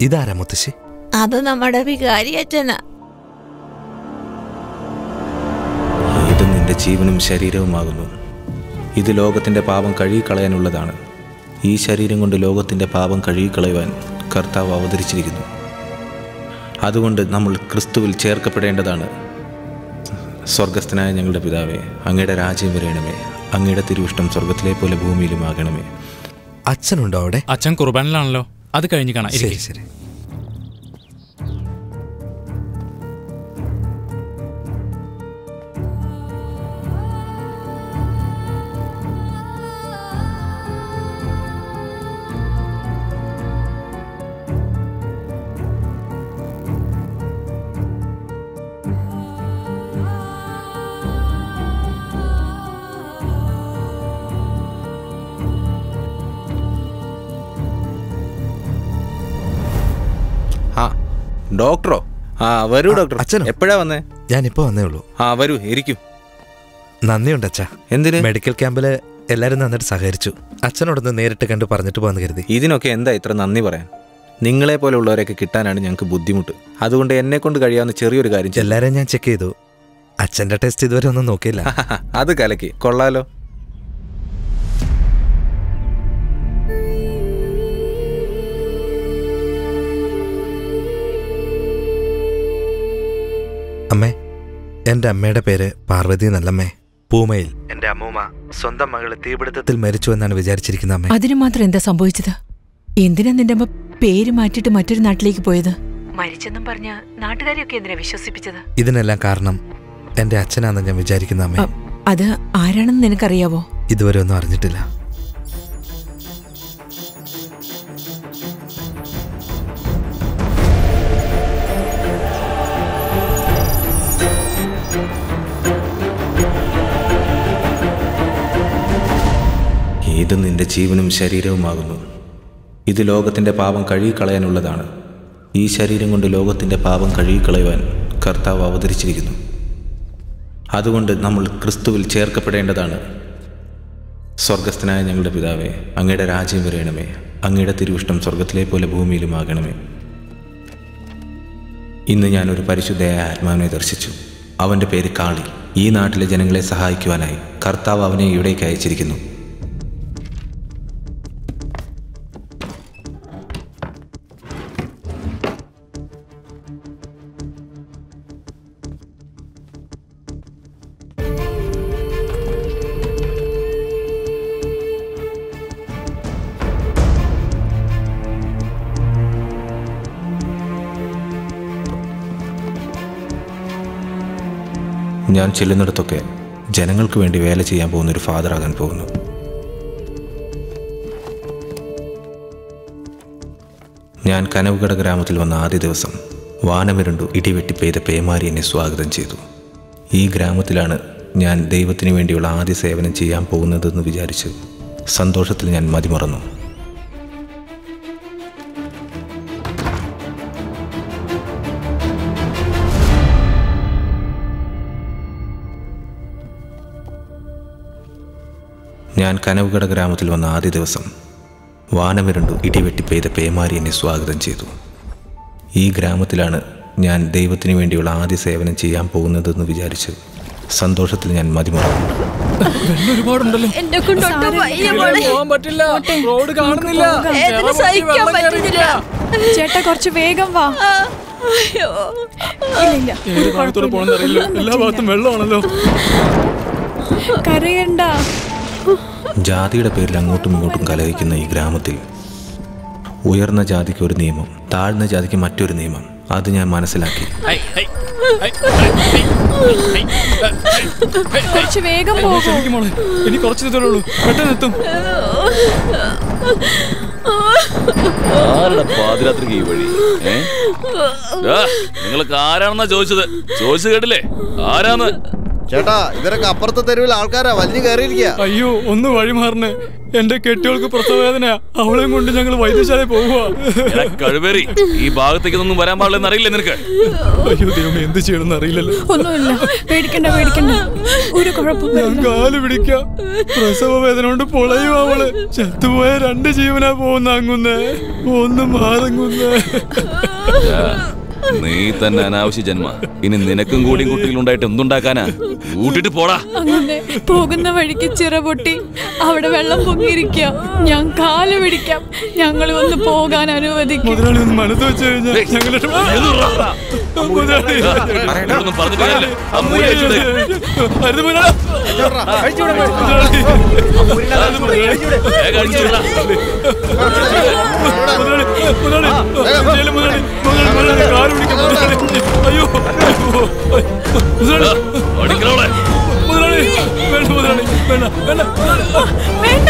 ഇതാരാ മുത്തശ്ശി? അത് നമ്മുടെ വികാരി അച്ഛനാ. നിന്റെ ജീവനും ശരീരവുമാകുന്നു. ഇത് ലോകത്തിന്റെ പാപം കഴുകിക്കളയാനുള്ളതാണ്. ഈ ശരീരം കൊണ്ട് ലോകത്തിന്റെ പാപം കഴുകിക്കളയുവാൻ കർത്താവ് അവതരിച്ചിരിക്കുന്നു. അതുകൊണ്ട് നമ്മൾ ക്രിസ്തുവിൽ ചേർക്കപ്പെടേണ്ടതാണ്. സ്വർഗസ്ഥനായ ഞങ്ങളുടെ പിതാവേ അങ്ങയുടെ രാജ്യം വരയണമേ അങ്ങയുടെ തിരുവിഷ്ടം സ്വർഗത്തിലെ പോലെ ഭൂമിയിലും ആകണമേ. അച്ഛനുണ്ടോ അവിടെ? അച്ഛൻ കുർബാനിലാണല്ലോ അത് കഴിഞ്ഞ് കാണാം. ശരി ശരി. ഡോക്ടറോ? ആ വരൂ ഡോക്ടർ. അച്ഛൻ എപ്പോഴാ വന്നേ? ഞാൻ ഞാനിപ്പോ വന്നേ ഉള്ളൂ ആ വരൂ ഇരിക്കും. നന്ദിയുണ്ട് അച്ഛാ. എന്തിന്? മെഡിക്കൽ ക്യാമ്പിൽ എല്ലാരും നന്നായിട്ട് സഹകരിച്ചു. അച്ഛനോടൊന്ന് നേരിട്ട് കണ്ട് പറഞ്ഞിട്ട് പോകാൻ കരുതി. ഇതിനൊക്കെ എന്താ ഇത്ര നന്ദി പറയാൻ? നിങ്ങളെ പോലുള്ളവരെയൊക്കെ കിട്ടാനാണ് ഞങ്ങൾക്ക് ബുദ്ധിമുട്ട്. അതുകൊണ്ട് എന്നെ കൊണ്ട് കഴിയാവുന്ന ചെറിയൊരു കാര്യം. എല്ലാരെയും ഞാൻ ചെക്ക് ചെയ്തു. അച്ഛന്റെ ടെസ്റ്റ് ഇതുവരെ ഒന്നും നോക്കിയില്ല. അത് കലക്കി. കൊള്ളാലോ. അമ്മേ എന്റെ അമ്മയുടെ പേര് പാർവതി എന്നല്ലമ്മേ. പൂമയിൽ എന്റെ അമ്മൂമ്മ സ്വന്തം മകൾ തീപിടുത്തത്തിൽ മരിച്ചു എന്നാണ് വിചാരിച്ചിരിക്കുന്നത് അമ്മേ. അതിനു മാത്രം എന്താ സംഭവിച്ചത്? എന്തിനാ നിന്റെ അമ്മ പേര് മാറ്റിട്ട് മറ്റൊരു നാട്ടിലേക്ക് പോയത്? മരിച്ചെന്നും പറഞ്ഞ നാട്ടുകാരെയൊക്കെ എന്തിനാ വിശ്വസിപ്പിച്ചത്? ഇതിനെല്ലാം കാരണം എന്റെ അച്ഛനാണെന്ന് ഞാൻ വിചാരിക്കുന്ന അമ്മ. അത് ആരാണെന്ന് നിനക്കറിയാവോ? ഇതുവരെ ഒന്നും അറിഞ്ഞിട്ടില്ല. ഇത് നിന്റെ ജീവനും ശരീരവുമാകുന്നു. ഇത് ലോകത്തിന്റെ പാപം കഴുകിക്കളയാനുള്ളതാണ്. ഈ ശരീരം കൊണ്ട് ലോകത്തിന്റെ പാപം കഴുകിക്കളയുവാൻ കർത്താവ് അവതരിച്ചിരിക്കുന്നു. അതുകൊണ്ട് നമ്മൾ ക്രിസ്തുവിൽ ചേർക്കപ്പെടേണ്ടതാണ്. സ്വർഗസ്ഥനായ ഞങ്ങളുടെ പിതാവേ അങ്ങയുടെ രാജ്യം വരയണമേ അങ്ങയുടെ തിരുവിഷ്ടം സ്വർഗത്തിലെ പോലെ ഭൂമിയിലുമാകണമേ ഇന്ന് ഞാനൊരു പരിശുദ്ധയായ ആത്മാവിനെ ദർശിച്ചു. അവന്റെ പേര് കാളി ഈ നാട്ടിലെ ജനങ്ങളെ സഹായിക്കുവാനായി കർത്താവ് അവനെ ഇവിടേക്ക് അയച്ചിരിക്കുന്നു. ഞാൻ ചെല്ലുന്നിടത്തൊക്കെ ജനങ്ങൾക്ക് വേണ്ടി വേല ചെയ്യാൻ പോകുന്ന ഒരു ഫാദർ ഫാദറാകാൻ പോകുന്നു. ഞാൻ കനവുകട ഗ്രാമത്തിൽ വന്ന ആദ്യ ദിവസം വാനമിരണ്ടു ഇടിവെട്ടി പെയ്ത പേമാരി എന്നെ സ്വാഗതം ചെയ്തു. ഈ ഗ്രാമത്തിലാണ് ഞാൻ ദൈവത്തിന് വേണ്ടിയുള്ള ആദ്യ സേവനം ചെയ്യാൻ പോകുന്നതെന്ന് വിചാരിച്ച് സന്തോഷത്തിൽ ഞാൻ മതിമറന്നു. ഞാൻ കനവുകട ഗ്രാമത്തിൽ വന്ന ആദ്യ ദിവസം വാനമിരണ്ടു ഇടിവെട്ടി പെയ്ത പേമാരി എന്നെ സ്വാഗതം ചെയ്തു. ഈ ഗ്രാമത്തിലാണ് ഞാൻ ദൈവത്തിന് വേണ്ടിയുള്ള ആദ്യ സേവനം ചെയ്യാൻ പോകുന്നതെന്ന് വിചാരിച്ചു സന്തോഷത്തിൽ ഞാൻ മതിമറന്നു. ചേട്ടാ കുറച്ച് വേഗം വാ. എല്ലാ ഭാഗത്തും വെള്ളമാണല്ലോ. കരയണ്ട. ജാതിയുടെ പേരിൽ അങ്ങോട്ടും ഇങ്ങോട്ടും കലഹിക്കുന്ന ഈ ഗ്രാമത്തിൽ ഉയർന്ന ജാതിക്ക് ഒരു നിയമം താഴ്ന്ന ജാതിക്ക് മറ്റൊരു നിയമം. അത് ഞാൻ മനസ്സിലാക്കി. കുറച്ച് വേഗം ഇനി കുറച്ച് ദൂരമേ ഉള്ളൂ. പെട്ടെന്ന് എത്തും. ആരുടെ പാതിരാത്രിക്ക് ഈ വഴി? നിങ്ങൾക്ക് ആരാണെന്നാ ചോദിച്ചത്? ചോദിച്ചു കേട്ടില്ലേ? ആരാന്ന്? ചേട്ടാ ഇവരൊക്കെ അപ്പുറത്തെ തെരുവിൽ ആൾക്കാരാ വലിഞ്ഞു കയറിയിരിക്കുക അയ്യോ ഒന്ന് വഴി മാറണേ. എന്റെ കെട്ടികൾക്ക് പ്രസവവേദന അവളെയും കൊണ്ട് ഞങ്ങൾ വൈദ്യശാലയിൽ പോകുക എടാ, കഴിവേറി ഈ ഭാഗത്തേക്കൊന്നും വരാൻ പാടില്ലെന്ന് അറിയില്ല നിനക്ക്? അയ്യോ ദൈവം എന്ത് ചെയ്യണമെന്ന് അറിയില്ലല്ലോ. ഒന്നുമില്ല. പേടിക്കണ്ട പേടിക്കണ്ട. ഒരു ഞാൻ കുഴപ്പമില്ല കാൽ പിടിക്കാം. പ്രസവ വേദന കൊണ്ട് പൊളയും അവൾ. ചത്തുപോയ രണ്ട് ജീവനാ പോകുന്ന അങ്ങുന്നേ. ഒന്ന് മാറങ്ങുന്നേ. നീ തന്നെ അനാവശ്യ ജന്മ ഇനി നിനക്കും കൂടിയും കുട്ടികളുണ്ടായിട്ട് എന്തുണ്ടാക്കാനാ കൂട്ടിട്ട് പോടാ അങ്ങനെ പോകുന്ന വഴിക്ക് ചിറ പൊട്ടി അവിടെ വെള്ളം പൊങ്ങിയിരിക്കുക ഞാൻ കാൽ പിടിക്കാം ഞങ്ങൾ ഒന്ന് പോകാൻ അനുവദിക്കും മുതലാളി അയ്യോ മുതലാളി മുതലാളി വേണ്ട മുതലാളി വേണ്ട വേണ്ട. വേണ്ട.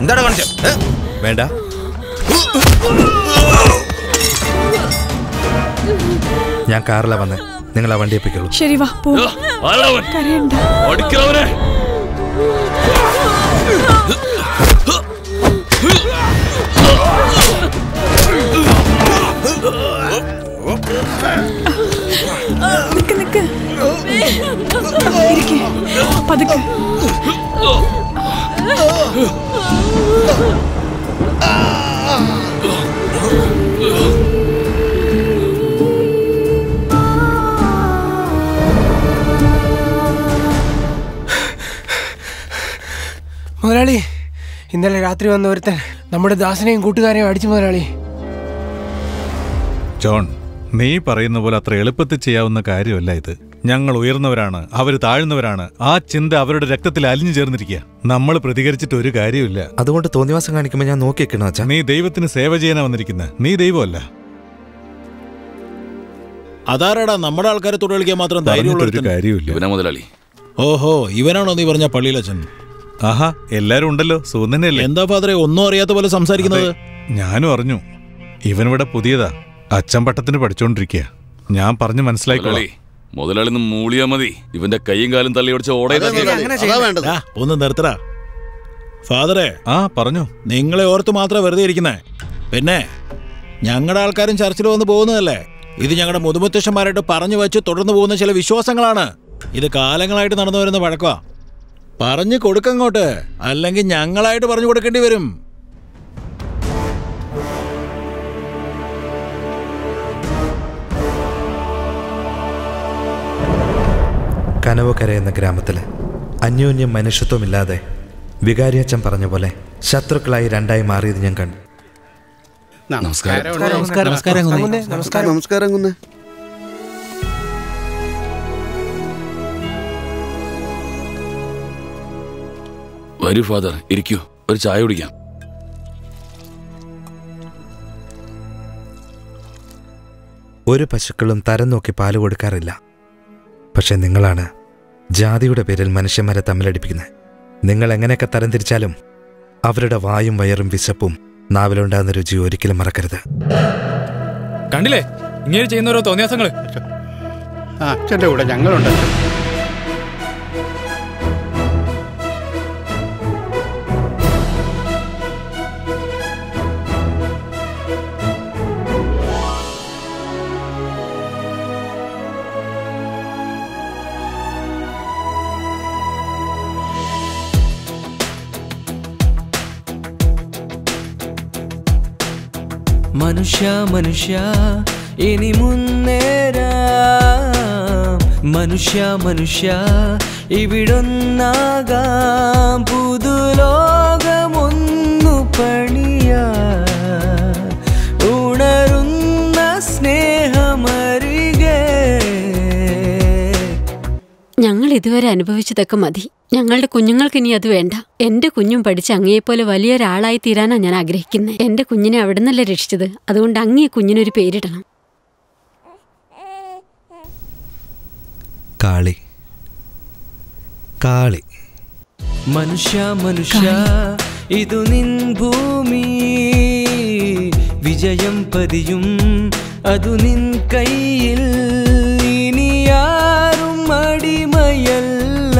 എന്താണ് കാണിച്ചത് വേണ്ട. ഞാൻ കാറിലാ വന്നേ. നിങ്ങൾ ആ വണ്ടി എപ്പിക്കുള്ളൂ ശരി വാ പോ. ആരാടവൻ? കരയണ്ട. ഓടിക്കലവനെ. നിക്ക് നിക്ക്. ഇരിക്ക്. പതുക്കെ. മുതലാളി ഇന്നലെ രാത്രി വന്ന ഒരുത്തൻ നമ്മുടെ ദാസനെയും കൂട്ടുകാരെയും അടിച്ചു മുതലാളി. ജോൺ നീ പറയുന്ന പോലെ അത്ര എളുപ്പത്തിൽ ചെയ്യാവുന്ന കാര്യമല്ല ഇത്. ഞങ്ങൾ ഉയർന്നവരാണ് അവർ താഴ്ന്നവരാണ്. ആ ചിന്ത അവരുടെ രക്തത്തിൽ അലിഞ്ഞു ചേർന്നിരിക്കുക നമ്മൾ പ്രതികരിച്ചിട്ട് ഒരു കാര്യമില്ല അതുകൊണ്ട് തോന്നിവാസം കാണിക്കുമ്പോൾ ഞാൻ നോക്കി വെക്കണോ അച്ഛാ? നീ ദൈവത്തിന് സേവ ചെയ്യാനാ വന്നിരിക്കുന്നത് നീ ദൈവമല്ല. അതാരാടാ നമ്മുടെ ആൾക്കാരെ തൊട്ട് മാത്രം ധൈര്യമുള്ള പറഞ്ഞിട്ടൊരു കാര്യമില്ല ഇവനാ മുതലാളി. ഓഹോ ഇവനാണോ നീ പറഞ്ഞ പള്ളിയിലച്ഛൻ? ആഹാ എല്ലാരും ഉണ്ടല്ലോ. സുന്ദനല്ലേ എന്താ ഫാദറെ ഒന്നും അറിയാത്ത പോലെ സംസാരിക്കുന്നത്? ഞാനും അറിഞ്ഞു. ഇവനിവിടെ പുതിയതാ. അച്ഛൻ പട്ടത്തിന് പഠിച്ചോണ്ടിരിക്കുക ഞാൻ പറഞ്ഞു മനസ്സിലായി മുതലാളി മൂളിയാ മതി. ഇവന്റെ കൈയും കാലും തള്ളി ഒടിച്ച ഓടയിൽ ആ, ഒന്ന് നിർത്തടാ. ഫാദറെ ആ പറഞ്ഞു. നിങ്ങളെ ഓർത്ത് മാത്രമേ വെറുതെ ഇരിക്കുന്നേ. പിന്നെ ഞങ്ങളുടെ ആൾക്കാരും ചർച്ചിൽ വന്ന് പോകുന്നതല്ലേ? ഇത് ഞങ്ങളുടെ മുതുമുത്തശ്ശന്മാരായിട്ട് പറഞ്ഞു വെച്ച് തുടർന്ന് പോകുന്ന ചില വിശ്വാസങ്ങളാണ്. ഇത് കാലങ്ങളായിട്ട് നടന്നു വരുന്ന വഴക്കാ പറഞ്ഞു കൊടുക്കങ്ങോട്ട് അല്ലെങ്കിൽ ഞങ്ങളായിട്ട് പറഞ്ഞു കൊടുക്കേണ്ടി വരും. കനവക്കര എന്ന ഗ്രാമത്തിൽ അന്യോന്യം മനുഷ്യത്വമില്ലാതെ വികാരിയച്ചൻ പറഞ്ഞ പോലെ ശത്രുക്കളായി രണ്ടായി മാറിയത് ഞാൻ കണ്ടു. നമസ്കാരം. നമസ്കാരം. നമസ്കാരം. നമസ്കാരം വരൂ ഫാദർ. ഇരിക്കൂ. ഒരു ചായ കുടിക്കാം. ഒരു പശുക്കളും തരം നോക്കി പാൽ കൊടുക്കാറില്ല. പക്ഷെ നിങ്ങളാണ് ജാതിയുടെ പേരിൽ മനുഷ്യന്മാരെ തമ്മിലടിപ്പിക്കുന്നത് നിങ്ങൾ എങ്ങനെയൊക്കെ തരം തിരിച്ചാലും അവരുടെ വായും വയറും വിശപ്പും നാവിലുണ്ടാകുന്ന രുചി ഒരിക്കലും മറക്കരുത്. കണ്ടില്ലേ? ഇങ്ങനെ ചെയ്യുന്ന ഓരോ തോന്നിയാസങ്ങൾ? ആ അച്ഛന്റെ കൂടെ ഞങ്ങളുണ്ട്. മനുഷ്യ മനുഷ്യ ഇനി മുന്നേറാം മനുഷ്യ മനുഷ്യ ഇവിടൊന്നാകാം പുതുലോകമൊന്നു ഇതുവരെ അനുഭവിച്ചതൊക്കെ മതി. ഞങ്ങളുടെ കുഞ്ഞുങ്ങൾക്ക് ഇനി അത് വേണ്ട. എന്റെ കുഞ്ഞും പഠിച്ച് അങ്ങയെപ്പോലെ വലിയൊരാളായി തീരാനാ ഞാൻ ആഗ്രഹിക്കുന്നത് എന്റെ കുഞ്ഞിനെ അവിടെ നിന്നല്ലേ രക്ഷിച്ചത്? അതുകൊണ്ട് അങ്ങേ കുഞ്ഞിനൊരു പേരിടണം. കാളി. കാളി. മനുഷ്യ മനുഷ്യ ഇതു നിൻ ഭൂമി. വിജയം പതിയും. അതു നിൻ കയ്യിൽ. അടിമയല്ല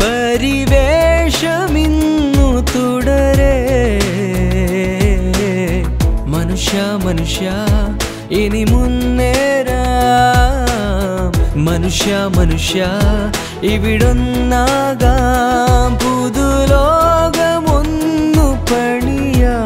പരിവേഷമിന്നു തുടരെ. മനുഷ്യ മനുഷ്യ ഇനി മുന്നേറാം. മനുഷ്യ മനുഷ്യ ഇവിടൊന്നാകാം. പുതുലോകമൊന്നു പണിയാ.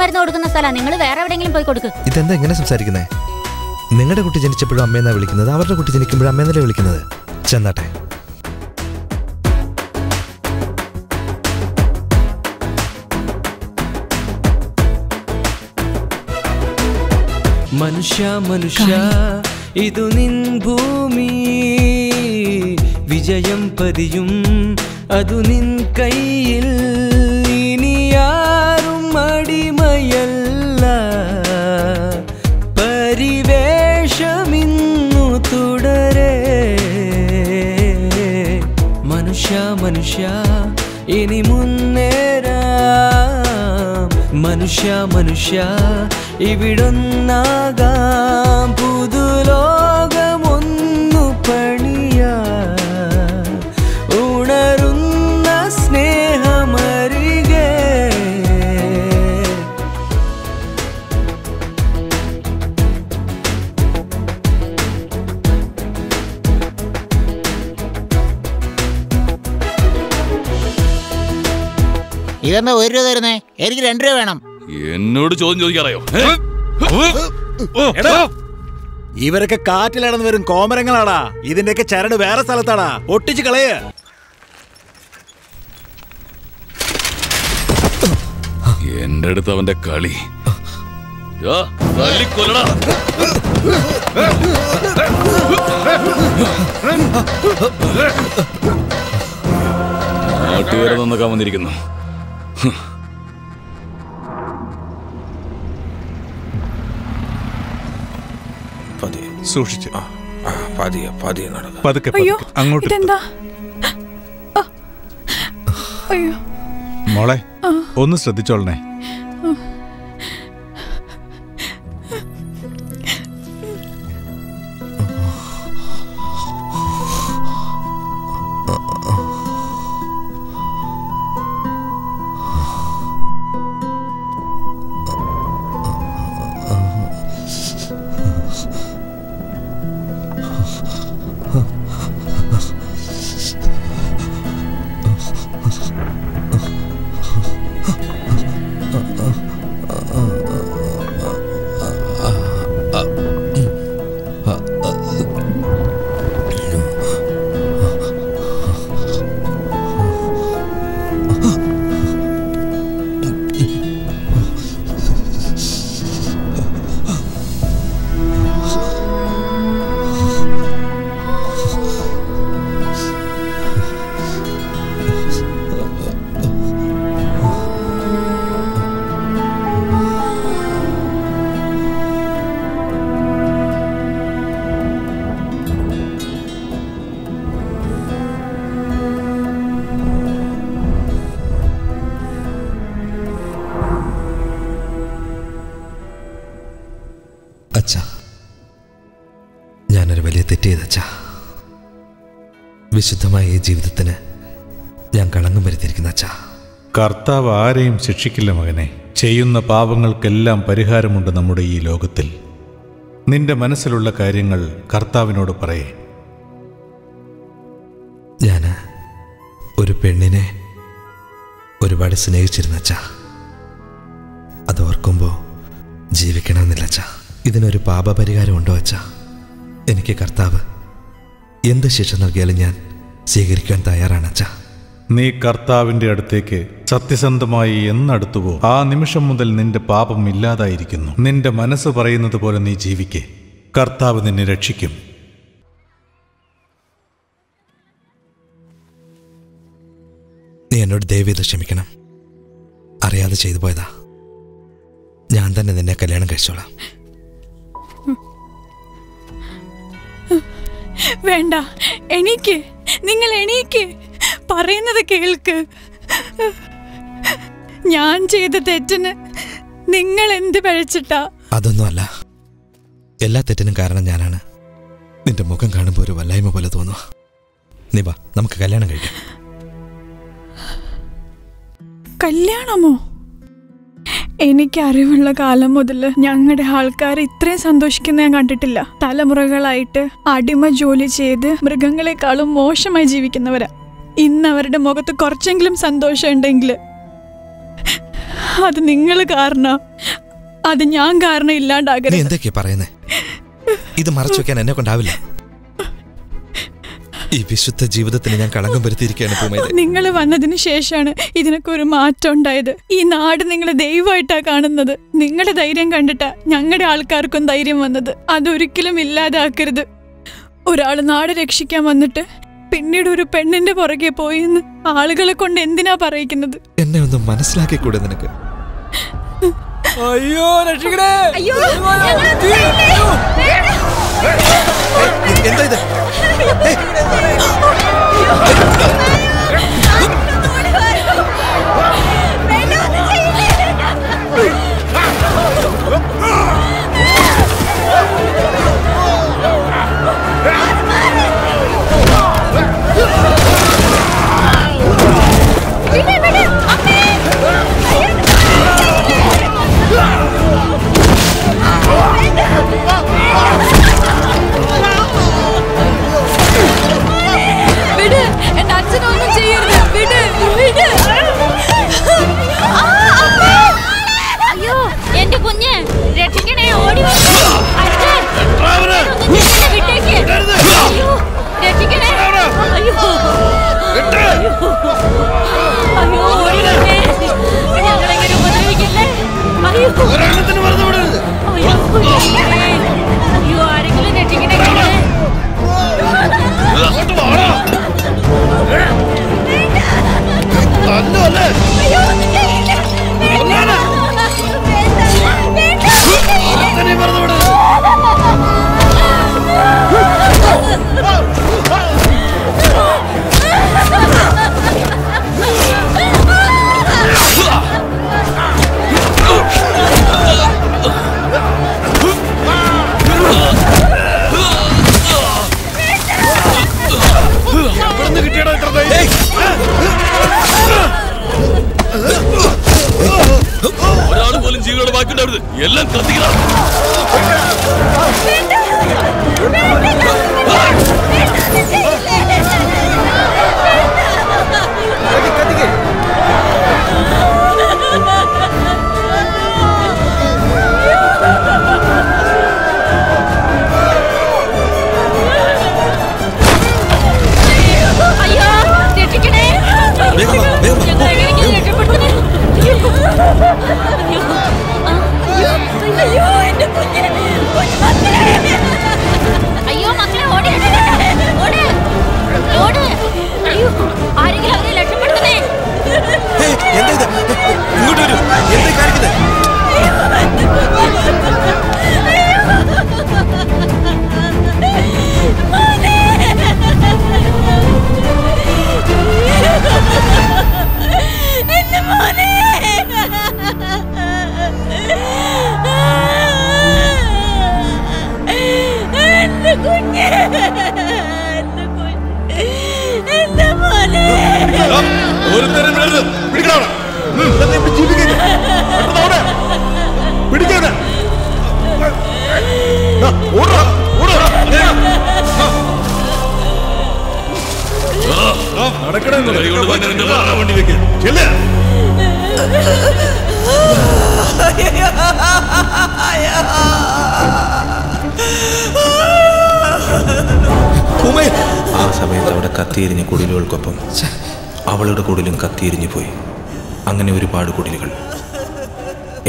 തുള്ളിമരുന്ന് കൊടുക്കുന്ന സ്ഥലമാണ് നിങ്ങൾ വേറെ എവിടെയെങ്കിലും പോയി കൊടുക്ക്. ഇതെന്താ എങ്ങനെ സംസാരിക്കുന്നേ? നിങ്ങളുടെ കുട്ടി ജനിച്ചപ്പോഴും അമ്മയെന്നാ വിളിക്കുന്നത്? അവരുടെ കുട്ടി ജനിക്കുമ്പോഴും അമ്മയെന്നല്ലേ വിളിക്കുന്നത്? ചെന്നാട്ടെ. മനുഷ്യ മനുഷ്യ ഇതു നിൻ ഭൂമി. വിജയം പതിയും അതു നിൻ കയ്യിൽ. ഇനിയാരും അടിമയല്ല. പരിവേഷമിന്നു തുടരെ. മനുഷ്യ മനുഷ്യ ഇനി മുന്നേറാം. മനുഷ്യ മനുഷ്യ ഇവിടൊന്നാകാം. പുതുലോകമൊന്നു ഇതെന്താ ഒരു രൂപ തരുന്നേ? എനിക്ക് രണ്ടു രൂപ വേണം. എന്നോട് ചോദ്യം ചോദിക്കാറയോ? ഇവരൊക്കെ കാറ്റിലടന്ന് വരും കോമരങ്ങളാടാ. ഇതിന്റെയൊക്കെ ചരട് വേറെ സ്ഥലത്താടാ. ഒട്ടിച്ച് കളയ. എന്റെ അടുത്ത് അവന്റെ കളി. കൊല്ലടാ. നാട്ടുകാരെ നന്നാക്കാൻ വന്നിരിക്കുന്നു. സൂക്ഷിച്ച്. പതിയെ പതിയെ നടക്കുക പതുക്കെ അയ്യോ അങ്ങോട്ട് ഇതെന്താ. അയ്യോ മോളെ ഒന്ന് ശ്രദ്ധിച്ചോളണേ. കർത്താവ് ആരെയും ശിക്ഷിക്കില്ല മകനെ. ചെയ്യുന്ന പാപങ്ങൾക്കെല്ലാം പരിഹാരമുണ്ട് നമ്മുടെ ഈ ലോകത്തിൽ. നിന്റെ മനസ്സിലുള്ള കാര്യങ്ങൾ കർത്താവിനോട് പറയേ. ഞാൻ ഒരു പെണ്ണിനെ ഒരുപാട് സ്നേഹിച്ചിരുന്ന അച്ഛാ അത് ഓർക്കുമ്പോൾ ജീവിക്കണമെന്നില്ല അച്ഛാ. ഇതിനൊരു പാപപരിഹാരം ഉണ്ടോ അച്ഛാ? എനിക്ക് കർത്താവ് എന്ത് ശിക്ഷ നൽകിയാലും ഞാൻ സ്വീകരിക്കാൻ തയ്യാറാണ് അച്ഛ. നീ കർത്താവിന്റെ അടുത്തേക്ക് സത്യസന്ധമായി എന്നടുത്തുവോ ആ നിമിഷം മുതൽ നിന്റെ പാപം ഇല്ലാതായിരിക്കുന്നു. നിന്റെ മനസ്സ് പറയുന്നത് പോലെ നീ ജീവിക്കേ. കർത്താവ് നിന്നെ രക്ഷിക്കും. നീ എന്നോട് ദേവിയത് ക്ഷമിക്കണം. അറിയാതെ ചെയ്തു പോയതാ. ഞാൻ തന്നെ നിന്നെ കല്യാണം കഴിച്ചോളാം. വേണ്ട എണീക്ക്. നിങ്ങൾ എണീക്ക്. പറയുന്നത് കേൾക്ക്. ഞാൻ ചെയ്ത തെറ്റിന് നിങ്ങൾ എന്ത് പഴിച്ചിട്ടാ? അതൊന്നുമല്ല. എല്ലാ തെറ്റിനും കാരണം ഞാനാണ്. നിന്റെ മുഖം കാണുമ്പോൾ ഒരു വല്ലായ്മ പോലെ തോന്നുക നീ വാ നമുക്ക് കല്യാണം കഴിക്കാം. കല്യാണമോ? എനിക്ക് അറിവുള്ള കാലം മുതൽ ഞങ്ങളുടെ ആൾക്കാർ ഇത്രയും സന്തോഷിക്കുന്ന ഞാൻ കണ്ടിട്ടില്ല. തലമുറകളായിട്ട് അടിമ ജോലി ചെയ്ത് മൃഗങ്ങളെക്കാളും മോശമായി ജീവിക്കുന്നവരാ. ഇന്ന് അവരുടെ മുഖത്ത് കുറച്ചെങ്കിലും സന്തോഷം ഉണ്ടെങ്കിൽ അത് നിങ്ങൾ കാരണം. അത് ഞാൻ കാരണം ഇല്ലാണ്ടാകരുത്. എന്തൊക്കെയാ പറയുന്നേ? ഇത് മറച്ചു വെക്കാൻ എന്നെ കൊണ്ടാവില്ല. ഈ വിശുദ്ധ ജീവിതത്തിന് ഞാൻ കളങ്കം വരുത്തിയിരിക്കുകയാണ് പൂമേത് നിങ്ങൾ വന്നതിന് ശേഷമാണ് ഇതിനൊക്കെ ഒരു മാറ്റം ഉണ്ടായത്. ഈ നാട് നിങ്ങളെ ദൈവമായിട്ടാ കാണുന്നത്. നിങ്ങളുടെ ധൈര്യം കണ്ടിട്ടാ ഞങ്ങളുടെ ആൾക്കാർക്കും ധൈര്യം വന്നത്. അതൊരിക്കലും ഇല്ലാതാക്കരുത്. ഒരാൾ നാട് രക്ഷിക്കാൻ വന്നിട്ട് പിന്നീട് ഒരു പെണ്ണിന്റെ പുറകെ പോയി എന്ന് ആളുകളെ കൊണ്ട് എന്തിനാ പറയിക്കുന്നത്? എന്നെ ഒന്ന് മനസ്സിലാക്കി മനസ്സിലാക്കിക്കൂടെ നിനക്ക്? അയ്യോ രക്ഷിക്കണേ. അയ്യോ എന്താ ഇത്? അയ്യോ ഞങ്ങളെങ്ങനെ ഉപദ്രവിക്കില്ലേ? അയ്യോ. അയ്യോ ആരെങ്കിലും രക്ഷിക്കണേ Oh! ഒരാൾ പോലും ജീവനോട് ബാക്കിയുണ്ടാവരുത് എല്ലാം കത്തിക്കണം ഇങ്ങോട്ട് വരൂ.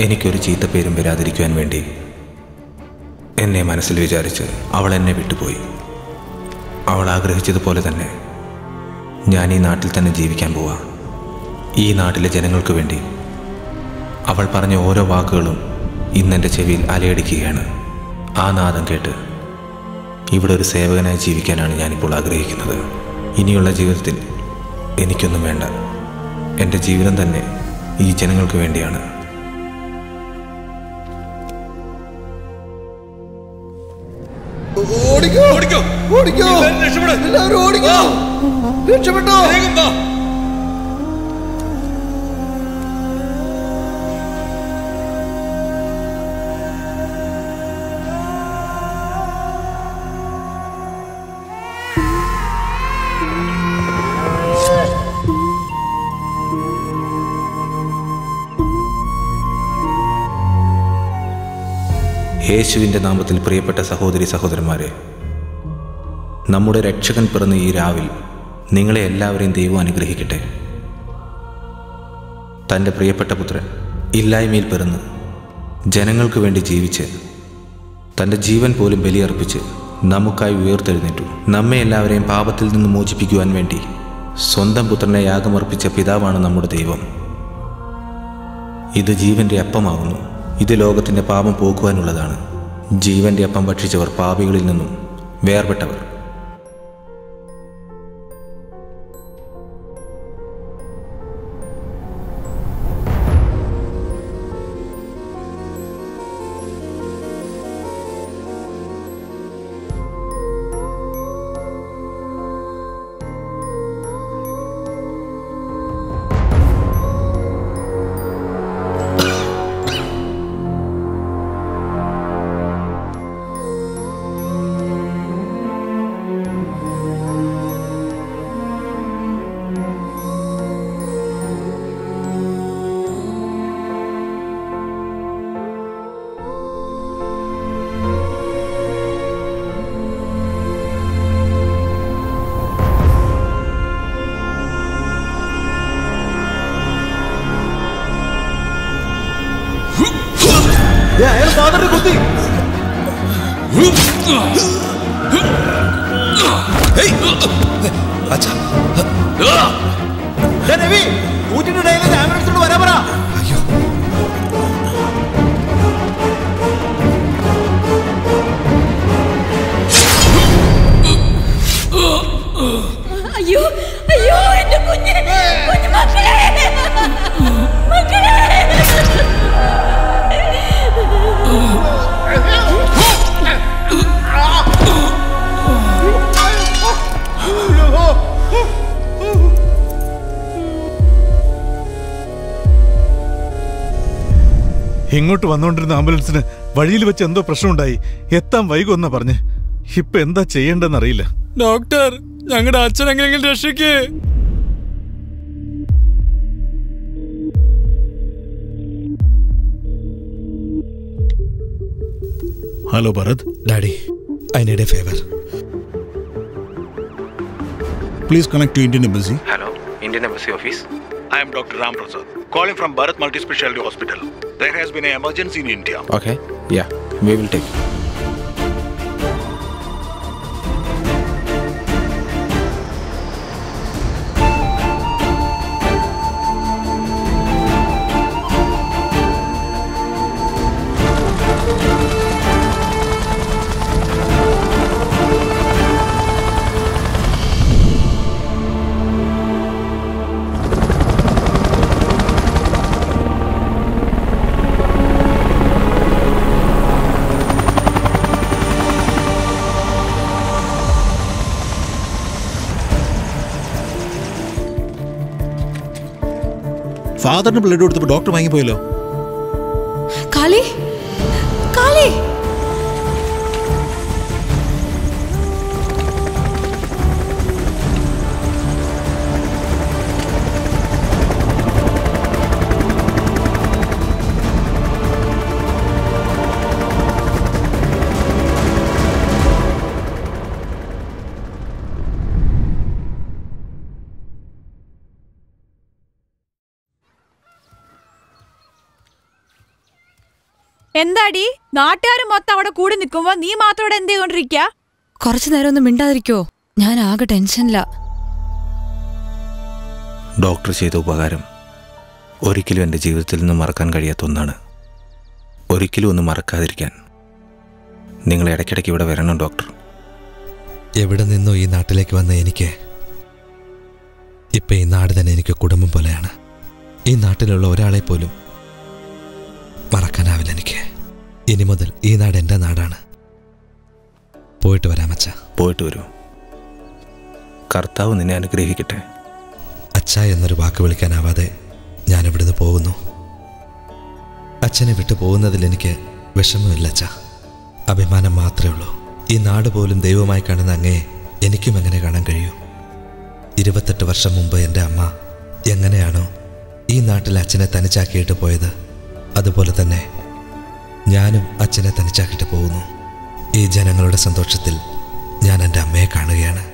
എനിക്കൊരു ചീത്തപ്പേരും വരാതിരിക്കുവാൻ വേണ്ടി എന്നെ മനസ്സിൽ വിചാരിച്ച് അവൾ എന്നെ വിട്ടുപോയി. അവൾ ആഗ്രഹിച്ചതുപോലെ തന്നെ ഞാൻ ഈ നാട്ടിൽ തന്നെ ജീവിക്കാൻ പോവാ. ഈ നാട്ടിലെ ജനങ്ങൾക്ക് വേണ്ടി അവൾ പറഞ്ഞ ഓരോ വാക്കുകളും ഇന്നെന്റെ ചെവിയിൽ അലയടിക്കുകയാണ്. ആ നാദം കേട്ട് ഇവിടെ ഒരു സേവകനായി ജീവിക്കാനാണ് ഞാനിപ്പോൾ ആഗ്രഹിക്കുന്നത്. ഇനിയുള്ള ജീവിതത്തിൽ എനിക്കൊന്നും വേണ്ട. എന്റെ ജീവിതം തന്നെ ഈ ജനങ്ങൾക്ക് വേണ്ടിയാണ്. യേശുവിന്റെ നാമത്തിൽ പ്രിയപ്പെട്ട സഹോദരി സഹോദരന്മാരെ നമ്മുടെ രക്ഷകൻ പിറന്ന ഈ രാവിൽ നിങ്ങളെ എല്ലാവരെയും ദൈവം അനുഗ്രഹിക്കട്ടെ. തന്റെ പ്രിയപ്പെട്ട പുത്രൻ ഇല്ലായ്മയിൽ പിറന്ന് ജനങ്ങൾക്ക് വേണ്ടി ജീവിച്ച് തന്റെ ജീവൻ പോലും ബലിയർപ്പിച്ച് നമുക്കായി ഉയർത്തെഴുന്നേറ്റു. നമ്മെ എല്ലാവരെയും പാപത്തിൽ നിന്ന് മോചിപ്പിക്കുവാൻ വേണ്ടി സ്വന്തം പുത്രനെ യാഗമർപ്പിച്ച പിതാവാണ് നമ്മുടെ ദൈവം. ഇത് ജീവന്റെ അപ്പമാകുന്നു. ഇത് ലോകത്തിന്റെ പാപം പോക്കുവാനുള്ളതാണ് ജീവന്റെ അപ്പം ഭക്ഷിച്ചവർ പാപികളിൽ നിന്നും വേർപെട്ടവർ. രവി കൂറ്റിന്റെ ഡയലിൽ ആംബുലൻസ് കൊണ്ട് വരാൻ പറ. ഇങ്ങോട്ട് വന്നുകൊണ്ടിരുന്ന ആംബുലൻസിന് വഴിയിൽ വെച്ച് എന്തോ പ്രശ്നമുണ്ടായി. എത്താൻ വൈകുമെന്നാ പറഞ്ഞ്. ഇപ്പൊ എന്താ ചെയ്യേണ്ടെന്നറിയില്ല ഡോക്ടർ ഞങ്ങളുടെ അച്ഛൻ എങ്ങനെയെങ്കിലും രക്ഷിക്കേ. Hello Bharat. Daddy I need a favour. Please connect to Indian embassy. Hello Indian embassy office? I'm doctor Ram Prasad calling from Bharat multi speciality Hospital. There has been an emergency in India. Okay. Yeah. We will take. ഫാദറിന് ബ്ലഡ് കൊടുത്തപ്പോൾ ഡോക്ടർ വാങ്ങിപ്പോയല്ലോ? കാളി എന്താടി? നാട്ടുകാരും മൊത്തം അവിടെ കൂടി നിൽക്കുമ്പോ നീ മാത്രം ഇവിടെ എന്ത് ചെയ്തോണ്ടിരിക്ക കുറച്ചു നേരം ഒന്ന് മിണ്ടാതിരിക്കോ. ഞാൻ ആകെ ടെൻഷനില്ല ഡോക്ടർ ചെയ്ത ഉപകാരം ഒരിക്കലും എന്റെ ജീവിതത്തിൽ നിന്ന് മറക്കാൻ കഴിയാത്ത ഒന്നാണ്. ഒരിക്കലും ഒന്ന് മറക്കാതിരിക്കാൻ. നിങ്ങൾ ഇടയ്ക്കിടയ്ക്ക് ഇവിടെ വരണം ഡോക്ടർ. എവിടെ നിന്നോ ഈ നാട്ടിലേക്ക് വന്ന എനിക്ക് ഇപ്പൊ ഈ നാട് തന്നെ എനിക്ക് കുടുംബം പോലെയാണ്. ഈ നാട്ടിലുള്ള ഒരാളെ പോലും മറക്കാനാവില്ല എനിക്ക്. ഇനി മുതൽ ഈ നാട് എന്റെ നാടാണ്. പോയിട്ട് വരാം അച്ഛ. പോയിട്ട് വരൂ. കർത്താവ് നിന്നെ അനുഗ്രഹിക്കട്ടെ. അച്ഛ എന്നൊരു വാക്ക് വിളിക്കാനാവാതെ ഞാൻ ഇവിടുന്ന് പോകുന്നു. അച്ഛനെ വിട്ടു പോകുന്നതിൽ എനിക്ക് വിഷമമില്ല അച്ഛ. അഭിമാനം മാത്രമേ ഉള്ളൂ. ഈ നാട് പോലും ദൈവമായി കാണുന്ന അങ്ങയെ എനിക്കും എങ്ങനെ കാണാൻ കഴിയൂ? ഇരുപത്തെട്ട് വർഷം മുമ്പ് എന്റെ അമ്മ എങ്ങനെയാണോ ഈ നാട്ടിൽ അച്ഛനെ തനിച്ചാക്കിയിട്ട് പോയത്. അതുപോലെ തന്നെ ഞാനും അച്ഛനെ തനിച്ചാക്കിയിട്ട് പോകുന്നു. ഈ ജനങ്ങളുടെ സന്തോഷത്തിൽ ഞാൻ എന്റെ അമ്മയെ കാണുകയാണ്.